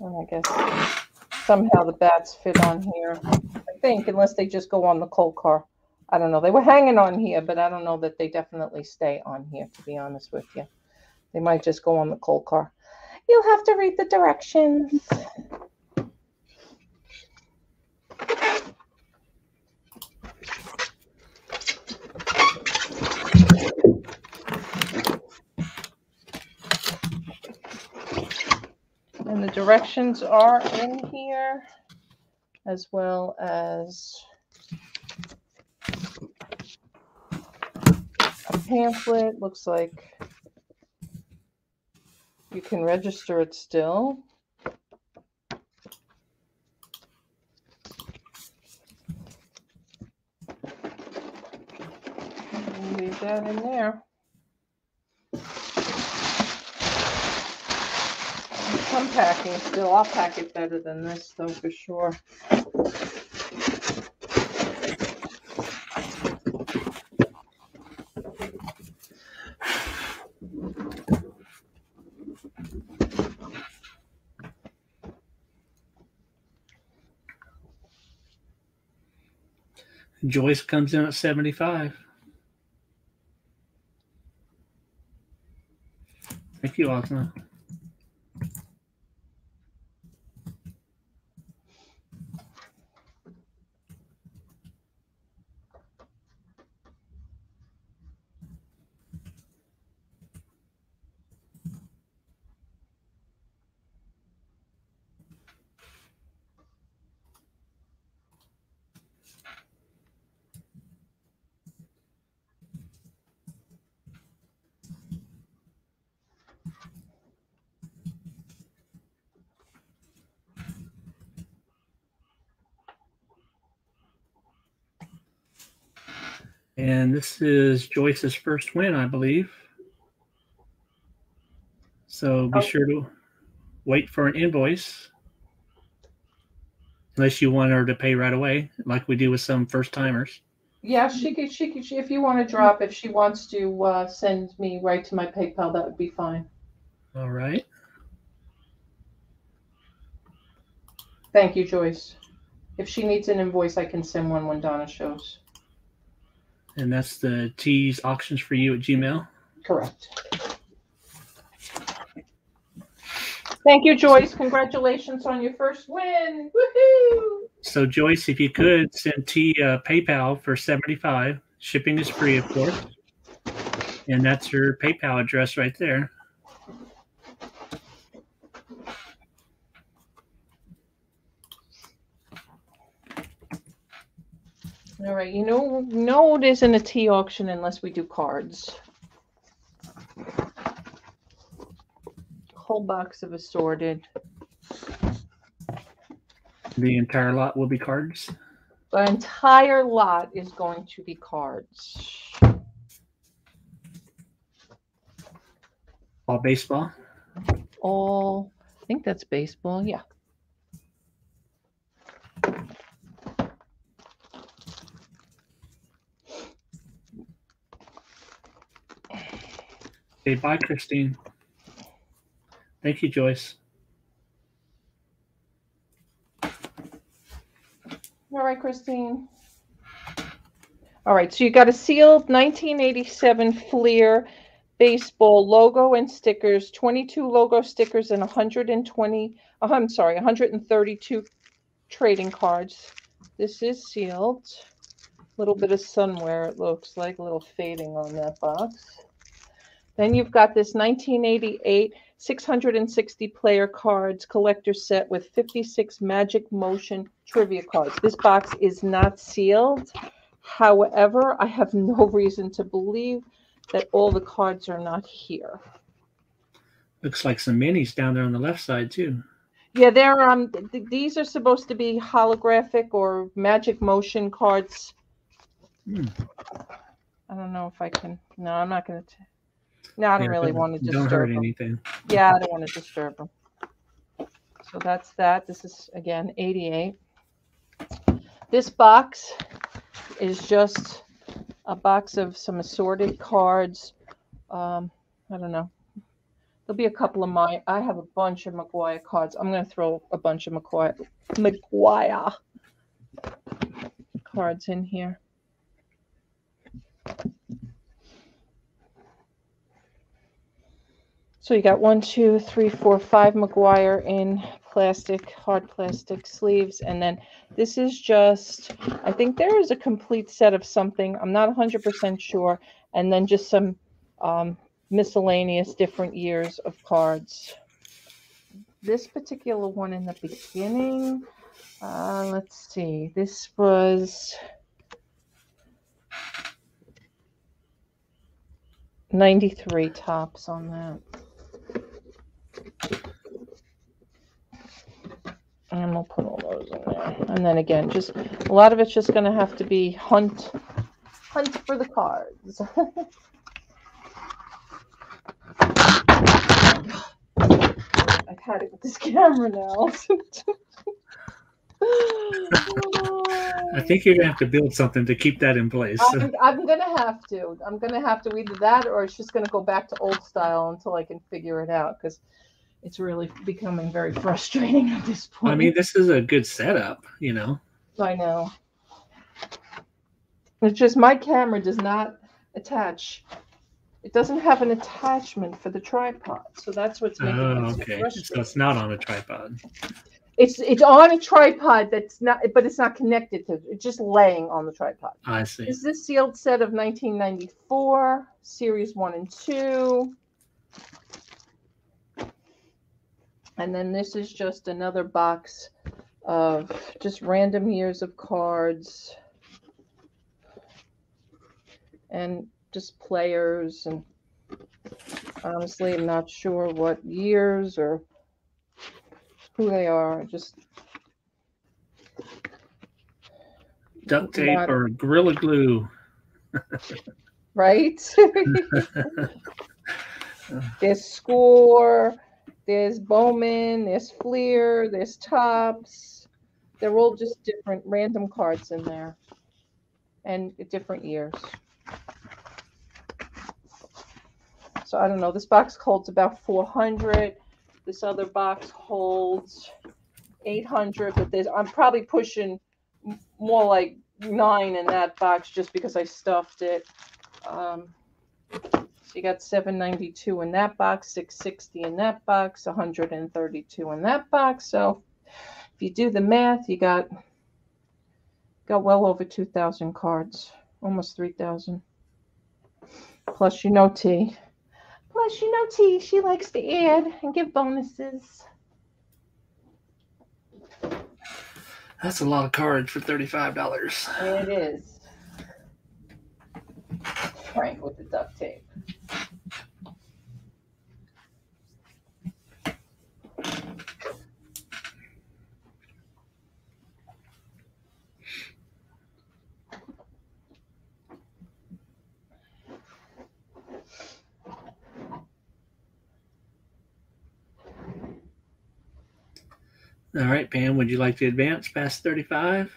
And I guess somehow the bats fit on here. Think, unless they just go on the coal car. I don't know. They were hanging on here, but I don't know that they definitely stay on here, to be honest with you. They might just go on the coal car. You'll have to read the directions. And the directions are in here as well as a pamphlet. Looks like you can register it still. Leave that in there. I'm packing still. I'll pack it better than this though for sure. Joyce comes in at 75. Thank you, Ozma. And this is Joyce's first win, I believe. So be Oh. sure to wait for an invoice. Unless you want her to pay right away, like we do with some first timers. Yeah, she could. She could. If you want to drop, if she wants to uh, send me right to my PayPal, that would be fine. All right. Thank you, Joyce. If she needs an invoice, I can send one when Donna shows. And that's the tease auctions for you at Gmail. Correct. Thank you, Joyce. Congratulations on your first win. Woohoo! So Joyce, if you could send T uh, PayPal for 75. Shipping is free, of course. And that's her PayPal address right there. All right, you know, no, it isn't a T auction unless we do cards. Whole box of assorted. The entire lot will be cards. The entire lot is going to be cards. All baseball. All, I think that's baseball. Yeah. Okay, bye, Christine. Thank you, Joyce. All right, Christine. All right, so you got a sealed 1987 Fleer baseball logo and stickers, 22 logo stickers, and 120, oh, uh, I'm sorry, 132 trading cards. This is sealed. A little bit of sunwear, it looks like, a little fading on that box. Then you've got this 1988 660 player cards collector set with 56 Magic Motion trivia cards. This box is not sealed. However, I have no reason to believe that all the cards are not here. Looks like some minis down there on the left side too. Yeah, they're um th- these are supposed to be holographic or magic motion cards. Hmm. I don't know if I can. No, I'm not going to. No, I don't Yeah, really don't- want to Don't disturb hurt them. anything. Yeah, I don't want to disturb them. So that's that. This is again 88. This box is just a box of some assorted cards. Um, I don't know. There'll be a couple of my. I have a bunch of McGwire cards. I'm going to throw a bunch of McGwire McGwire cards in here. So you got one, two, three, four, five McGwire in plastic, hard plastic sleeves. And then this is just, I think there is a complete set of something. I'm not 100% sure. And then just some um, miscellaneous different years of cards. This particular one in the beginning, uh, let's see, this was 93 Topps on that. And we'll put all those in there. And then again, just a lot of it's just going to have to be hunt, hunt for the cards. I've had it with this camera now. I think you're gonna have to build something to keep that in place. I'm, I'm gonna have to. I'm gonna have to either that or it's just gonna go back to old style until I can figure it out because it's really becoming very frustrating at this point. I mean, this is a good setup, you know. I know. It's just my camera does not attach. It doesn't have an attachment for the tripod, so that's what's making Oh, it so okay. So it's not on a tripod. It's it's on a tripod that's not, but it's not connected to. It's just laying on the tripod. I see. Is this sealed set of 1994, series one and two? And then this is just another box of just random years of cards and just players and honestly I'm not sure what years or who they are. Just Duct tape Lot- or Gorilla Glue. right? there's Score, there's Bowman, there's Fleer, there's Topps. They're all just different random cards in there and different years. So I don't know. This box holds about 400. This other box holds 800, but there's I'm probably pushing more like nine in that box just because I stuffed it. Um, so you got 792 in that box, 660 in that box, 132 in that box. So if you do the math, you got got well over 2,000 cards, almost 3,000. Plus, you know T. Plus, you know T. She likes to add and give bonuses. That's a lot of cards for thirty-five dollars. It is. prank with the duct tape. All right, Pam, would you like to advance past 35?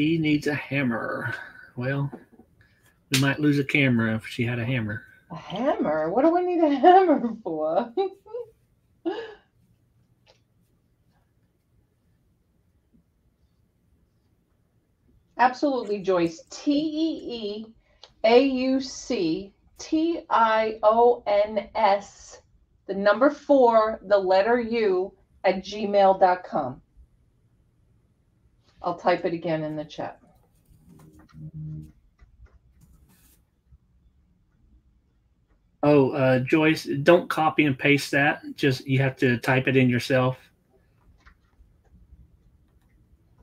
T needs a hammer. Well, we might lose a camera if she had a hammer. A hammer? What do we need a hammer for? Absolutely, Joyce. T E E A U C T I O N S, the number four, the letter U at gmail.com. I'll type it again in the chat. Oh, uh, Joyce, don't copy and paste that. Just you have to type it in yourself.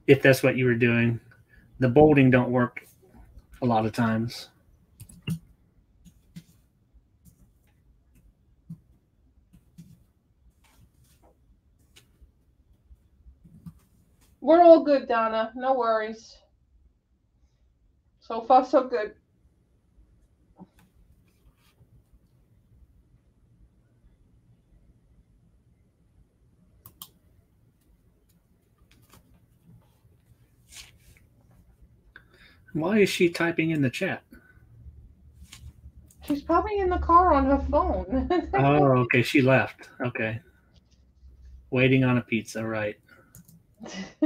If that's what you were doing, the bolding don't work a lot of times. We're all good, Donna. No worries. So far, so good. Why is she typing in the chat? She's probably in the car on her phone. Oh, okay, she left. Okay. Waiting on a pizza, right.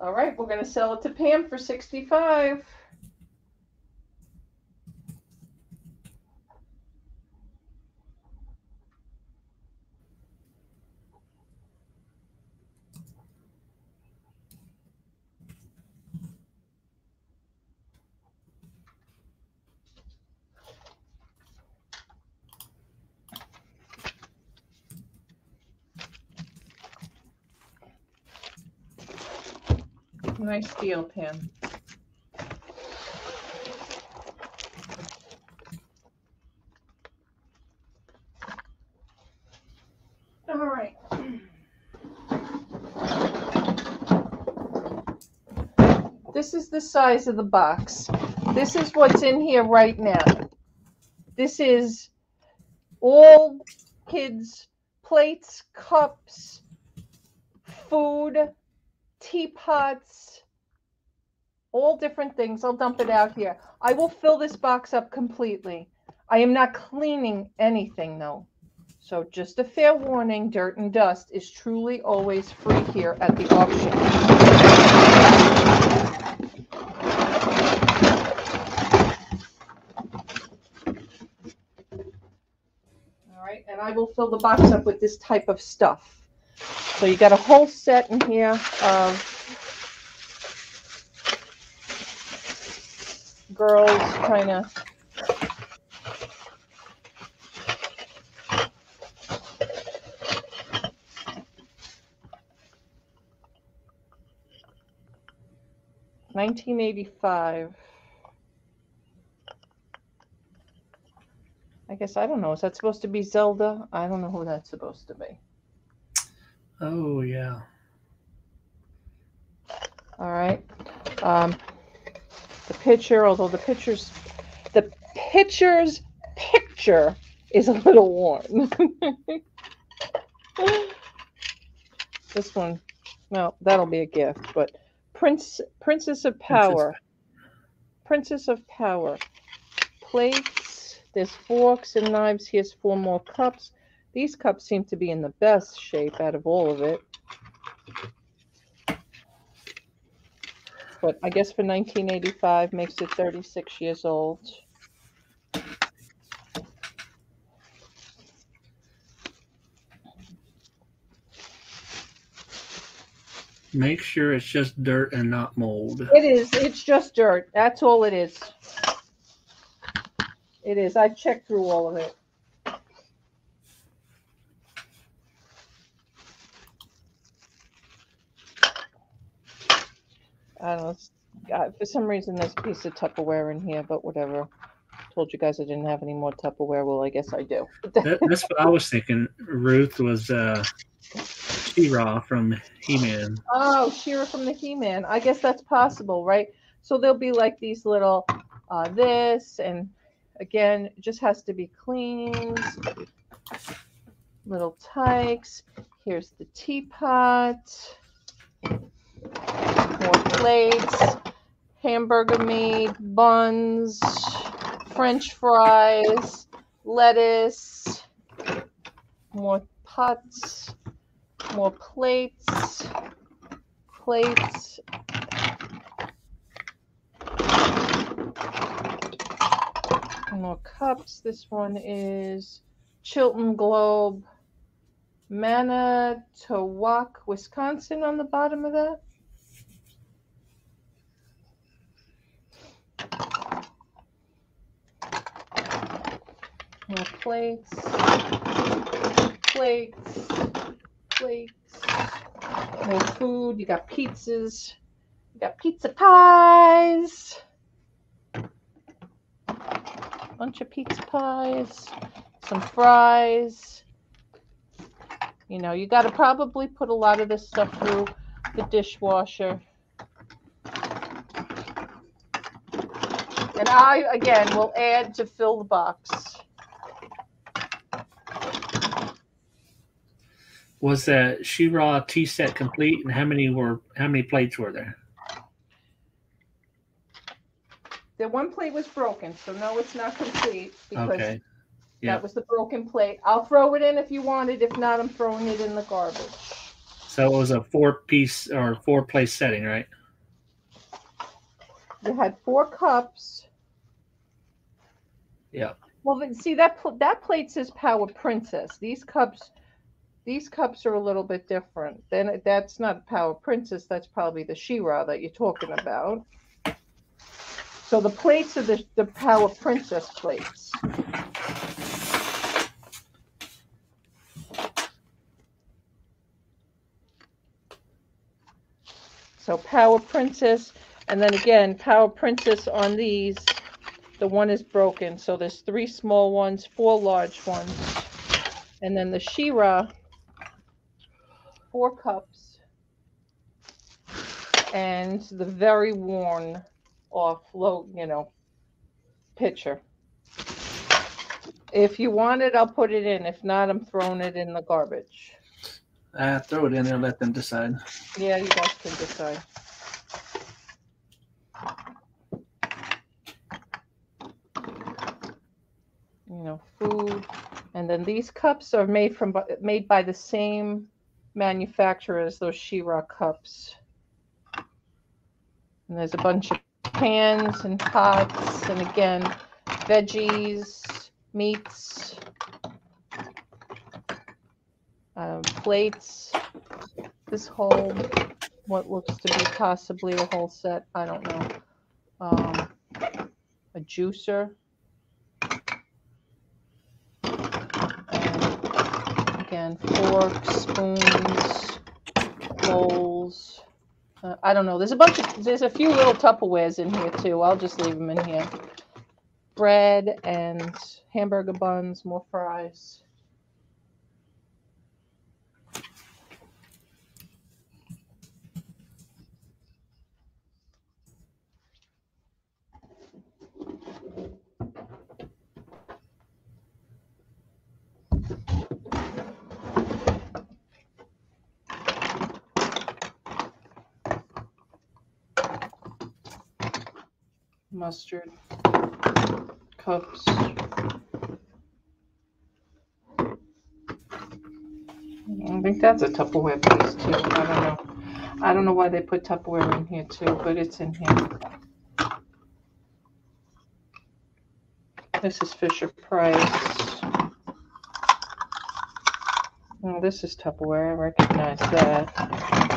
All right, we're going to sell it to Pam for 65. Nice deal, Pam. All right. This is the size of the box. This is what's in here right now. This is all kids' plates, cups, food, teapots, all different things. I'll dump it out here. I will fill this box up completely. I am not cleaning anything though. So just a fair warning, dirt and dust is truly always free here at the auction. All right, and I will fill the box up with this type of stuff. So you got a whole set in here of girls kind of Nineteen eighty-five. I guess I don't know. Is that supposed to be Zelda? I don't know who that's supposed to be. Oh, yeah. All right. Um, the picture, although the picture's the picture's picture is a little worn. this one, no, that'll be a gift. But Prince, Princess of Power, Princess of Power, plates. There's forks and knives. Here's four more cups. These cups seem to be in the best shape out of all of it. But I guess for 1985 makes it 36 years old. Make sure it's just dirt and not mold. It is. It's just dirt. That's all it is. It is. I checked through all of it. Know. it's- uh, For some reason, there's a piece of Tupperware in here, but whatever. Told you guys I didn't have any more Tupperware. Well, I guess I do. That, that's what I was thinking. Ruth was uh, She-Ra from He-Man. Oh, She-Ra from the He-Man. I guess that's possible, right? So there'll be like these little uh this and again, it just has to be cleaned. Little Tikes. Here's the teapot. Plates. Hamburger meat, buns, french fries, lettuce, more pots, more plates, plates. More cups. This one is Chilton Globe, Manitowoc, Wisconsin on the bottom of that. More plates, plates, plates, more food. You got pizzas, you got pizza pies, bunch of pizza pies, some fries. You know, you got to probably put a lot of this stuff through the dishwasher. And I, again, will add to fill the box. Was that She-Ra tea set complete, and how many were how many plates were there? The one plate was broken, so no, it's not complete because Okay. Yeah. that was the broken plate. I'll throw it in if you want it. If not, I'm throwing it in the garbage. So it was a four piece or four place setting, right? You had four cups. Yeah. Well, see that pl- that plate says Power Princess. These cups, these cups are a little bit different. Then that's not Power Princess. That's probably the She-Ra that you're talking about. So the plates are the the Power Princess plates. So Power Princess, and then again, Power Princess on these, the one is broken. So there's three small ones, four large ones. And then the She-Ra, four cups. And the very worn off low, you know, pitcher. If you want it, I'll put it in. If not, I'm throwing it in the garbage. Uh, throw it in there. Let them decide. Yeah, you guys can decide. You know, food, and then these cups are made from made by the same manufacturer as those She-Ra cups. And there's a bunch of pans and pots, and again, veggies, meats, um, plates. This whole, what looks to be possibly a whole set, I don't know. Um, a juicer. Forks, spoons, bowls. Uh, I don't know. There's a bunch of, there's a few little Tupperwares in here too. I'll just leave them in here. Bread and hamburger buns, more fries. Mustard, cups. I think that's a Tupperware piece too. I don't know. I don't know why they put Tupperware in here too, but it's in here. This is Fisher Price. Oh, this is Tupperware. I recognize that.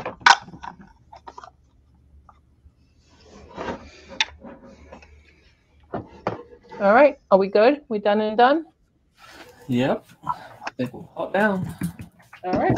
All right. Are we good? We done and done? Yep. I think we'll hold down. All right.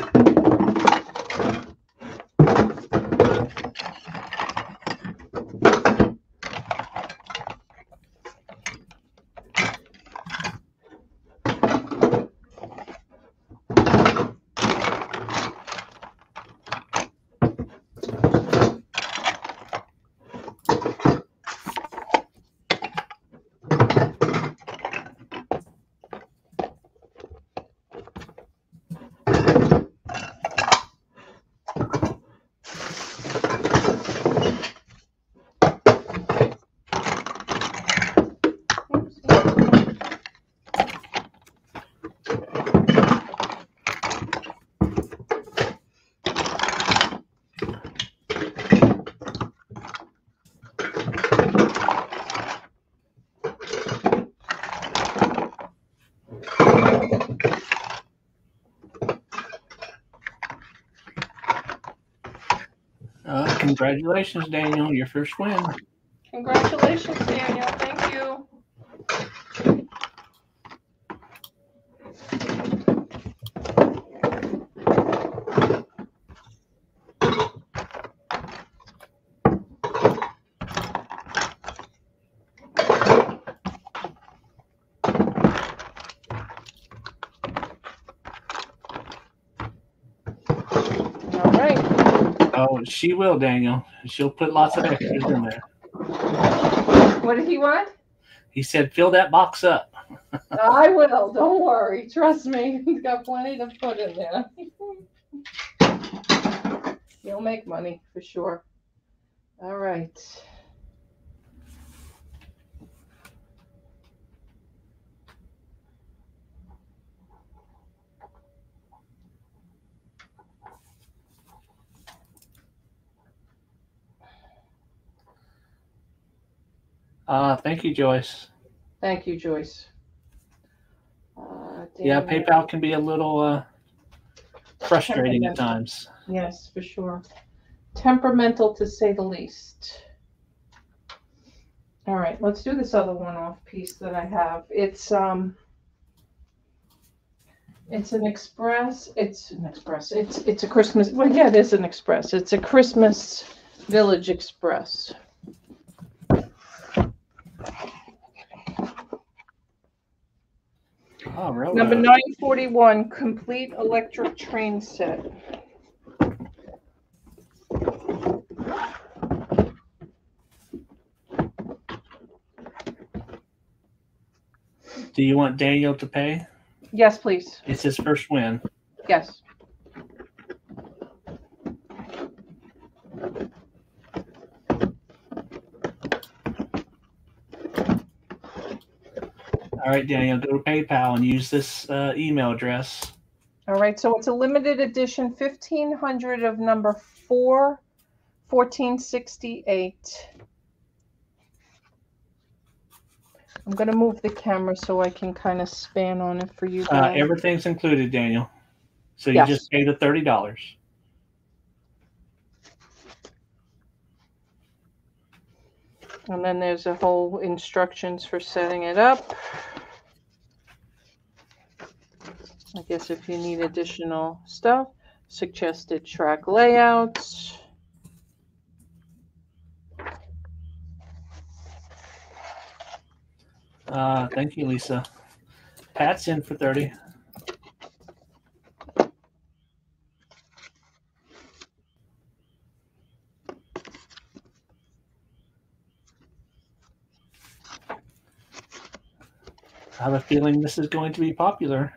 Uh, congratulations, Daniel. Your first win. Congratulations, Daniel. Thank you. All right. Oh, she will, Daniel. She'll put lots of extras in there. What did he want? He said, fill that box up. I will. Don't worry. Trust me. He's got plenty to put in there. You'll make money for sure. All right. Uh, thank you, Joyce. Thank you, Joyce. Uh, Yeah, PayPal can be a little uh, frustrating at times. Yes, for sure. Temperamental to say the least. All right, let's do this other one-off piece that I have. It's um it's an express, it's an express. It's it's a Christmas well yeah, it is an express. It's a Christmas Village Express. Oh, really? Number nine forty-one, complete electric train set. Do you want Daniel to pay? Yes, please. It's his first win. Yes. All right, Daniel, go to PayPal and use this uh, email address. All right, so it's a limited edition, fifteen hundred of number 4, 1468. I'm gonna move the camera so I can kind of span on it for you Uh, everything's included, Daniel. So you Yes. just pay the thirty dollars. And then there's a whole instructions for setting it up. I guess if you need additional stuff, suggested track layouts. Uh, thank you, Lisa. Pat's in for thirty. I have a feeling this is going to be popular.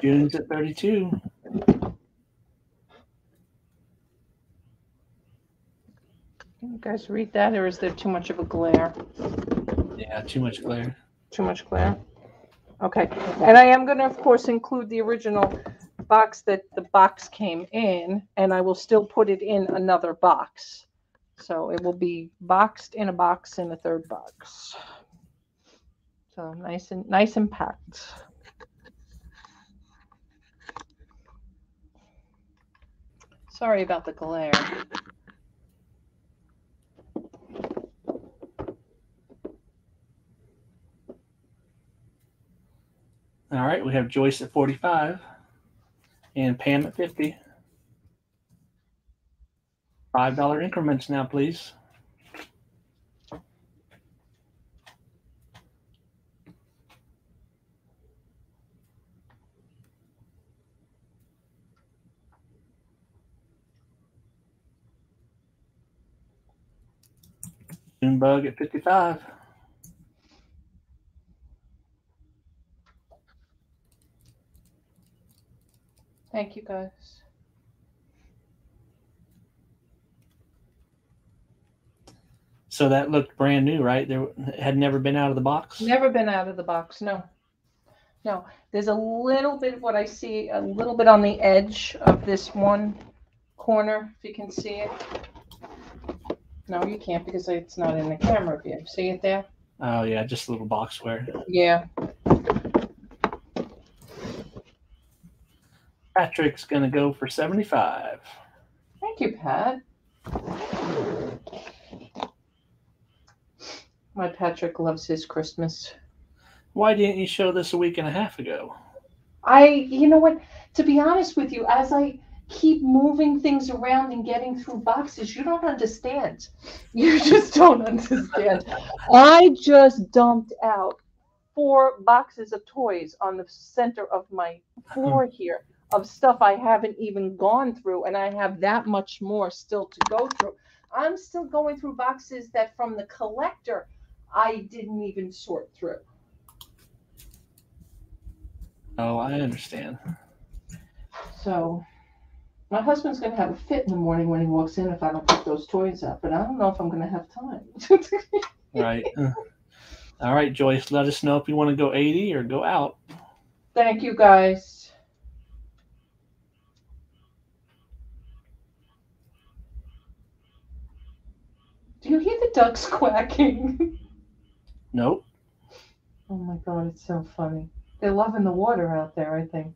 June's at 32. Can you guys read that or is there too much of a glare? Yeah, too much glare. Too much glare? Okay, and I am gonna, of course, include the original box that the box came in, and I will still put it in another box. So it will be boxed in a box in a third box. So nice and, nice and packed. Sorry about the glare. All right, we have Joyce at 45 and Pam at 50. $5 increments now, please. Junebug at 55. Thank you, guys. So that looked brand new, right? There had never been out of the box. Never been out of the box, no. No, there's a little bit of what I see, a little bit on the edge of this one corner, if you can see it. No, you can't because it's not in the camera view. See it there? Oh yeah, just a little box boxware. Yeah. Patrick's gonna go for 75. Thank you, Pat. My Patrick loves his Christmas. Why didn't you show this a week and a half ago? I, you know what? To be honest with you, as I keep moving things around and getting through boxes, you don't understand. You just don't understand. I just dumped out four boxes of toys on the center of my floor hmm. here of stuff I haven't even gone through, and I have that much more still to go through. I'm still going through boxes that from the collector I didn't even sort through. Oh, I understand. So my husband's gonna have a fit in the morning when he walks in if I don't pick those toys up, but I don't know if I'm gonna have time. Right. Uh, All right, Joyce, let us know if you want to go 80 or go out. Thank you guys. Do you hear the ducks quacking? Nope. oh my god, it's so funny. They're loving the water out there, I think.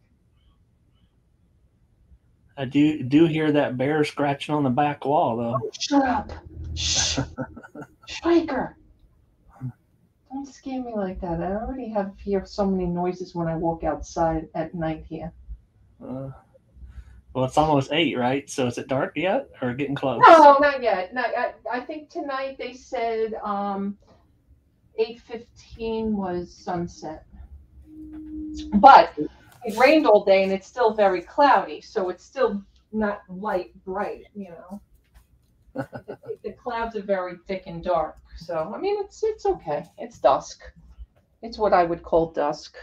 I do do hear that bear scratching on the back wall though. Oh, shut up. Shh. Striker. Don't scare me like that. I already have hear so many noises when I walk outside at night here. Uh, well, it's almost eight, right? So is it dark yet or getting close? No, not yet. Not, I, I think tonight they said um, eight fifteen was sunset. But it rained all day and it's still very cloudy, so it's still not light bright. You know, the, the clouds are very thick and dark. So I mean, it's it's okay. It's dusk. It's what I would call dusk.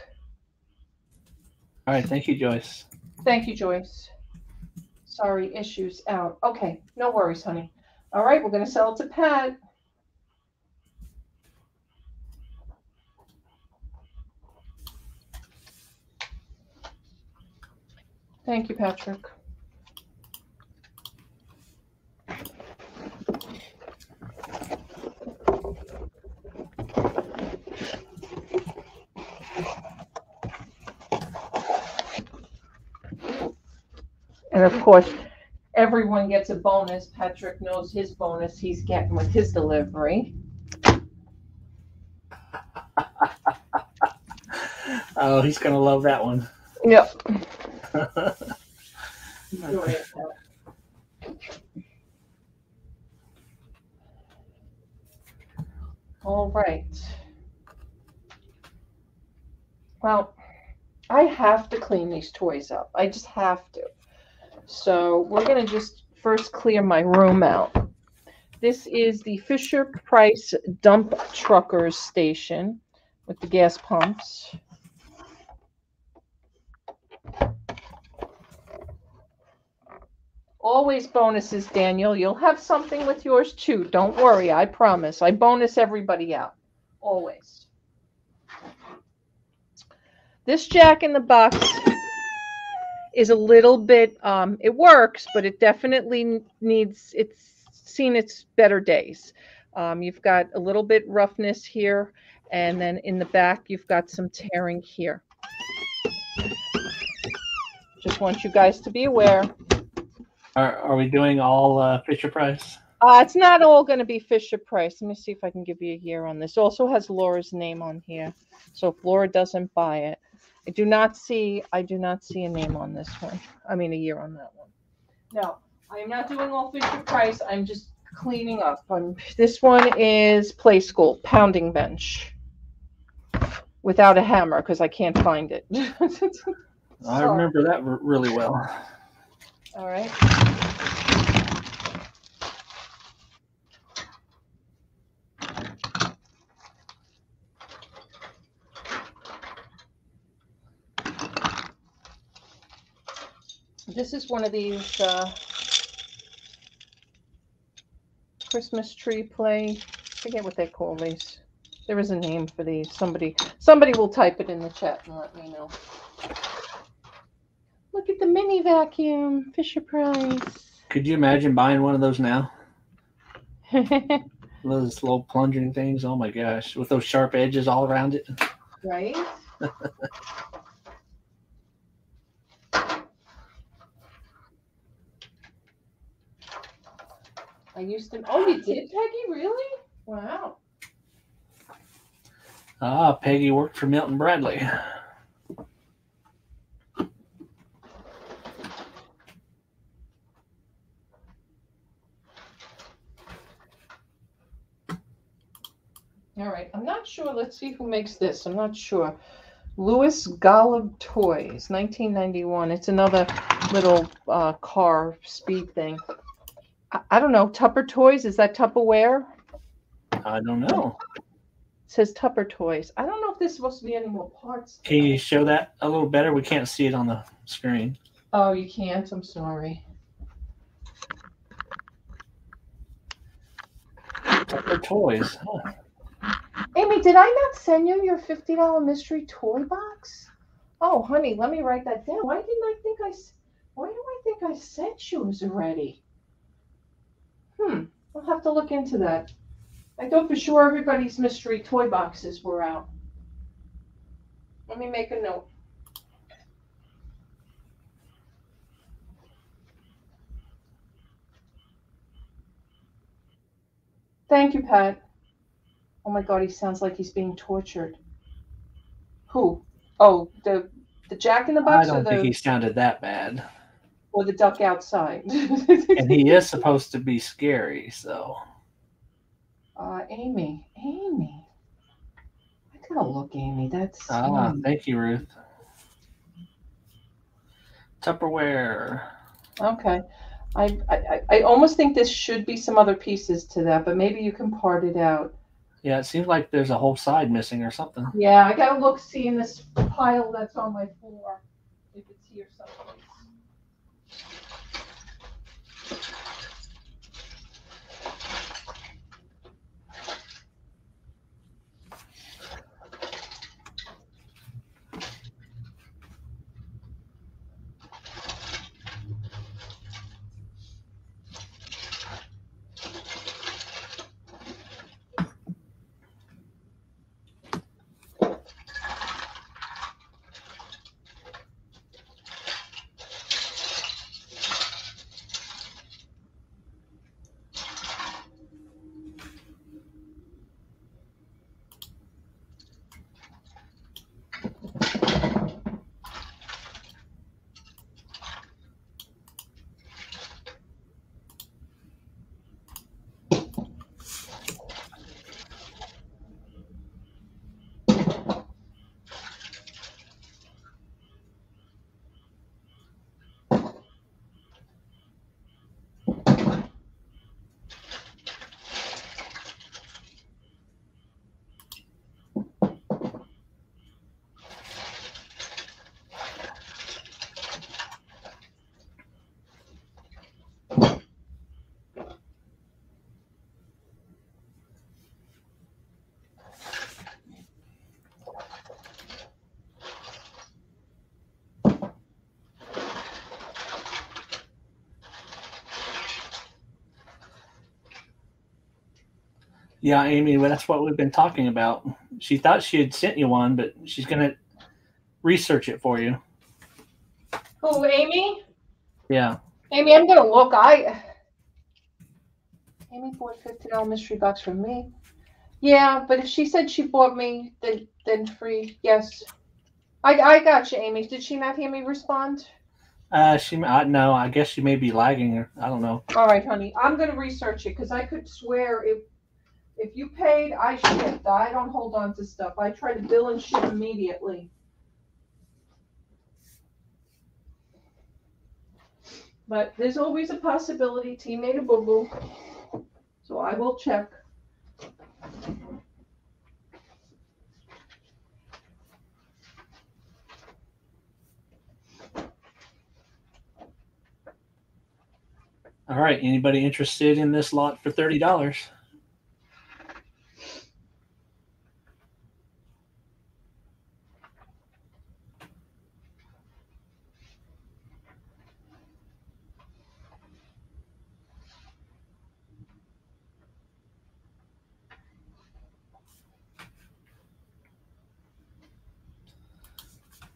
All right, thank you, Joyce. Thank you, Joyce. Sorry, issues out. Okay, no worries, honey. All right, we're gonna sell it to Pat. Thank you, Patrick. And of course, everyone gets a bonus. Patrick knows his bonus he's getting with his delivery. Oh, he's gonna love that one. Yep. All right. Well, I have to clean these toys up. I just have to. So we're going to just first clear my room out. This is the Fisher Price Dump Truckers Station with the gas pumps. Always bonuses, Daniel. You'll have something with yours too. Don't worry. I promise. I bonus everybody out. Always. This Jack in the Box is a little bit, um, it works, but it definitely needs, it's seen its better days. Um, you've got a little bit roughness here, and then in the back, you've got some tearing here. Just want you guys to be aware. Are, are we doing all uh, Fisher Price? Uh, it's not all going to be Fisher Price. Let me see if I can give you a year on this. Also has Laura's name on here. So if Laura doesn't buy it, I do not see, I do not see a name on this one. I mean, a year on that one. No, I am not doing all Fisher Price. I'm just cleaning up. Um, this one is Playskool Pounding Bench without a hammer because I can't find it. I remember that r- really well. All right. This is one of these uh, Christmas tree play. Forget what they call these. There is a name for these. Somebody, somebody will type it in the chat and let me know. Look at the mini vacuum, Fisher Price. Could you imagine buying one of those now? Those little plunging things. Oh my gosh, with those sharp edges all around it. right? I used to. Oh, you did, Peggy? Really? Wow. Ah, Peggy worked for Milton Bradley. All right. I'm not sure. Let's see who makes this. I'm not sure. Lewis Galoob Toys, 1991. It's another little uh, car speed thing. I, I don't know. Tupper Toys. Is that Tupperware? I don't know. It says Tupper Toys. I don't know if there's supposed to be any more parts. Can you show that a little better? We can't see it on the screen. Oh, you can't. I'm sorry. Tupper toys. Huh. Amy, did I not send you your fifty dollar mystery toy box? Oh, honey, let me write that down. Why didn't I think I? Why do I think I sent yours already? Hmm. I'll have to look into that. I thought for sure everybody's mystery toy boxes were out. Let me make a note. Thank you, Pat. Oh my God, he sounds like he's being tortured. Who? Oh, the the Jack in the Box. I don't think he sounded that bad. or the duck outside. And he is supposed to be scary, so uh, Amy, Amy. I gotta look, Amy. That's ah, hmm. thank you, Ruth. Tupperware. okay. I I- I almost think this should be some other pieces to that, but maybe you can part it out. Yeah, it seems like there's a whole side missing or something. Yeah, I gotta look, see in this pile that's on my floor, if it's here someplace. Yeah, Amy, well, that's what we've been talking about. She thought she had sent you one, but she's gonna research it for you. Who, Amy? Yeah. Amy, I'm gonna look. I Amy bought fifty dollar mystery box from me. Yeah, but if she said she bought me, then then free. Yes. I, I got you, Amy. Did she not hear me respond? Uh, she, I, no, I guess she may be lagging or I don't know. All right, honey. I'm gonna research it because I could swear if if you paid, I shipped. I don't hold on to stuff. I try to bill and ship immediately. But there's always a possibility T made a boo boo. So I will check. All right, anybody interested in this lot for thirty dollars?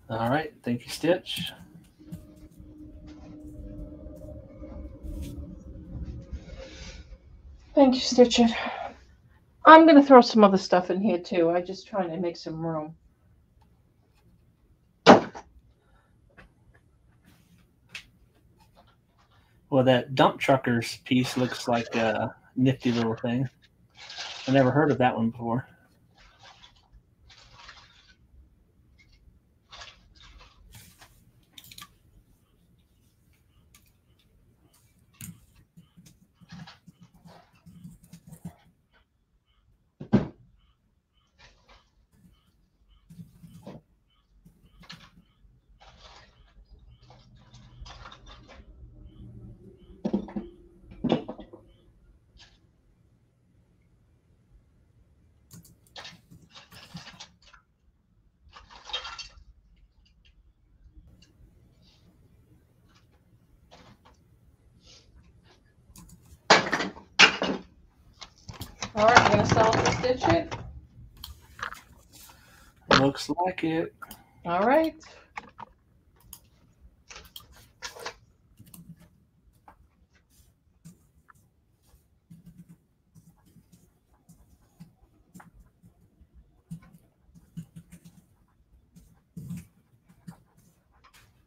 All right, thank you, Stitch. Thank you, Stitchit. I'm gonna throw some other stuff in here too. I'm just trying to make some room. Well, that dump truckers piece looks like a nifty little thing. I never heard of that one before. All right, I'm gonna sell it to Stitchit. Looks like it. All right.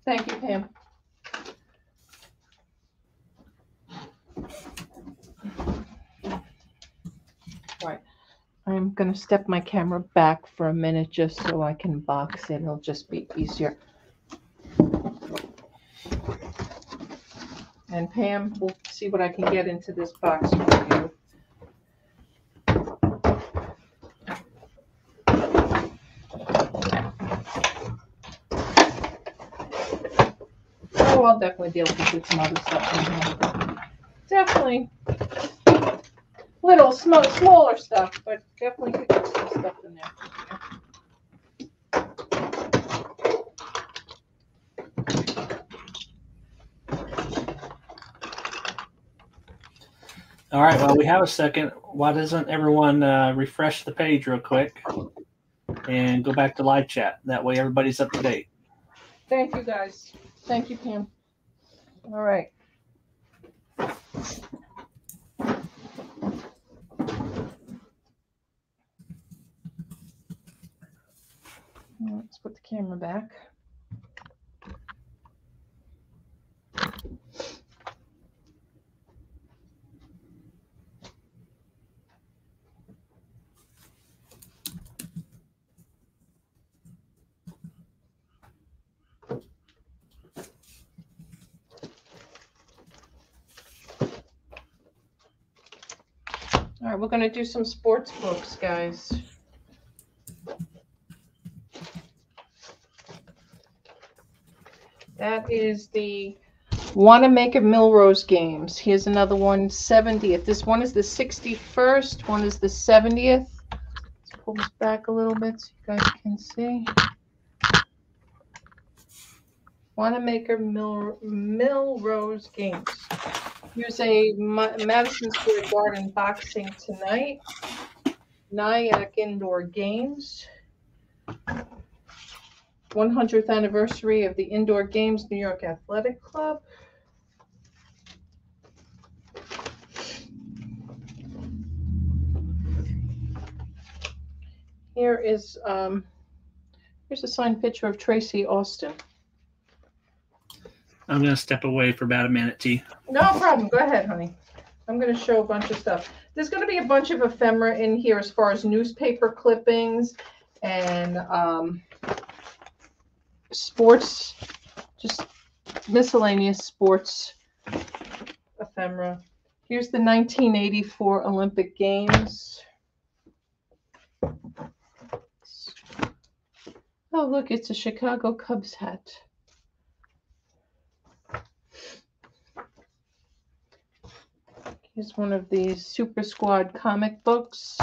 Thank you, Pam. Right. I'm gonna step my camera back for a minute just so I can box it. It'll just be easier. And Pam, we'll see what I can get into this box for you. Oh, I'll definitely be able to some other stuff in here. Definitely little, small, smaller stuff, but definitely could get some stuff in there. All right, well, we have a second. Why doesn't everyone uh, refresh the page real quick and go back to live chat? That way, everybody's up to date. Thank you, guys. Thank you, Pam. All right. Let's put the camera back. All right, we're gonna do some sports books, guys. That is the Wanamaker Millrose Games. Here's another one, 70th. This one is the 61st, one is the 70th. Let's pull this back a little bit so you guys can see. Wanamaker Mil Millrose Games. Here's a Ma- Madison Square Garden boxing tonight. Nyack Indoor Games. 100th anniversary of the Indoor Games New York Athletic Club. Here is um, Here's a signed picture of Tracy Austin. I'm gonna step away for about a minute, T. No problem. Go ahead, honey. I'm going to show a bunch of stuff. There's going to be a bunch of ephemera in here as far as newspaper clippings and um, sports, just miscellaneous sports ephemera. Here's the 1984 Olympic Games. Oh, look, it's a Chicago Cubs hat. Here's one of these Super Squad comic books.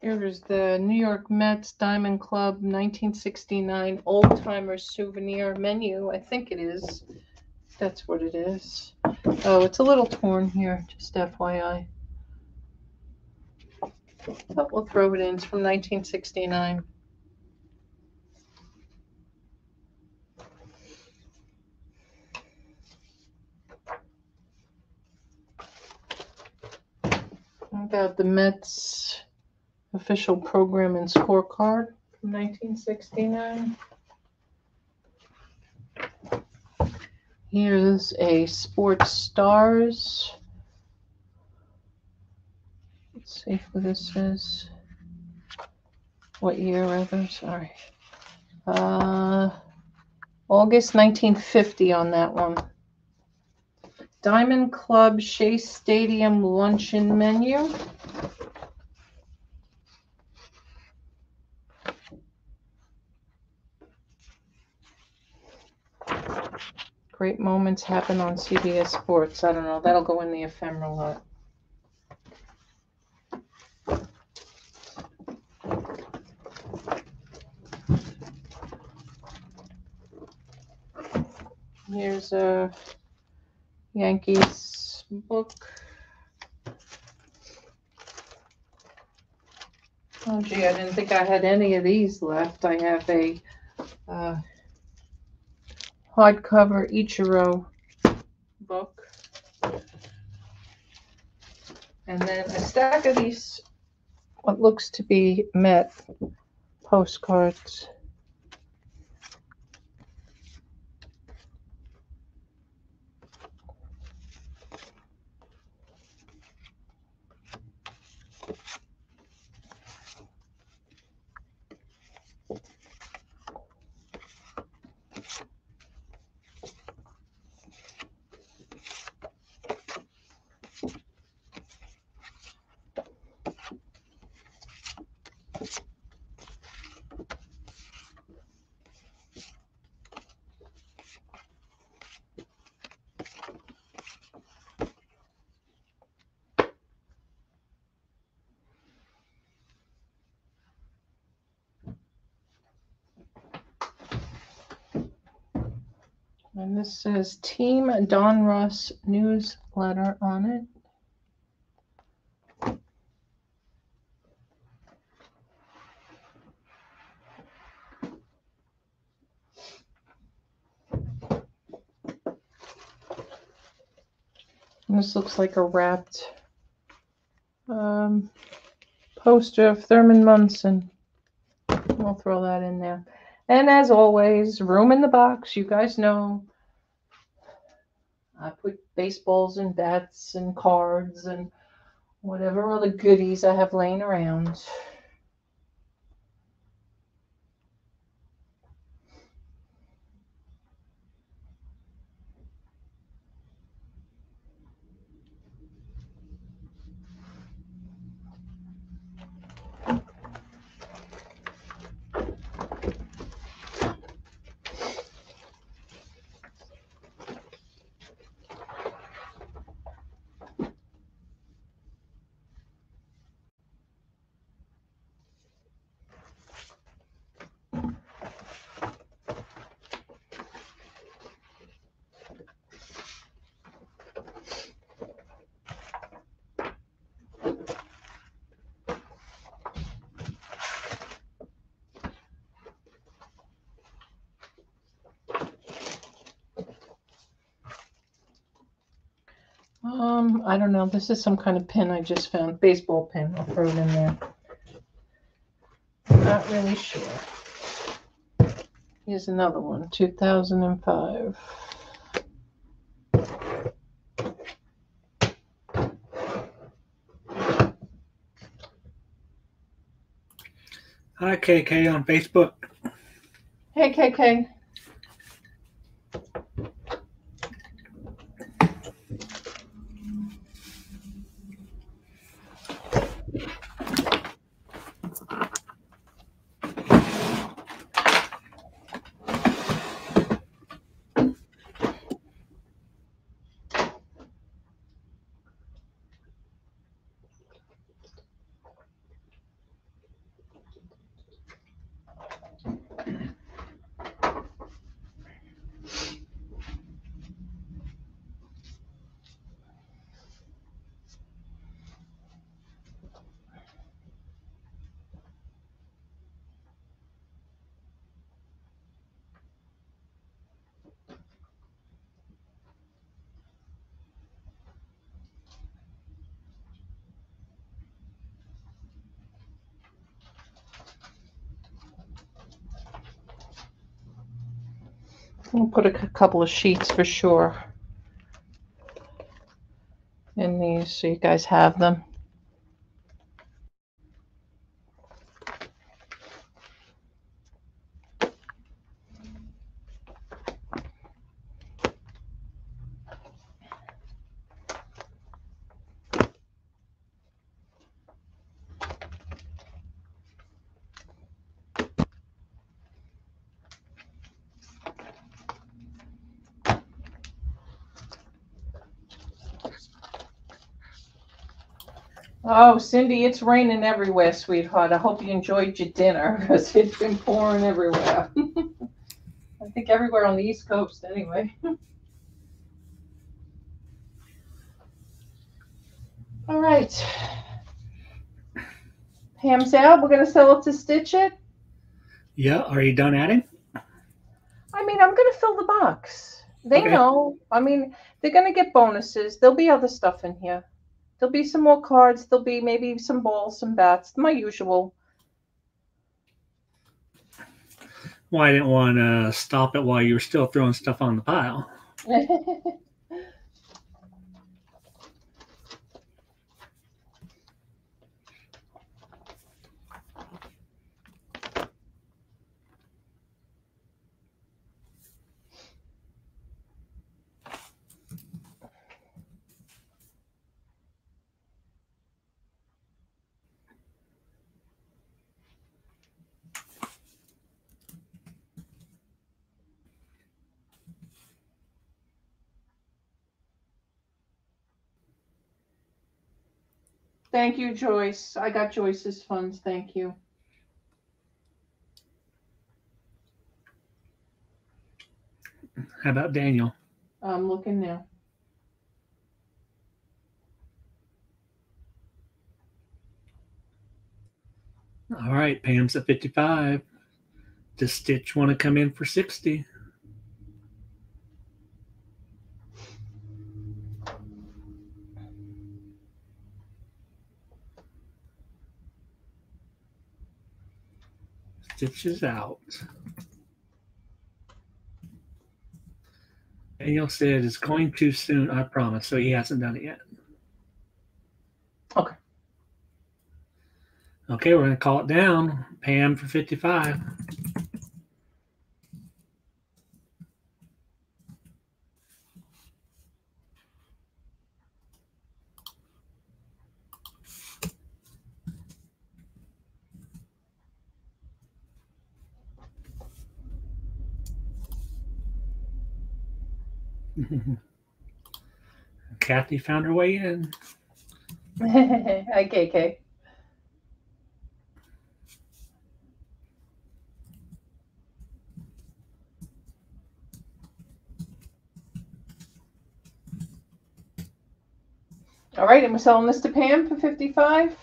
Here's the New York Mets Diamond Club 1969 Old Timers Souvenir menu. I think it is. That's what it is. Oh, it's a little torn here, just FYI. But oh, we'll throw it in. It's from 1969. About the Mets official program and scorecard from 1969. Here's a Sports Stars. Let's see who this is. What year, rather? Sorry. Uh, August 1950 on that one. Diamond Club Shea Stadium luncheon menu. Great moments happen on CBS Sports. I don't know. That'll go in the ephemeral lot. Here's a Yankees book. Oh gee, I didn't think I had any of these left. I have a uh, hardcover Ichiro book. And then a stack of these, what looks to be Met postcards. Says Team Don Ross newsletter on it. And this looks like a wrapped um, poster of Thurman Munson. We'll throw that in there. And as always, room in the box. You guys know Put baseballs and bats and cards and whatever other goodies I have laying around. Um, I don't know. This is some kind of pin I just found. Baseball pin. I'll throw it in there. not really sure. Here's another one, 2005. Hi, KK on Facebook. Hey, KK. We'll put a couple of sheets for sure in these so you guys have them. Oh, Cindy, it's raining everywhere, sweetheart. I hope you enjoyed your dinner because it's been pouring everywhere. I think everywhere on the East Coast, anyway. All right. Pam's out. We're going to sell it to Stitch It. Yeah, are you done adding? I mean, I'm going to fill the box. They Okay. know. I mean, they're going to get bonuses. There'll be other stuff in here. There'll be some more cards. There'll be maybe some balls, some bats, my usual. Well, I didn't want to stop it while you were still throwing stuff on the pile. Thank you, Joyce. I got Joyce's funds. Thank you. How about Daniel? I'm looking now. All right, Pam's at 55. Does Stitch want to come in for 60? Stitch is out. Daniel said it's going too soon, I promise. So he hasn't done it yet. Okay. Okay, we're going to call it down. Pam for 55. Kathy found her way in. Hi, KK. All right, and we're selling this to Pam for 55.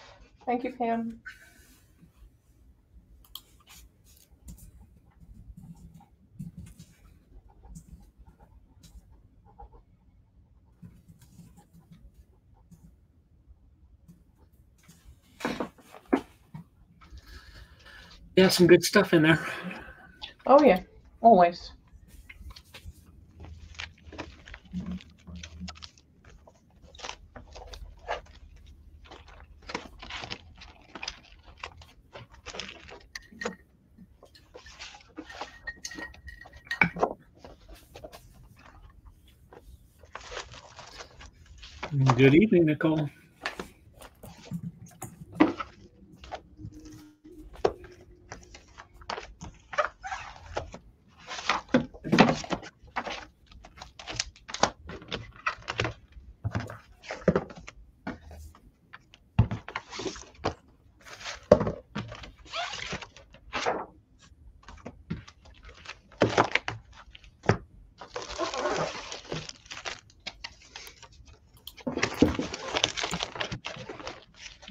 Thank you, Pam. Yeah, some good stuff in there. Oh, yeah, always. Good evening, Nicole.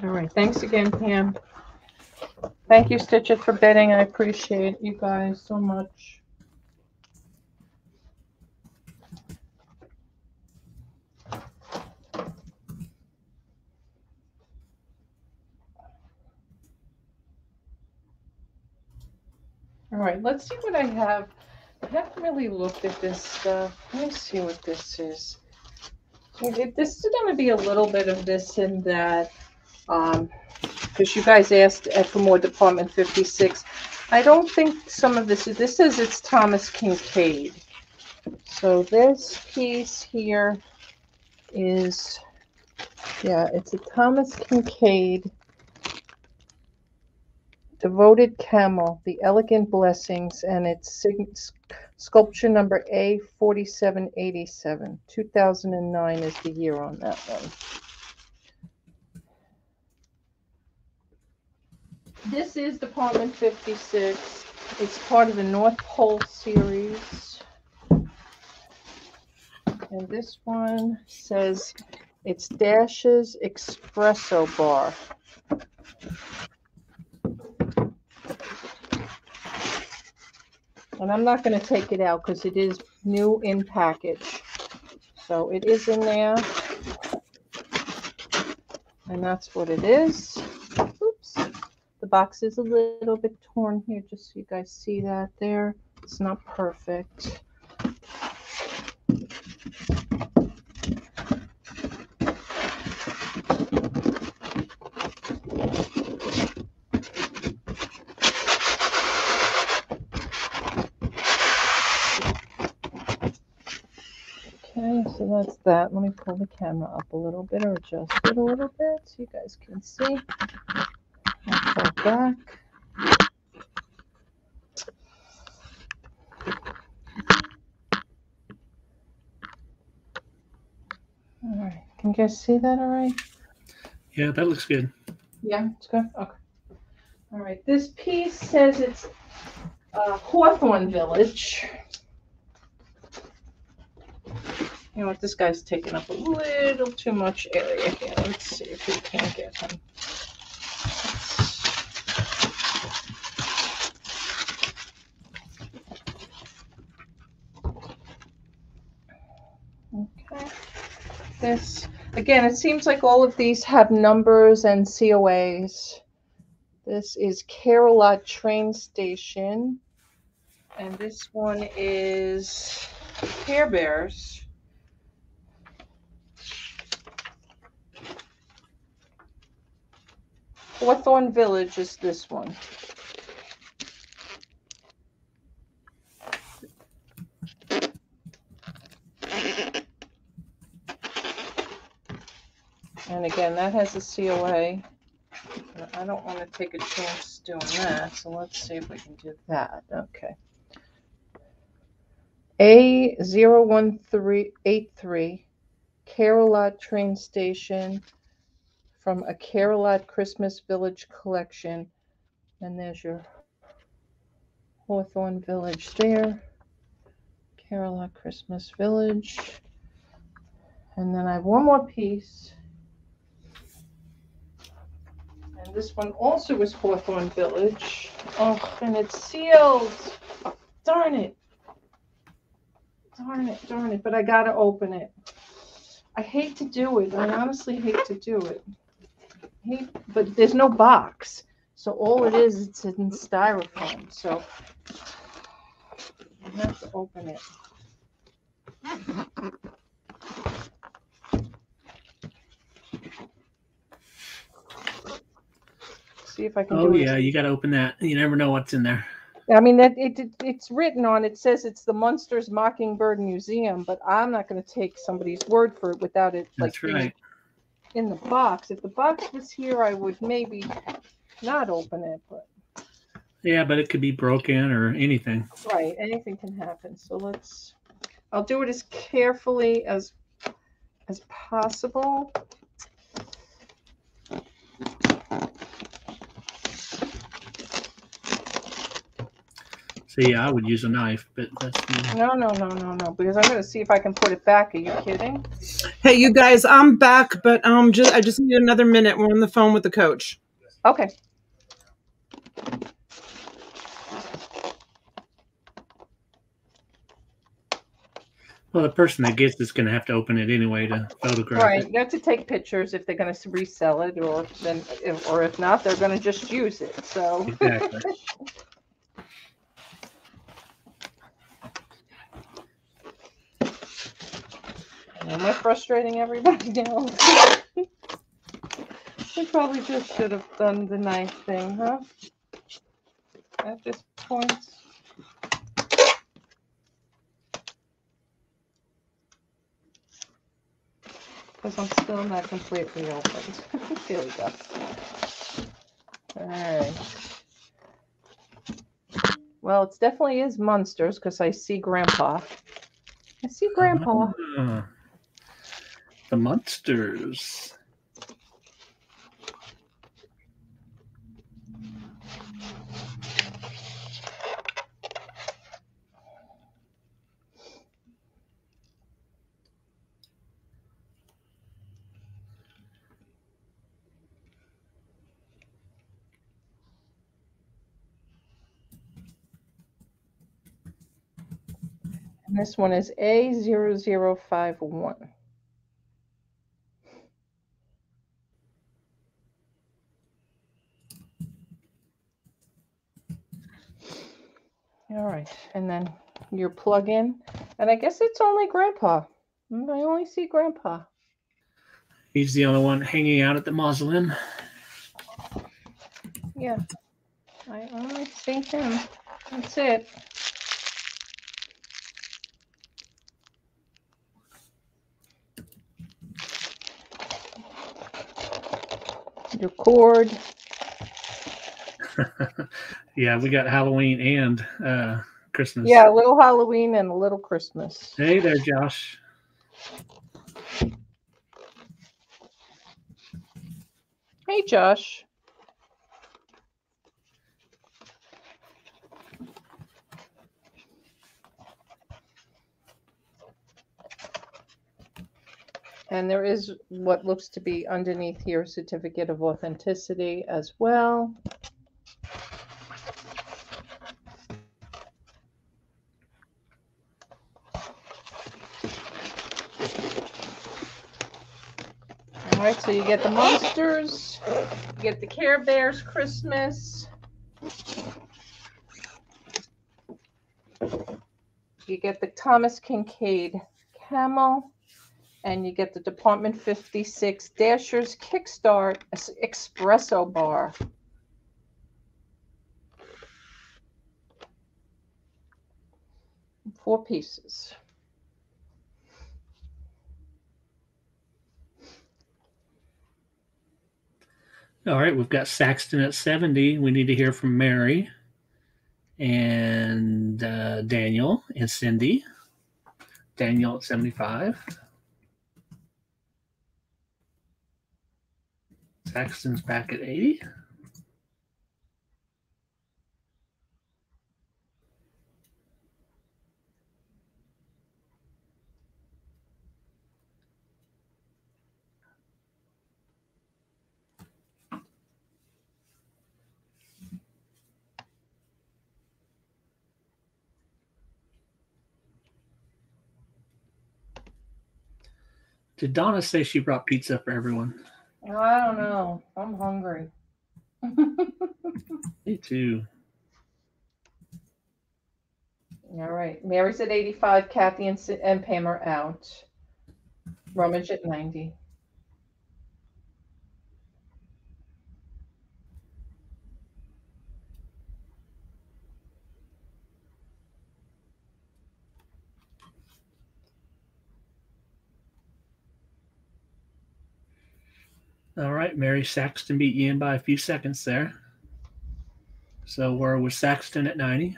All right, thanks again, Pam. Thank you, Stitcher, for bidding. I appreciate you guys so much. All right, let's see what I have. I haven't really looked at this stuff. Let me see what this is. This is gonna be a little bit of this and that. Um, because you guys asked uh, for more Department fifty-six. I don't think some of this is, this says it's Thomas Kinkade. So this piece here is, yeah, it's a Thomas Kinkade devoted camel, the elegant blessings, and it's sculpture number A forty-seven eighty-seven. Two thousand and nine is the year on that one. This is Department fifty-six. It's part of the North Pole series. And this one says it's Dash's Espresso Bar. And I'm not gonna take it out because it is new in package. So it is in there. And that's what it is. Box is a little bit torn here, just so you guys see that there. It's not perfect. Okay, so that's that. Let me pull the camera up a little bit or adjust it a little bit so you guys can see. Back. All right, can you guys see that all right? Yeah, that looks good. Yeah, it's good. Okay. All right. This piece says it's uh, Hawthorne Village. You know what? This guy's taking up a little too much area here. Let's see if we can't get him. This Again, it seems like all of these have numbers and COAs. This is Care-a-Lot Train Station. And this one is Care Bears. Hawthorne Village is this one. And again, that has a COA. I don't want to take a chance doing that, so let's see if we can do that. Okay. A zero one three eight three, Care-a-Lot train station from a Care-a-Lot Christmas Village collection. And there's your Hawthorne Village there. Care-a-Lot Christmas Village. And then I have one more piece. And this one also is Hawthorne Village. Oh, and it's sealed. Darn it. Darn it, darn it. But I gotta open it. I hate to do it. I honestly hate to do it. Hate, but there's no box. So all it is, it's in styrofoam, so I have to open it. See if I can Oh do it. yeah, you got to open that. You never know what's in there. I mean, that it, it it's written on. It says it's the Munsters Mockingbird Museum, but I'm not going to take somebody's word for it without it like That's being right. in the box. If the box was here, I would maybe not open it, but Yeah, but it could be broken or anything. right, anything can happen. So let's. I'll do it as carefully as as possible. See, I would use a knife, but that's me. No, no, no, no, no, because I'm going to see if I can put it back. Are you kidding? Hey, you guys, I'm back, but um, just I just need another minute. We're on the phone with the coach. Okay. Well, the person that gets it's going to have to open it anyway to photograph Right, it. you have to take pictures if they're gonna resell it, or then, if- or if not, they're gonna just use it, so. Exactly. Am I frustrating everybody now? We probably just should have done the knife thing, huh? At this point. Because I'm still not completely open. Here we go. Alright. Well, it definitely is Munsters because I see Grandpa. I see Grandpa. Ah, the Munsters. And this one is A0051. All right, and then your plug-in, and I guess it's only Grandpa. I only see Grandpa. He's the only one hanging out at the mausoleum. Yeah, I only see him. That's it. Your cord. yeah, we got Halloween and uh, Christmas. Yeah, a little Halloween and a little Christmas. Hey there, Josh. Hey, Josh. And there is what looks to be underneath here certificate of authenticity as well. So you get the Munsters, you get the Care Bears Christmas. You get the Thomas Kinkade Camel, and you get the Department 56 Dashers Kickstart Es- Espresso Bar. Four pieces. All right, we've got Saxton at 70. We need to hear from Mary and uh, Daniel and Cindy. Daniel at 75. Saxton's back at 80. Did Donna say she brought pizza for everyone? Oh, I don't know. I'm hungry. Me too. All right. Mary's at 85. Kathy and, and Pam are out. Rummage at 90. All right, Mary Saxton beat in by a few seconds there. So we're with Saxton at 90.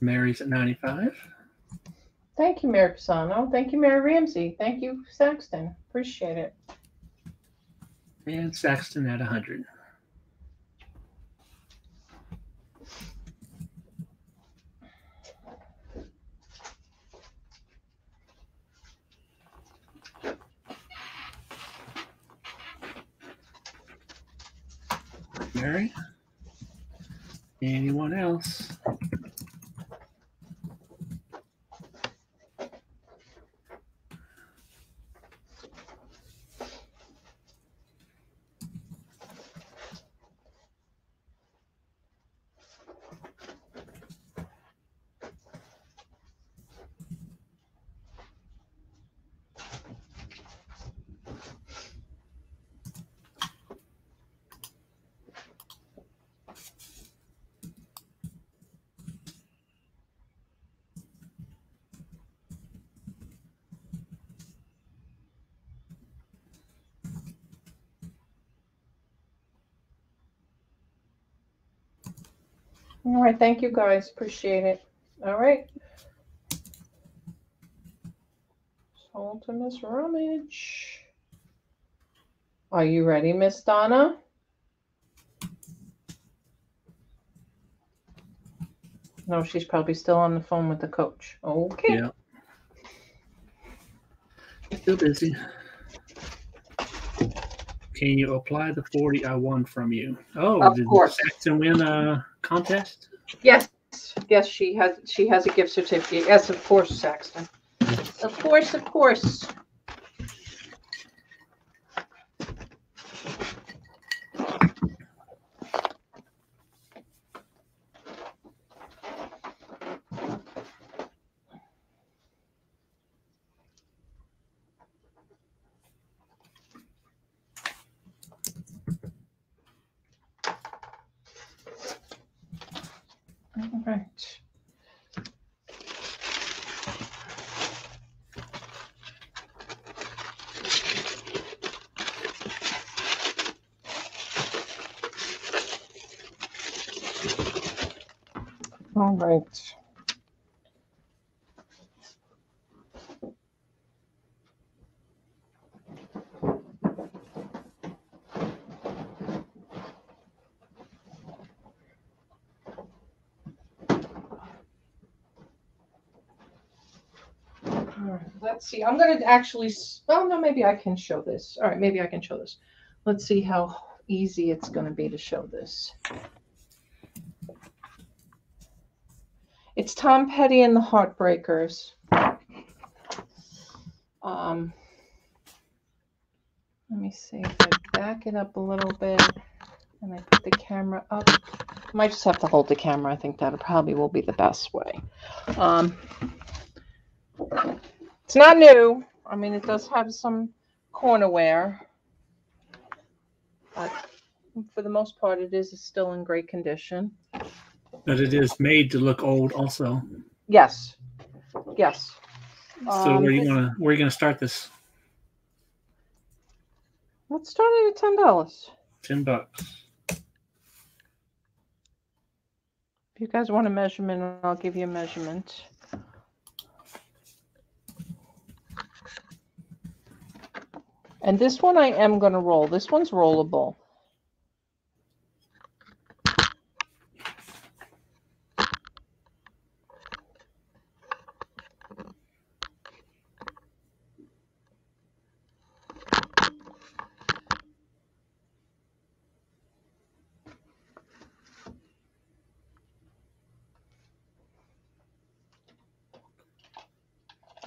Mary's at 95. Thank you, Mary Pisano. Thank you, Mary Ramsey. Thank you, Saxton. Appreciate it. And Saxton at 100. Mary? Anyone else? All right. Thank you, guys. Appreciate it. All right. Hold to Miss Rummage. Are you ready, Miss Donna? No, she's probably still on the phone with the coach. Okay. Yeah. Still busy. Can you apply the 40 I won from you? Oh, Of did course. Saxton win a contest? Yes, yes, she has, she has a gift certificate. Yes, of course, Saxton. Of course, of course. All right. All right. All right, Let's see, I'm gonna actually, s- oh no, maybe I can show this. All right, maybe I can show this. Let's see how easy it's gonna be to show this. It's Tom Petty and the Heartbreakers. Um, let me see if I back it up a little bit and I put the camera up. Might just have to hold the camera. I think that probably will be the best way. Um, it's not new. I mean, it does have some corner wear. But for the most part, it is still in great condition. But it is made to look old also. Yes. Yes. So Um, where you gonna where you gonna start this? Let's start it at ten dollars. Ten bucks. If you guys want a measurement, I'll give you a measurement. And this one I am going to roll. This one's rollable.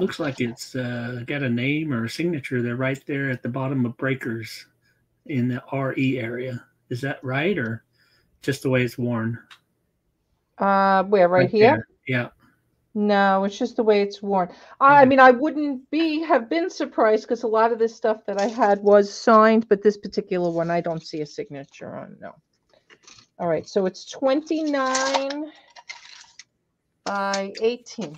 Looks like it's uh, got a name or a signature there right there at the bottom of breakers in the RE area. Is that right or just the way it's worn? Uh, where, right, here? there. Yeah. No, it's just the way it's worn. I, I mean, I wouldn't be have been surprised because a lot of this stuff that I had was signed, but this particular one I don't see a signature on. No. All right, so it's 29 by 18.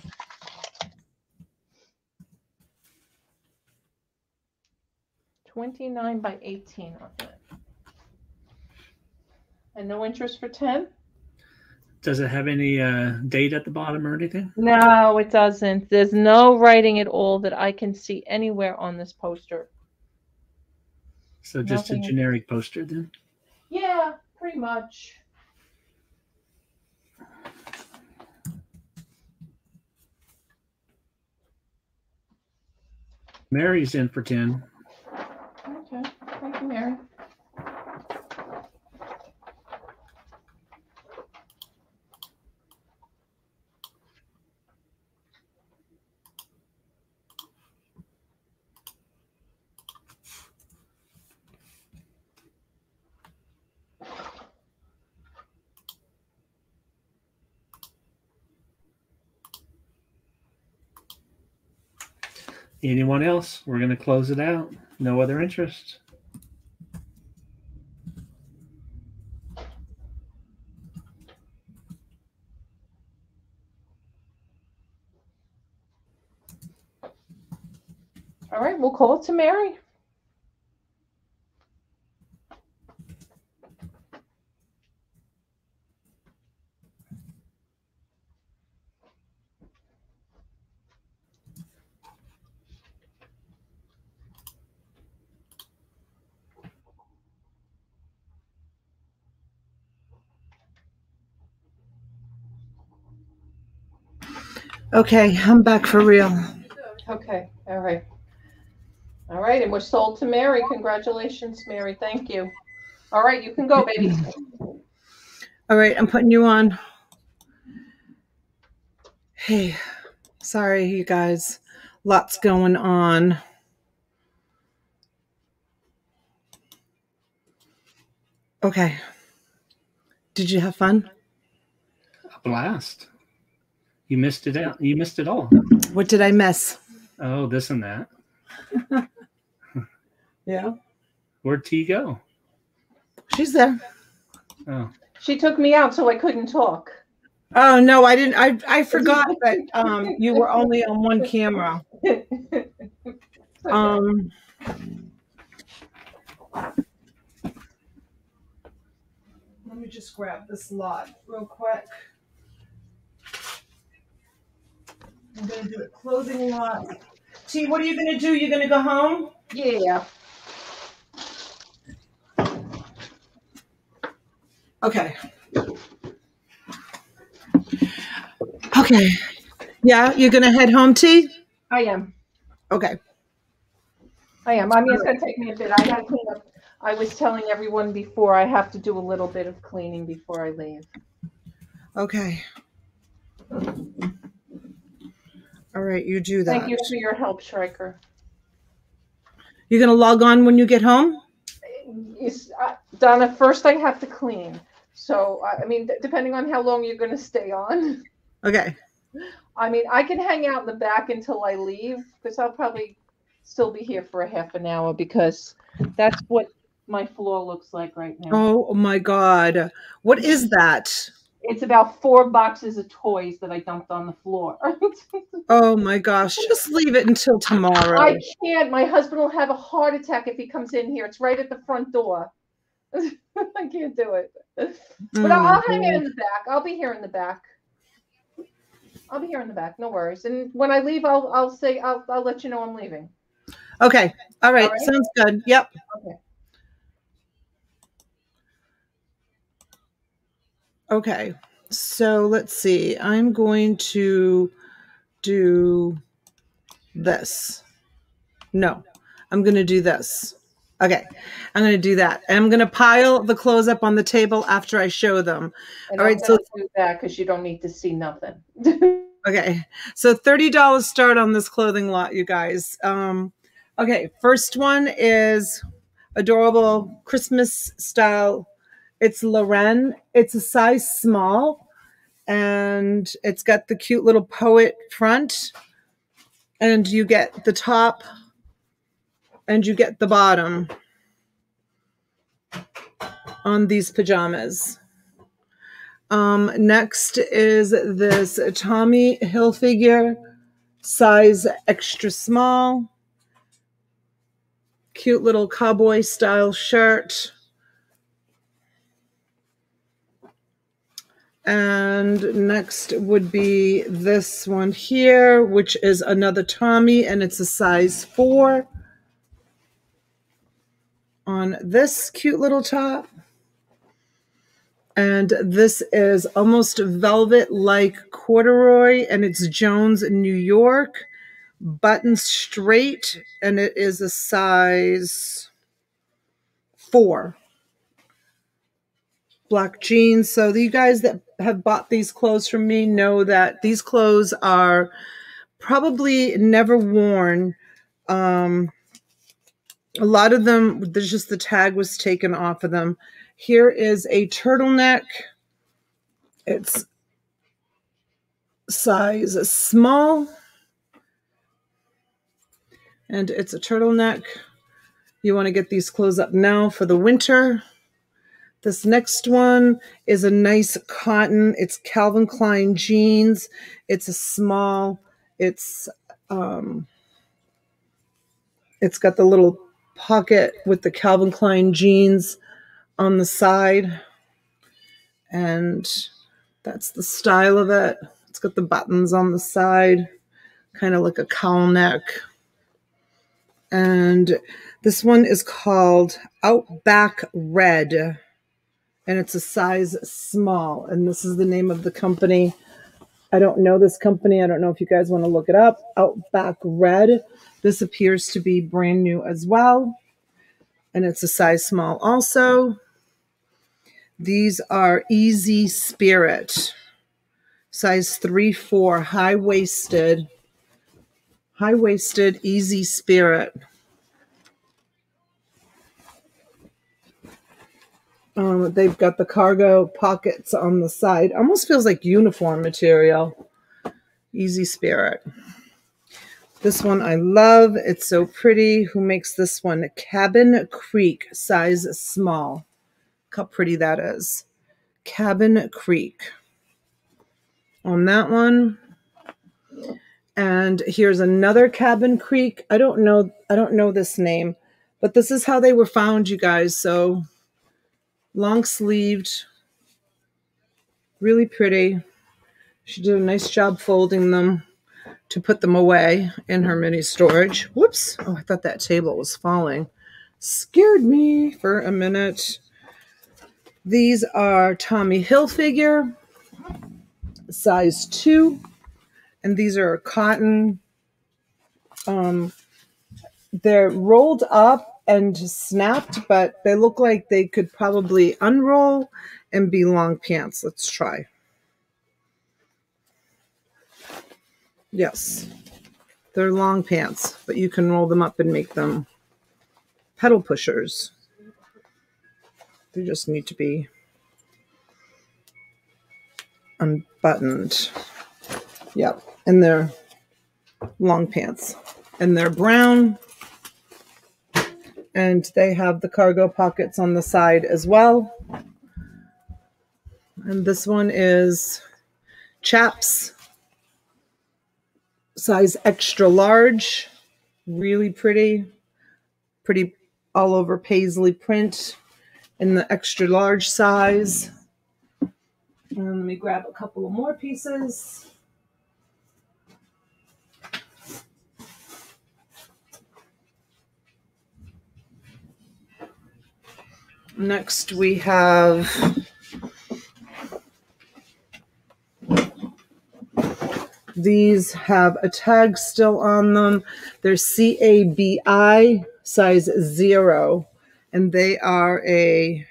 Twenty-nine by eighteen on it. And no interest for ten? Does it have any uh, date at the bottom or anything? No, it doesn't. There's no writing at all that I can see anywhere on this poster. So just Nothing. a generic poster then? Yeah, pretty much. Mary's in for 10. Thank you, Mary. Anyone else? We're going to close it out. No other interest. All right, we'll call it to Mary. Okay, I'm back for real. Okay, all right. All right, and we're sold to Mary. Congratulations, Mary. Thank you. All right, you can go, baby. All right, I'm putting you on. Hey, sorry, you guys. Lots going on. Okay. Did you have fun? A blast. You missed it out. You missed it all. What did I miss? Oh, this and that. Yeah. Where'd T go? She's there. Oh, She took me out so I couldn't talk. Oh no, I didn't I I forgot that um you were only on one camera. Um Let me just grab this lot real quick. I'm gonna do a clothing lot. T, what are you gonna do? You're gonna go home? yeah. Okay. Okay. Yeah, you're gonna head home, T? I am. Okay. I am. I mean, it's gonna take me a bit. I gotta clean up. I was telling everyone before I have to do a little bit of cleaning before I leave. Okay. All right, you do that. Thank you for your help, Stryker. You're gonna log on when you get home? Is, uh, Donna, first I have to clean. So, I mean, depending on how long you're going to stay on, Okay. I mean, I can hang out in the back until I leave because I'll probably still be here for a half an hour because that's what my floor looks like right now. Oh my god. What is that? It's about four boxes of toys that I dumped on the floor. Oh my gosh. Just leave it until tomorrow. I can't. My husband will have a heart attack if he comes in here. It's right at the front door. I can't do it. But Mm, I'll, I'll hang out in the back. I'll be here in the back. I'll be here in the back. No worries. And when I leave, I'll I'll say I'll I'll let you know I'm leaving. Okay. All right. All right. Sounds good. Yep. Okay. Okay. So let's see. I'm going to do this. No, I'm going to do this. Okay. I'm going to do that. And I'm going to pile the clothes up on the table after I show them. And All I'm right, so- do that because you don't need to see nothing. Okay, so thirty dollars start on this clothing lot, you guys. Um, okay, first one is adorable Christmas style. It's Lauren. It's a size small, and it's got the cute little poet front, and you get the top, and you get the bottom on these pajamas. Um, next is this Tommy Hilfiger size extra small. Cute little cowboy style shirt. And next would be this one here, which is another Tommy, and it's a size four on this cute little top. And this is almost velvet like corduroy, and it's Jones, New York. Button straight, and it is a size four. Black jeans. So, you guys that have bought these clothes from me know that these clothes are probably never worn. Um, a lot of them, there's just the tag was taken off of them. Here is a turtleneck. It's size small. And it's a turtleneck. You want to get these clothes up now for the winter. This next one is a nice cotton. It's Calvin Klein jeans. It's a small. It's um it's got the little pocket with the Calvin Klein jeans on the side. And that's the style of it. It's got the buttons on the side, kind of like a cowl neck. And this one is called Outback Red. And it's a size small. And this is the name of the company. I don't know this company. I don't know if you guys want to look it up. Outback Red. This appears to be brand new as well. And it's a size small also. These are Easy Spirit, size 3 4, high waisted, high waisted, Easy Spirit. Um, they've got the cargo pockets on the side. Almost feels like uniform material. Easy Spirit. This one I love. It's so pretty. Who makes this one? Cabin Creek, size small how pretty that is. Cabin Creek on that one. And here's another Cabin Creek. I don't know I don't know this name, but this is how they were found, you guys. So long sleeved, really pretty. She did a nice job folding them to put them away in her mini storage. Whoops. Oh, I thought that table was falling. Scared me for a minute. These are Tommy Hilfiger, size two, and these are cotton. Um, they're rolled up and snapped, but they look like they could probably unroll and be long pants. Let's try. Yes, they're long pants, but you can roll them up and make them pedal pushers. They just need to be unbuttoned. Yep. And they're long pants. And they're brown. And they have the cargo pockets on the side as well. And this one is chaps, size extra large, really pretty, pretty all over paisley print in the extra large size. And let me grab a couple of more pieces. Next we have these have a tag still on them. They're CABI size zero and they are a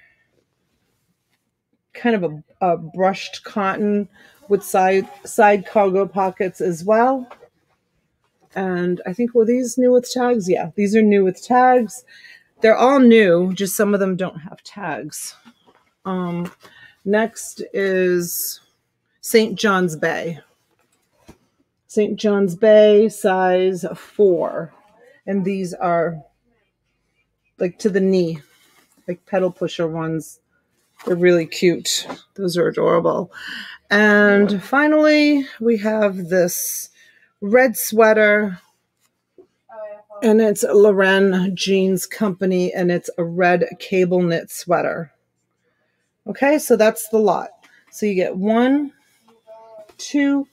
kind of a, a brushed cotton with side side cargo pockets as well. And I think were these new with tags? Yeah, these are new with tags. They're all new, just some of them don't have tags. Um, next is St. John's Bay. St. John's Bay, size four. And these are like to the knee, like pedal pusher ones. They're really cute. Those are adorable. And finally, we have this red sweater. And it's Lauren Jeans Company, and it's a red cable knit sweater. Okay, so that's the lot. So you get one, two,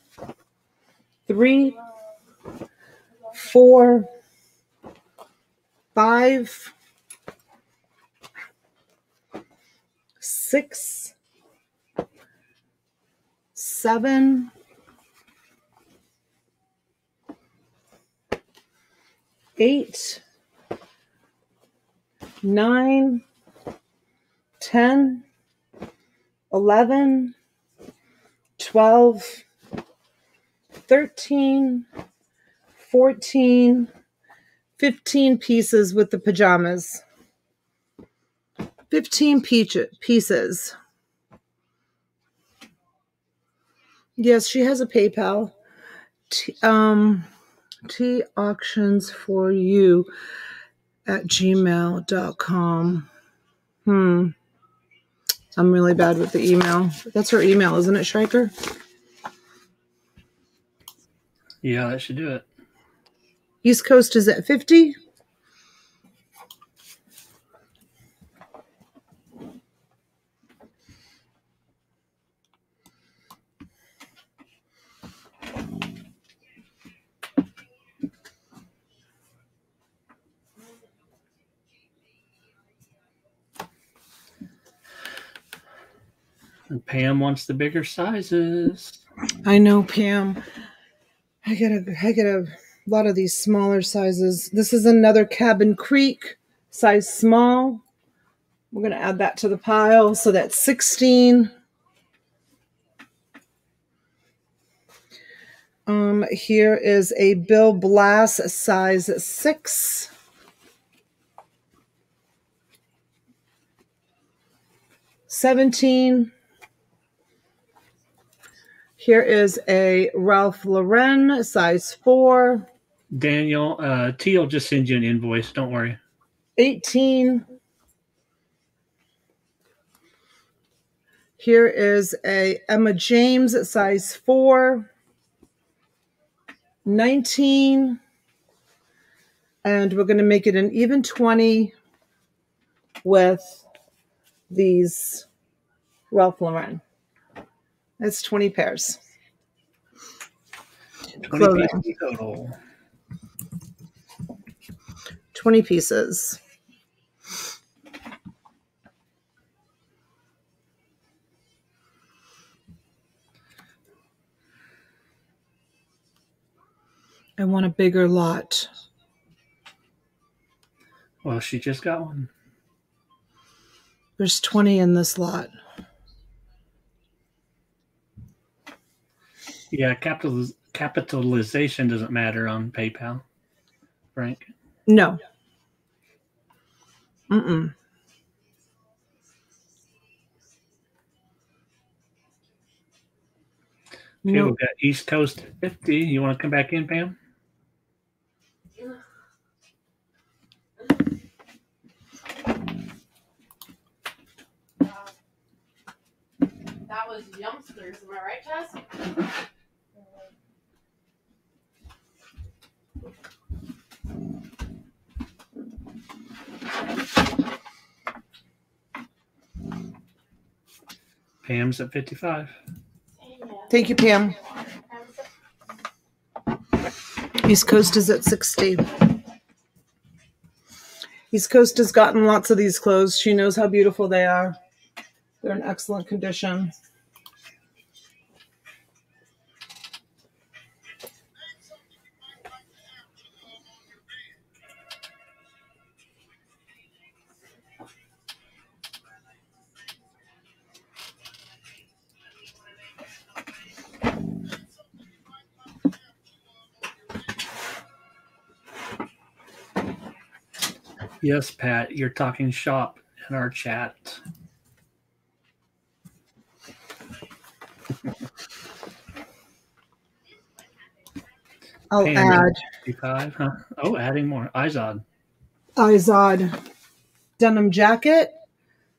three, four, five, six, seven, eight, nine, ten, eleven, twelve, thirteen, fourteen, fifteen pieces with the pajamas. 15 peach- pieces. Yes, she has a PayPal. Um, T auctions for you at gmail.com. Hmm. I'm really bad with the email. That's her email, isn't it, Schreiker? Yeah, that should do it. East Coast is at 50. And Pam wants the bigger sizes. I know, Pam. I get a I get a lot of these smaller sizes. This is another Cabin Creek size small. We're gonna add that to the pile. So that's 16. Um, here is a Bill Blass size six. Seventeen. Here is a Ralph Lauren size four. Daniel, uh, T will just send you an invoice. Don't worry. 18. Here is a Emma James size 4. 19. And we're going to make it an even 20 with these Ralph Lauren. That's 20 pairs. 20 pieces total. 20 pieces. I want a bigger lot. Well, she just got one. There's 20 in this lot. Yeah, capital capitalization doesn't matter on PayPal. Frank. No. Mm-mm. Okay, No. we've got East Coast at 50. You want to come back in, Pam? Uh, that was youngsters, am I right, Tess? Pam's at 55. Thank you, Pam. East Coast is at 60. East Coast has gotten lots of these clothes. She knows how beautiful they are. They're in excellent condition. Yes, Pat, you're talking shop in our chat. I'll Pam, add 55, huh? Oh, adding more. Izod. Izod denim jacket.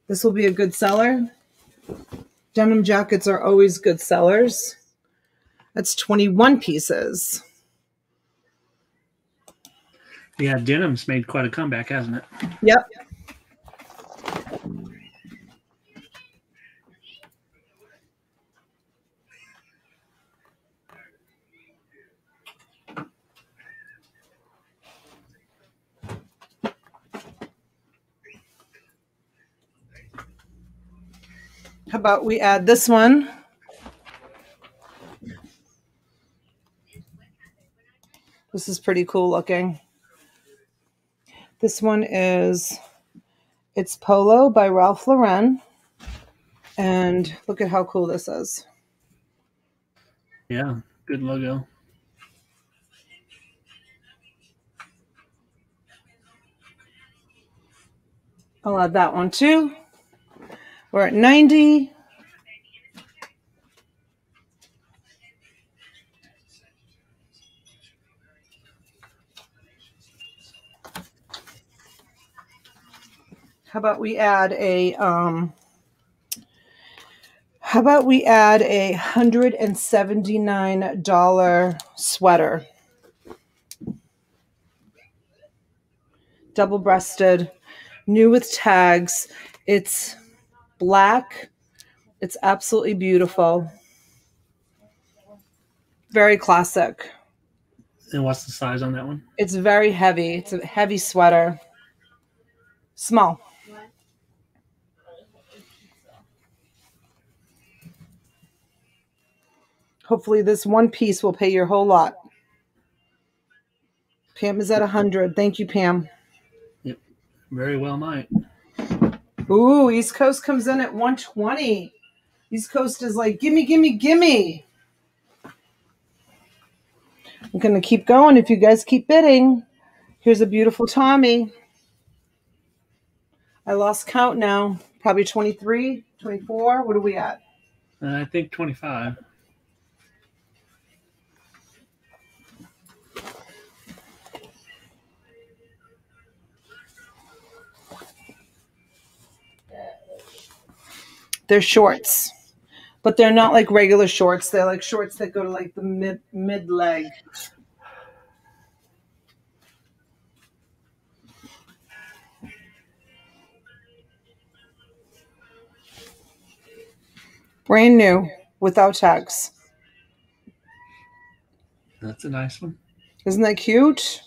This will be a good seller. Denim jackets are always good sellers. That's 21 pieces. Yeah, denim's made quite a comeback, hasn't it? Yep. How about we add this one? This is pretty cool looking. This one is it's Polo by Ralph Lauren. And look at how cool this is. Yeah, good logo. I'll add that one too. We're at 90. How about we add a um how about we add a hundred and seventy nine dollar sweater? Double breasted, new with tags. It's black. It's absolutely beautiful. Very classic. And what's the size on that one? It's very heavy. It's a heavy sweater. Small. Hopefully, this one piece will pay your whole lot. Pam is at 100. Thank you, Pam. Yep. Very well might. Ooh, East Coast comes in at 120. East Coast is like, gimme, gimme, gimme. I'm going to keep going if you guys keep bidding. Here's a beautiful Tommy. I lost count now. Probably 23, 24. What are we at? Uh, I think 25. They're shorts, but they're not like regular shorts. They're like shorts that go to like the mid mid leg. Brand new, without tags. That's a nice one. Isn't that cute?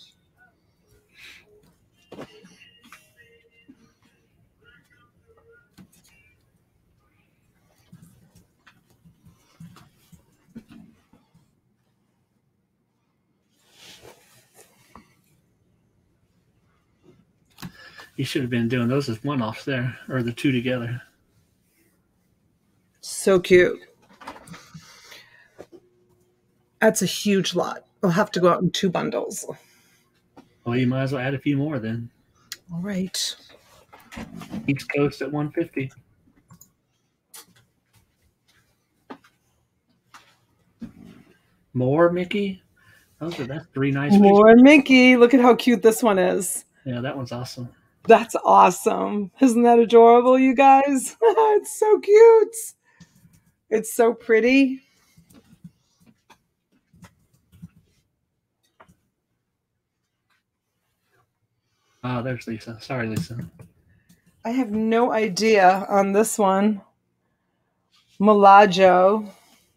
You should have been doing those as one offs there, or the two together. So cute. That's a huge lot. We'll have to go out in two bundles. Well, you might as well add a few more then. All right. East Coast at 150. More Mickey. Those are that's three nice pieces. More Mickey. Look at how cute this one is. Yeah, that one's awesome. That's awesome. Isn't that adorable, you guys? it's so cute. It's so pretty. Oh, there's Lisa. Sorry, Lisa. I have no idea on this one. Malajo.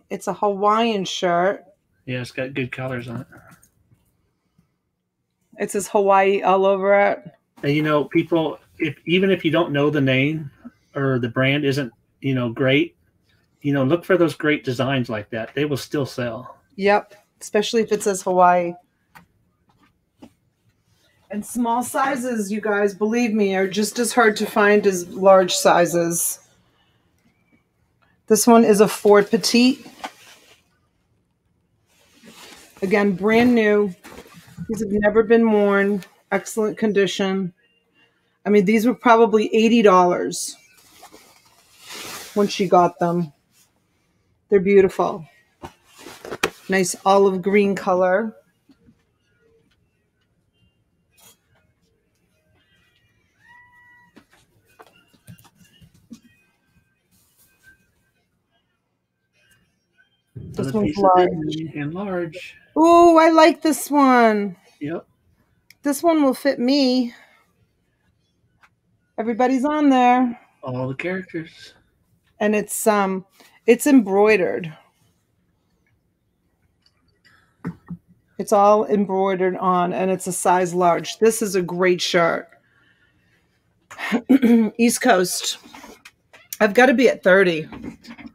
It's a Hawaiian shirt. Yeah, it's got good colors on it. It says Hawaii all over it. And you know, people, if even if you don't know the name or the brand isn't, you know, great, you know, look for those great designs like that. They will still sell. Yep. Especially if it says Hawaii. And small sizes, you guys, believe me, are just as hard to find as large sizes. This one is a Ford Petite. Again, brand new. These have never been worn. Excellent condition. I mean, these were probably $80 when she got them. They're beautiful. Nice olive green color. This one's large. And large. Oh, I like this one. Yep. This one will fit me. Everybody's on there. All the characters. And it's um it's embroidered. It's all embroidered on and it's a size large. This is a great shirt. East Coast. I've got to be at 30.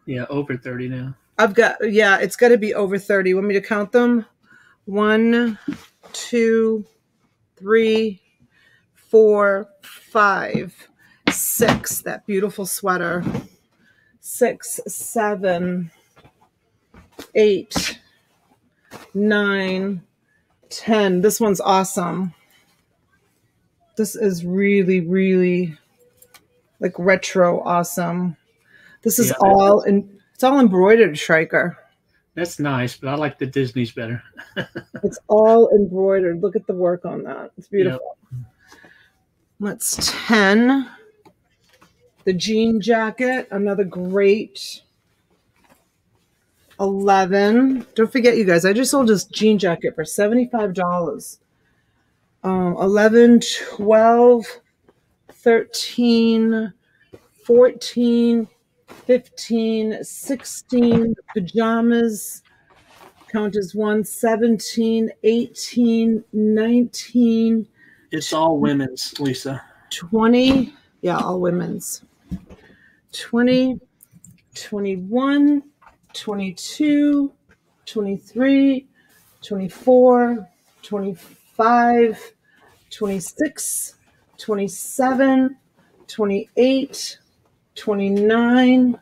Yeah, over 30 now. I've got yeah, it's got to be over 30. Want me to count them? One, two, three, four, five, six. That beautiful sweater. Six, seven, eight, nine, ten. This one's awesome. This is really, really like retro awesome. This is Yeah. all in it's all embroidered, Striker. That's nice, but I like the Disney's better. It's all embroidered. Look at the work on that. It's beautiful. That's 10. The jean jacket, another great 11. Don't forget, you guys, I just sold this jean jacket for $75. Um, 11, 12, 13, 14, 15, 16, pajamas count as one, 17, 18, 19, It's all women's, Lisa. 20. Yeah, all women's. 20, 21, 22, 23, 24, 25, 26, 27, 28, 29,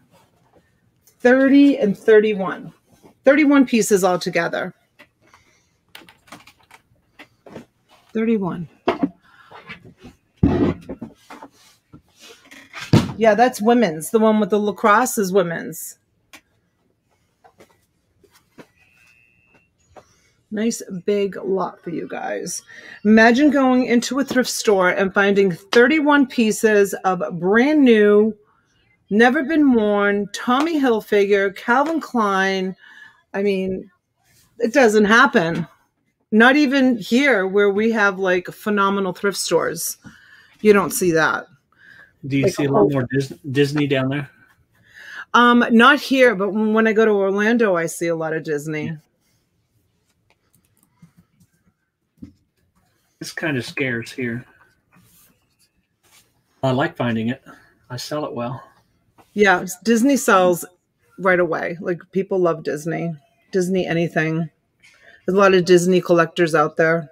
30, and 31. 31 pieces altogether. 31. Yeah, that's women's. The one with the lacrosse is women's. Nice big lot for you guys. Imagine going into a thrift store and finding 31 pieces of brand new, never been worn Tommy Hilfiger, Calvin Klein. I mean, it doesn't happen. Not even here where we have like phenomenal thrift stores. You don't see that. Do you Like see a lot more Disney down there? Um, not here, but when when I go to Orlando, I see a lot of Disney. It's kind of scarce here. I like finding it. I sell it well. Yeah, Disney mm. sells right away. Like people love Disney. Disney anything. There's a lot of Disney collectors out there.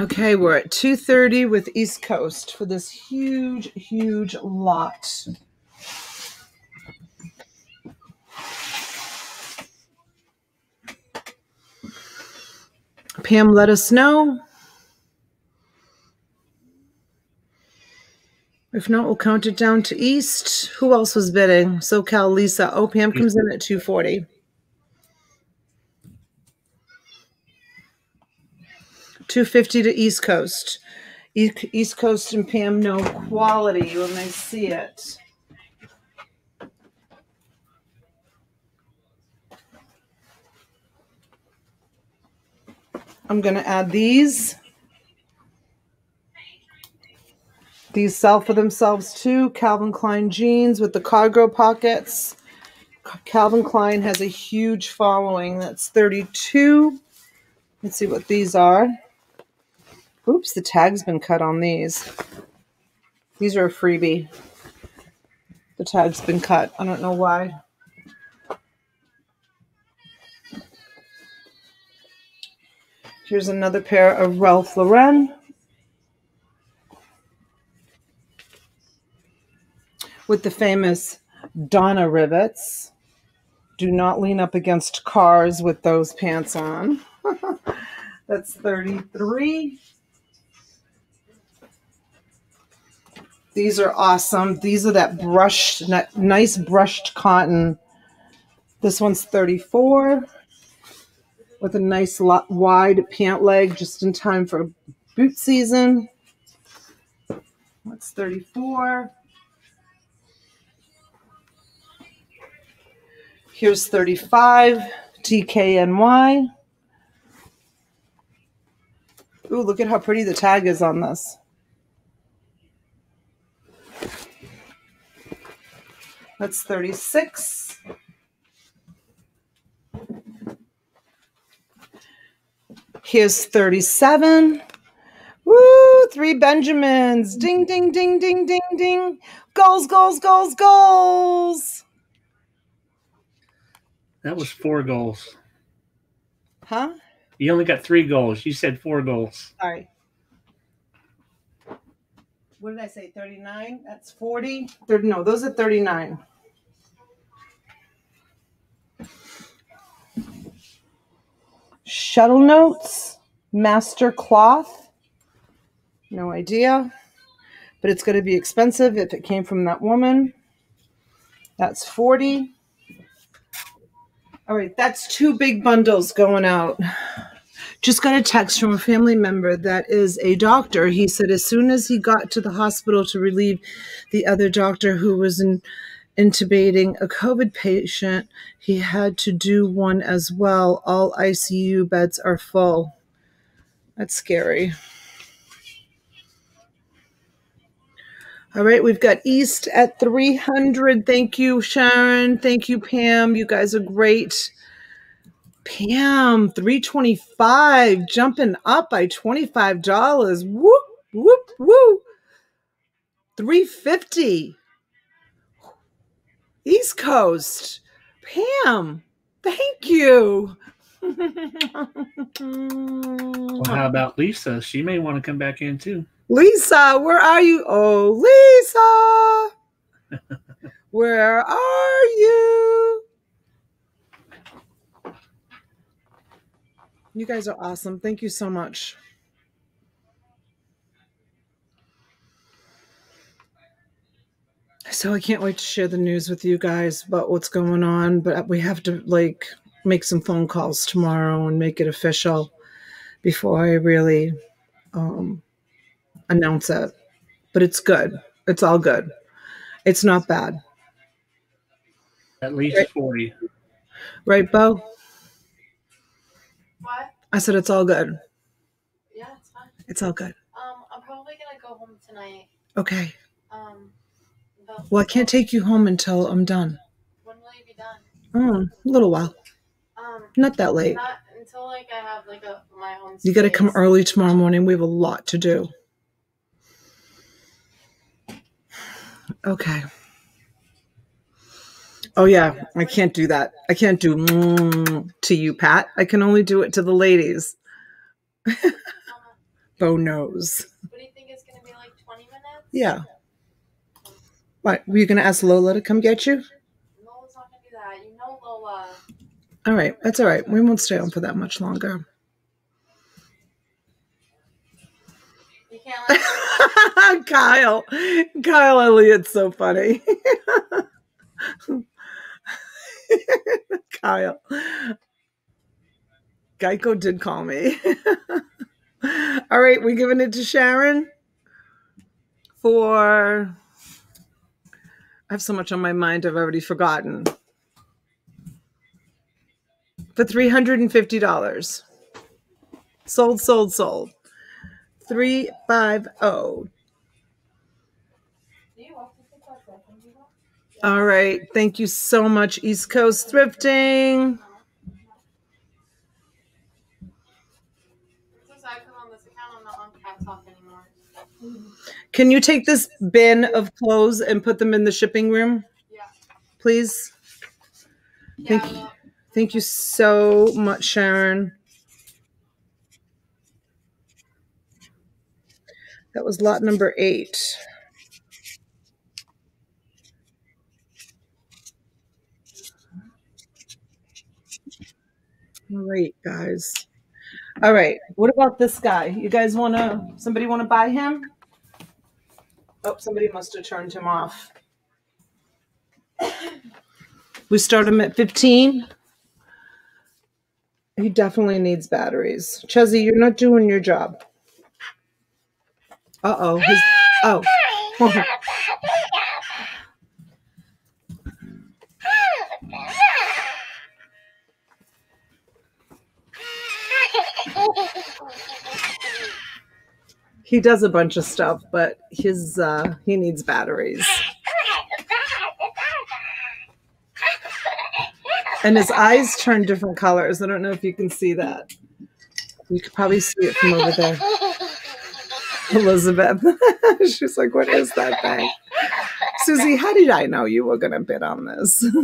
Okay, we're at 2:30 with East Coast for this huge huge lot. Pam let us know. If not, we'll count it down to East. Who else was bidding? SoCal Lisa. Oh, Pam mm. comes in at 240. 250 to East Coast. East Coast and Pam know quality when they see it. I'm going to add these. These sell for themselves too. Calvin Klein jeans with the cargo pockets. Calvin Klein has a huge following. That's 32. Let's see what these are. Oops, the tag's been cut on these. These are a freebie. The tag's been cut. I don't know why. Here's another pair of Ralph Lauren. with the famous Donna rivets. Do not lean up against cars with those pants on. That's 33. These are awesome. These are that brushed, nice brushed cotton. This one's 34 with a nice wide pant leg just in time for boot season. That's 34. Here's 35 DKNY. Ooh, look at how pretty the tag is on this. That's 36. Here's 37. Woo, three Benjamins. Ding, ding, ding, ding, ding, ding. Goals, goals, goals, goals. That was four goals. Huh? You only got three goals. You said four goals. Sorry. What did I say? 39? That's 40? Thir- no, those are 39. Shuttle notes, master cloth. No idea. But it's going to be expensive if it came from that woman. That's 40. All right, that's two big bundles going out just got a text from a family member that is a doctor. He said as soon as he got to the hospital to relieve the other doctor who was in, intubating a COVID patient, he had to do one as well. All ICU beds are full. That's scary. All right, we've got East at 300. Thank you, Sharon. Thank you, Pam. You guys are great. Pam, 325, jumping up by $25. Whoop, whoop, whoop. 350. East Coast. Pam, thank you. Well, how about Lisa? She may want to come back in too. Lisa, where are you? Oh, Lisa. Where are you? You guys are awesome. Thank you so much. So I can't wait to share the news with you guys about what's going on, but we have to like make some phone calls tomorrow and make it official before I really um, announce it. But it's good. It's all good. It's not bad. At least Right. 40. Right, Bo? What? I said it's all good. Yeah, it's fine. It's all good. Um, I'm probably gonna go home tonight. Okay. Um, but Well, I can't take you home until I'm done. When will you be done? Oh, a little while. Um, Not that late. not until like I have like a my own. You got to come early tomorrow morning. We have a lot to do. Okay. Oh yeah, I can't do that. I can't do mm to you, Pat. I can only do it to the ladies. Bo knows. what do you think it's gonna be like? Twenty minutes? Yeah. What? Were you gonna ask Lola to come get you? Lola's not gonna do that. You know Lola. All right, that's all right. We won't stay on for that much longer. You can't. Kyle, Kyle Elliott's so funny. Kyle, Geico did call me. All right, we're giving it to Sharon for. I have so much on my mind, I've already forgotten. For $350. Sold, sold, sold. 350. Do you want to take that second, you know? All right. Thank you so much, East Coast Thrifting. It's so sad 'cause on this account I'm not on Cat Talk anymore. Can you take this bin of clothes and put them in the shipping room, Yeah. please? Thank yeah, you. Thank you so much, Sharon. That was lot number eight. All right, guys. All right. What about this guy? You guys want to, somebody want to buy him? Oh, somebody must have turned him off. We start him at 15. He definitely needs batteries. Chezzy, you're not doing your job. Uh oh. His oh. he does a bunch of stuff, but his uh he needs batteries. And his eyes turn different colors. I don't know if you can see that. You could probably see it from over there. Elizabeth. She's like, what is that thing? Susie, how did I know you were gonna bid on this?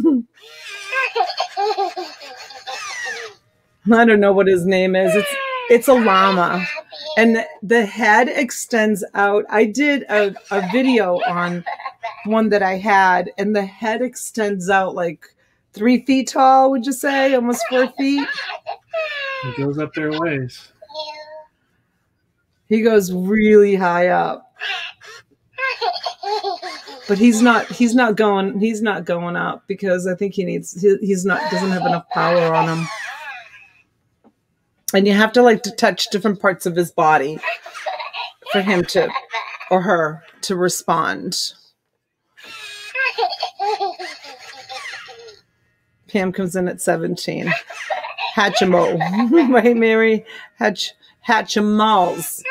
I don't know what his name is. It's it's a llama. And the head extends out. I did a, a video on one that I had, and the head extends out like three feet tall, would you say? Almost four feet. It goes up their ways. He goes really high up. But he's not he's not going he's not going up because I think he needs he, he's not doesn't have enough power on him. And you have to like to touch different parts of his body for him to or her to respond. Pam comes in at 17. Hatchimo. right, Mary? Hatch Hatchimals.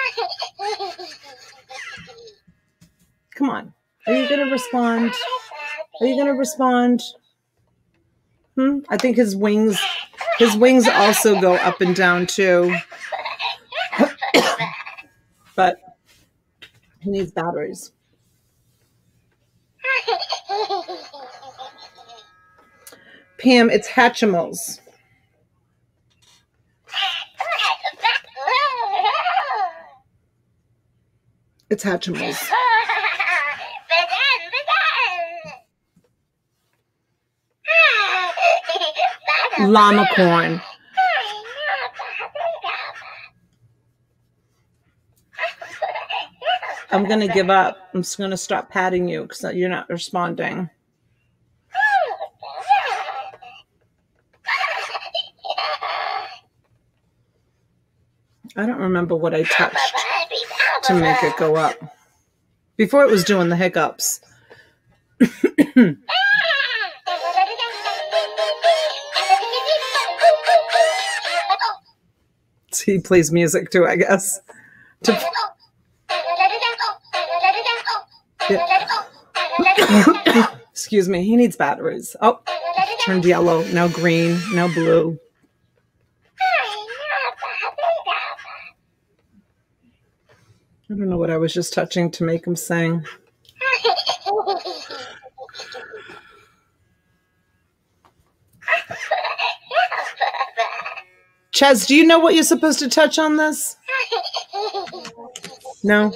Come on. Are you gonna respond? Are you gonna respond? Hmm? I think his wings his wings also go up and down too. but he needs batteries. Pam, it's Hatchimals. It's Hatchimals. Llama corn. I'm going to give up. I'm just going to stop patting you because you're not responding. I don't remember what I touched to make it go up. Before it was doing the hiccups. he plays music too, I guess. To- Yeah. Excuse me, he needs batteries. Oh, turned yellow, now green, now blue. I don't know what I was just touching to make him sing. Ches, do you know what you're supposed to touch on this? No.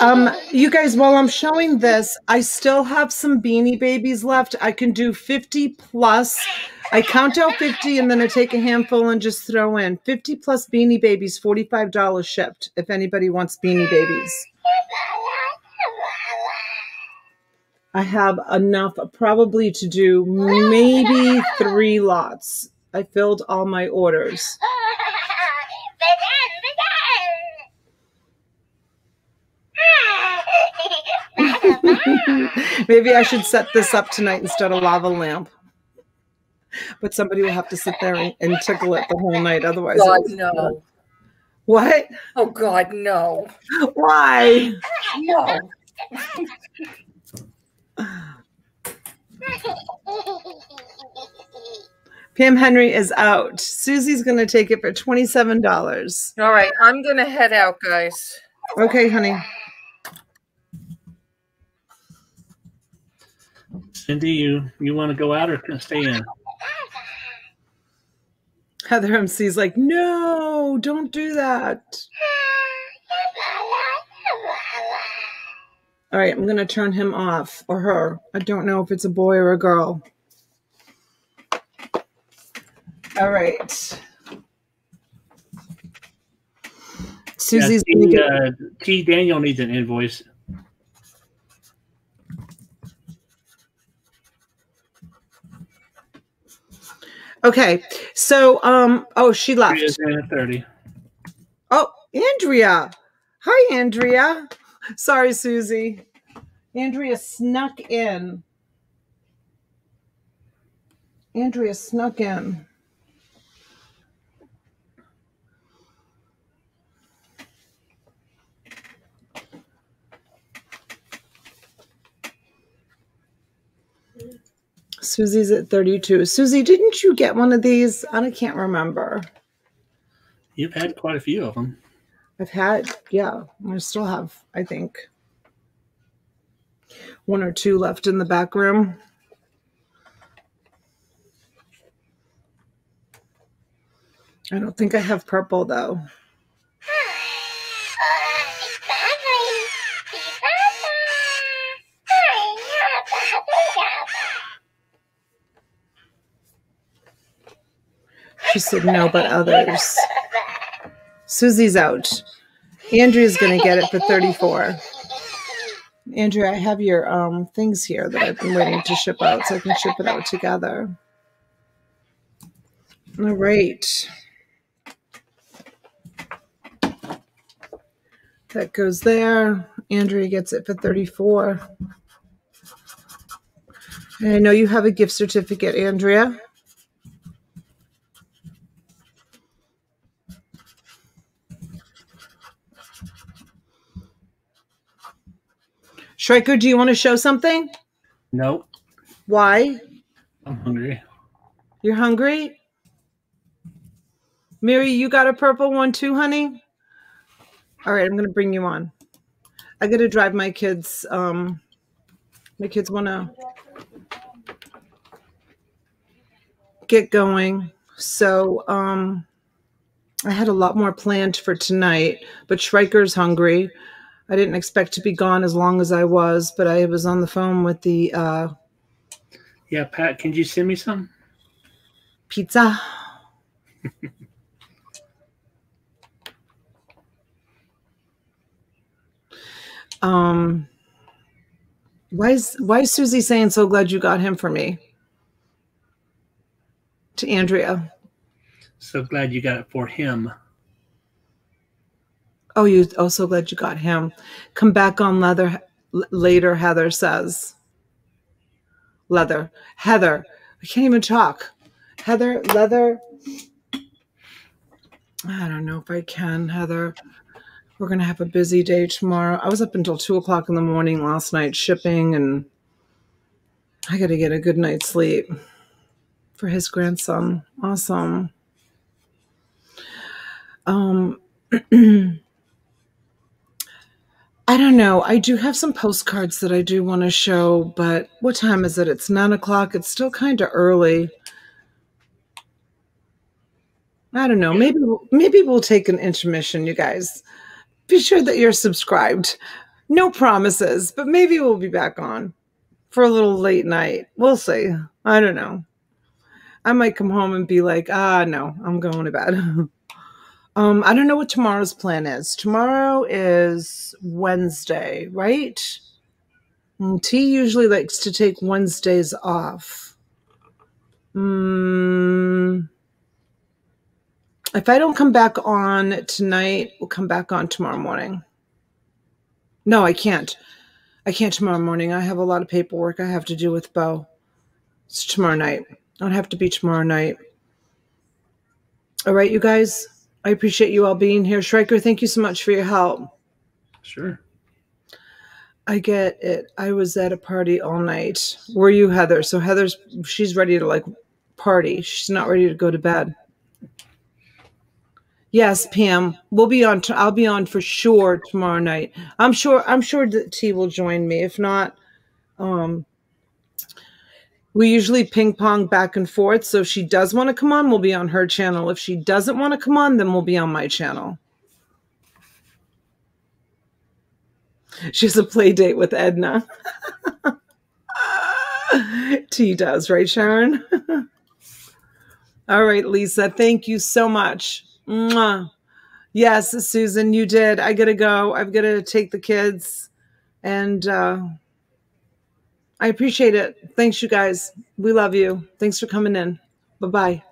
Um, you guys, while I'm showing this, I still have some beanie babies left. I can do 50 plus. I count out 50 and then I take a handful and just throw in 50 plus beanie babies, $45 shipped if anybody wants beanie babies. I have enough probably to do maybe three lots. I filled all my orders. Maybe I should set this up tonight instead of lava lamp. But somebody will have to sit there and, and tickle it the whole night. Otherwise, God, no. What? Oh, God, no. Why? No. Pam Henry is out. Susie's going to take it for $27. All right, I'm going to head out, guys. Okay, honey. Cindy, you you want to go out or stay in? Heather MC's like, no, don't do that. All right, I'm going to turn him off or her. I don't know if it's a boy or a girl. All right. Yeah, T, uh, T. Daniel needs an invoice. Okay. So, um, oh, she left. Three in at thirty. Oh, Andrea. Hi, Andrea. Sorry, Susie. Andrea snuck in. Andrea snuck in. Susie's at 32. Susie, didn't you get one of these? I can't remember. You've had quite a few of them. I've had, yeah, I still have, I think, one or two left in the back room. I don't think I have purple though. She said no, but others. Susie's out. Andrea's gonna get it for 34. Andrea, I have your um things here that I've been waiting to ship out, so I can ship it out together. All right. That goes there. Andrea gets it for 34. And I know you have a gift certificate, Andrea. Shrieker, do you want to show something? Nope. Why? I'm hungry. You're hungry? Mary, you got a purple one too, honey? All right, I'm going to bring you on. I got to drive my kids. Um, my kids want to get going. So um, I had a lot more planned for tonight, but Shrieker's hungry. I didn't expect to be gone as long as I was, but I was on the phone with the uh, Yeah, Pat, can you send me some? pizza. um, why is why is Susie saying so glad you got him for me? To Andrea. So glad you got it for him. Oh, you oh so glad you got him. Come back on leather later, Heather says. Leather. Heather. I can't even talk. Heather, leather. I don't know if I can, Heather. We're gonna have a busy day tomorrow. I was up until two o'clock in the morning last night shipping and I gotta get a good night's sleep for his grandson. Awesome. Um I don't know. I do have some postcards that I do want to show, but what time is it? It's nine o'clock. It's still kind of early. I don't know. Maybe maybe we'll take an intermission, you guys. Be sure that you're subscribed. No promises, but maybe we'll be back on for a little late night. We'll see. I don't know. I might come home and be like, ah, no, I'm going to bed. um, I don't know what tomorrow's plan is. Tomorrow is Wednesday, right? Mm, T usually likes to take Wednesdays off. Mm, if I don't come back on tonight, we'll come back on tomorrow morning. No, I can't. I can't tomorrow morning. I have a lot of paperwork I have to do with Bo. It's tomorrow night. I'll have to be tomorrow night. All right, you guys. I appreciate you all being here. Shrieker, thank you so much for your help. Sure. I get it. I was at a party all night. Were you, Heather? So Heather's she's ready to like party. She's not ready to go to bed. Yes, Pam. We'll be on. T- I'll be on for sure tomorrow night. I'm sure. I'm sure that T will join me. If not, um, we usually ping pong back and forth. So if she does want to come on, we'll be on her channel. If she doesn't want to come on, then we'll be on my channel. She has a play date with Edna. T does, right, Sharon? All right, Lisa. Thank you so much. Mwah. Yes, Susan, you did. I gotta go. I've got to take the kids, and uh, I appreciate it. Thanks, you guys. We love you. Thanks for coming in. Bye bye.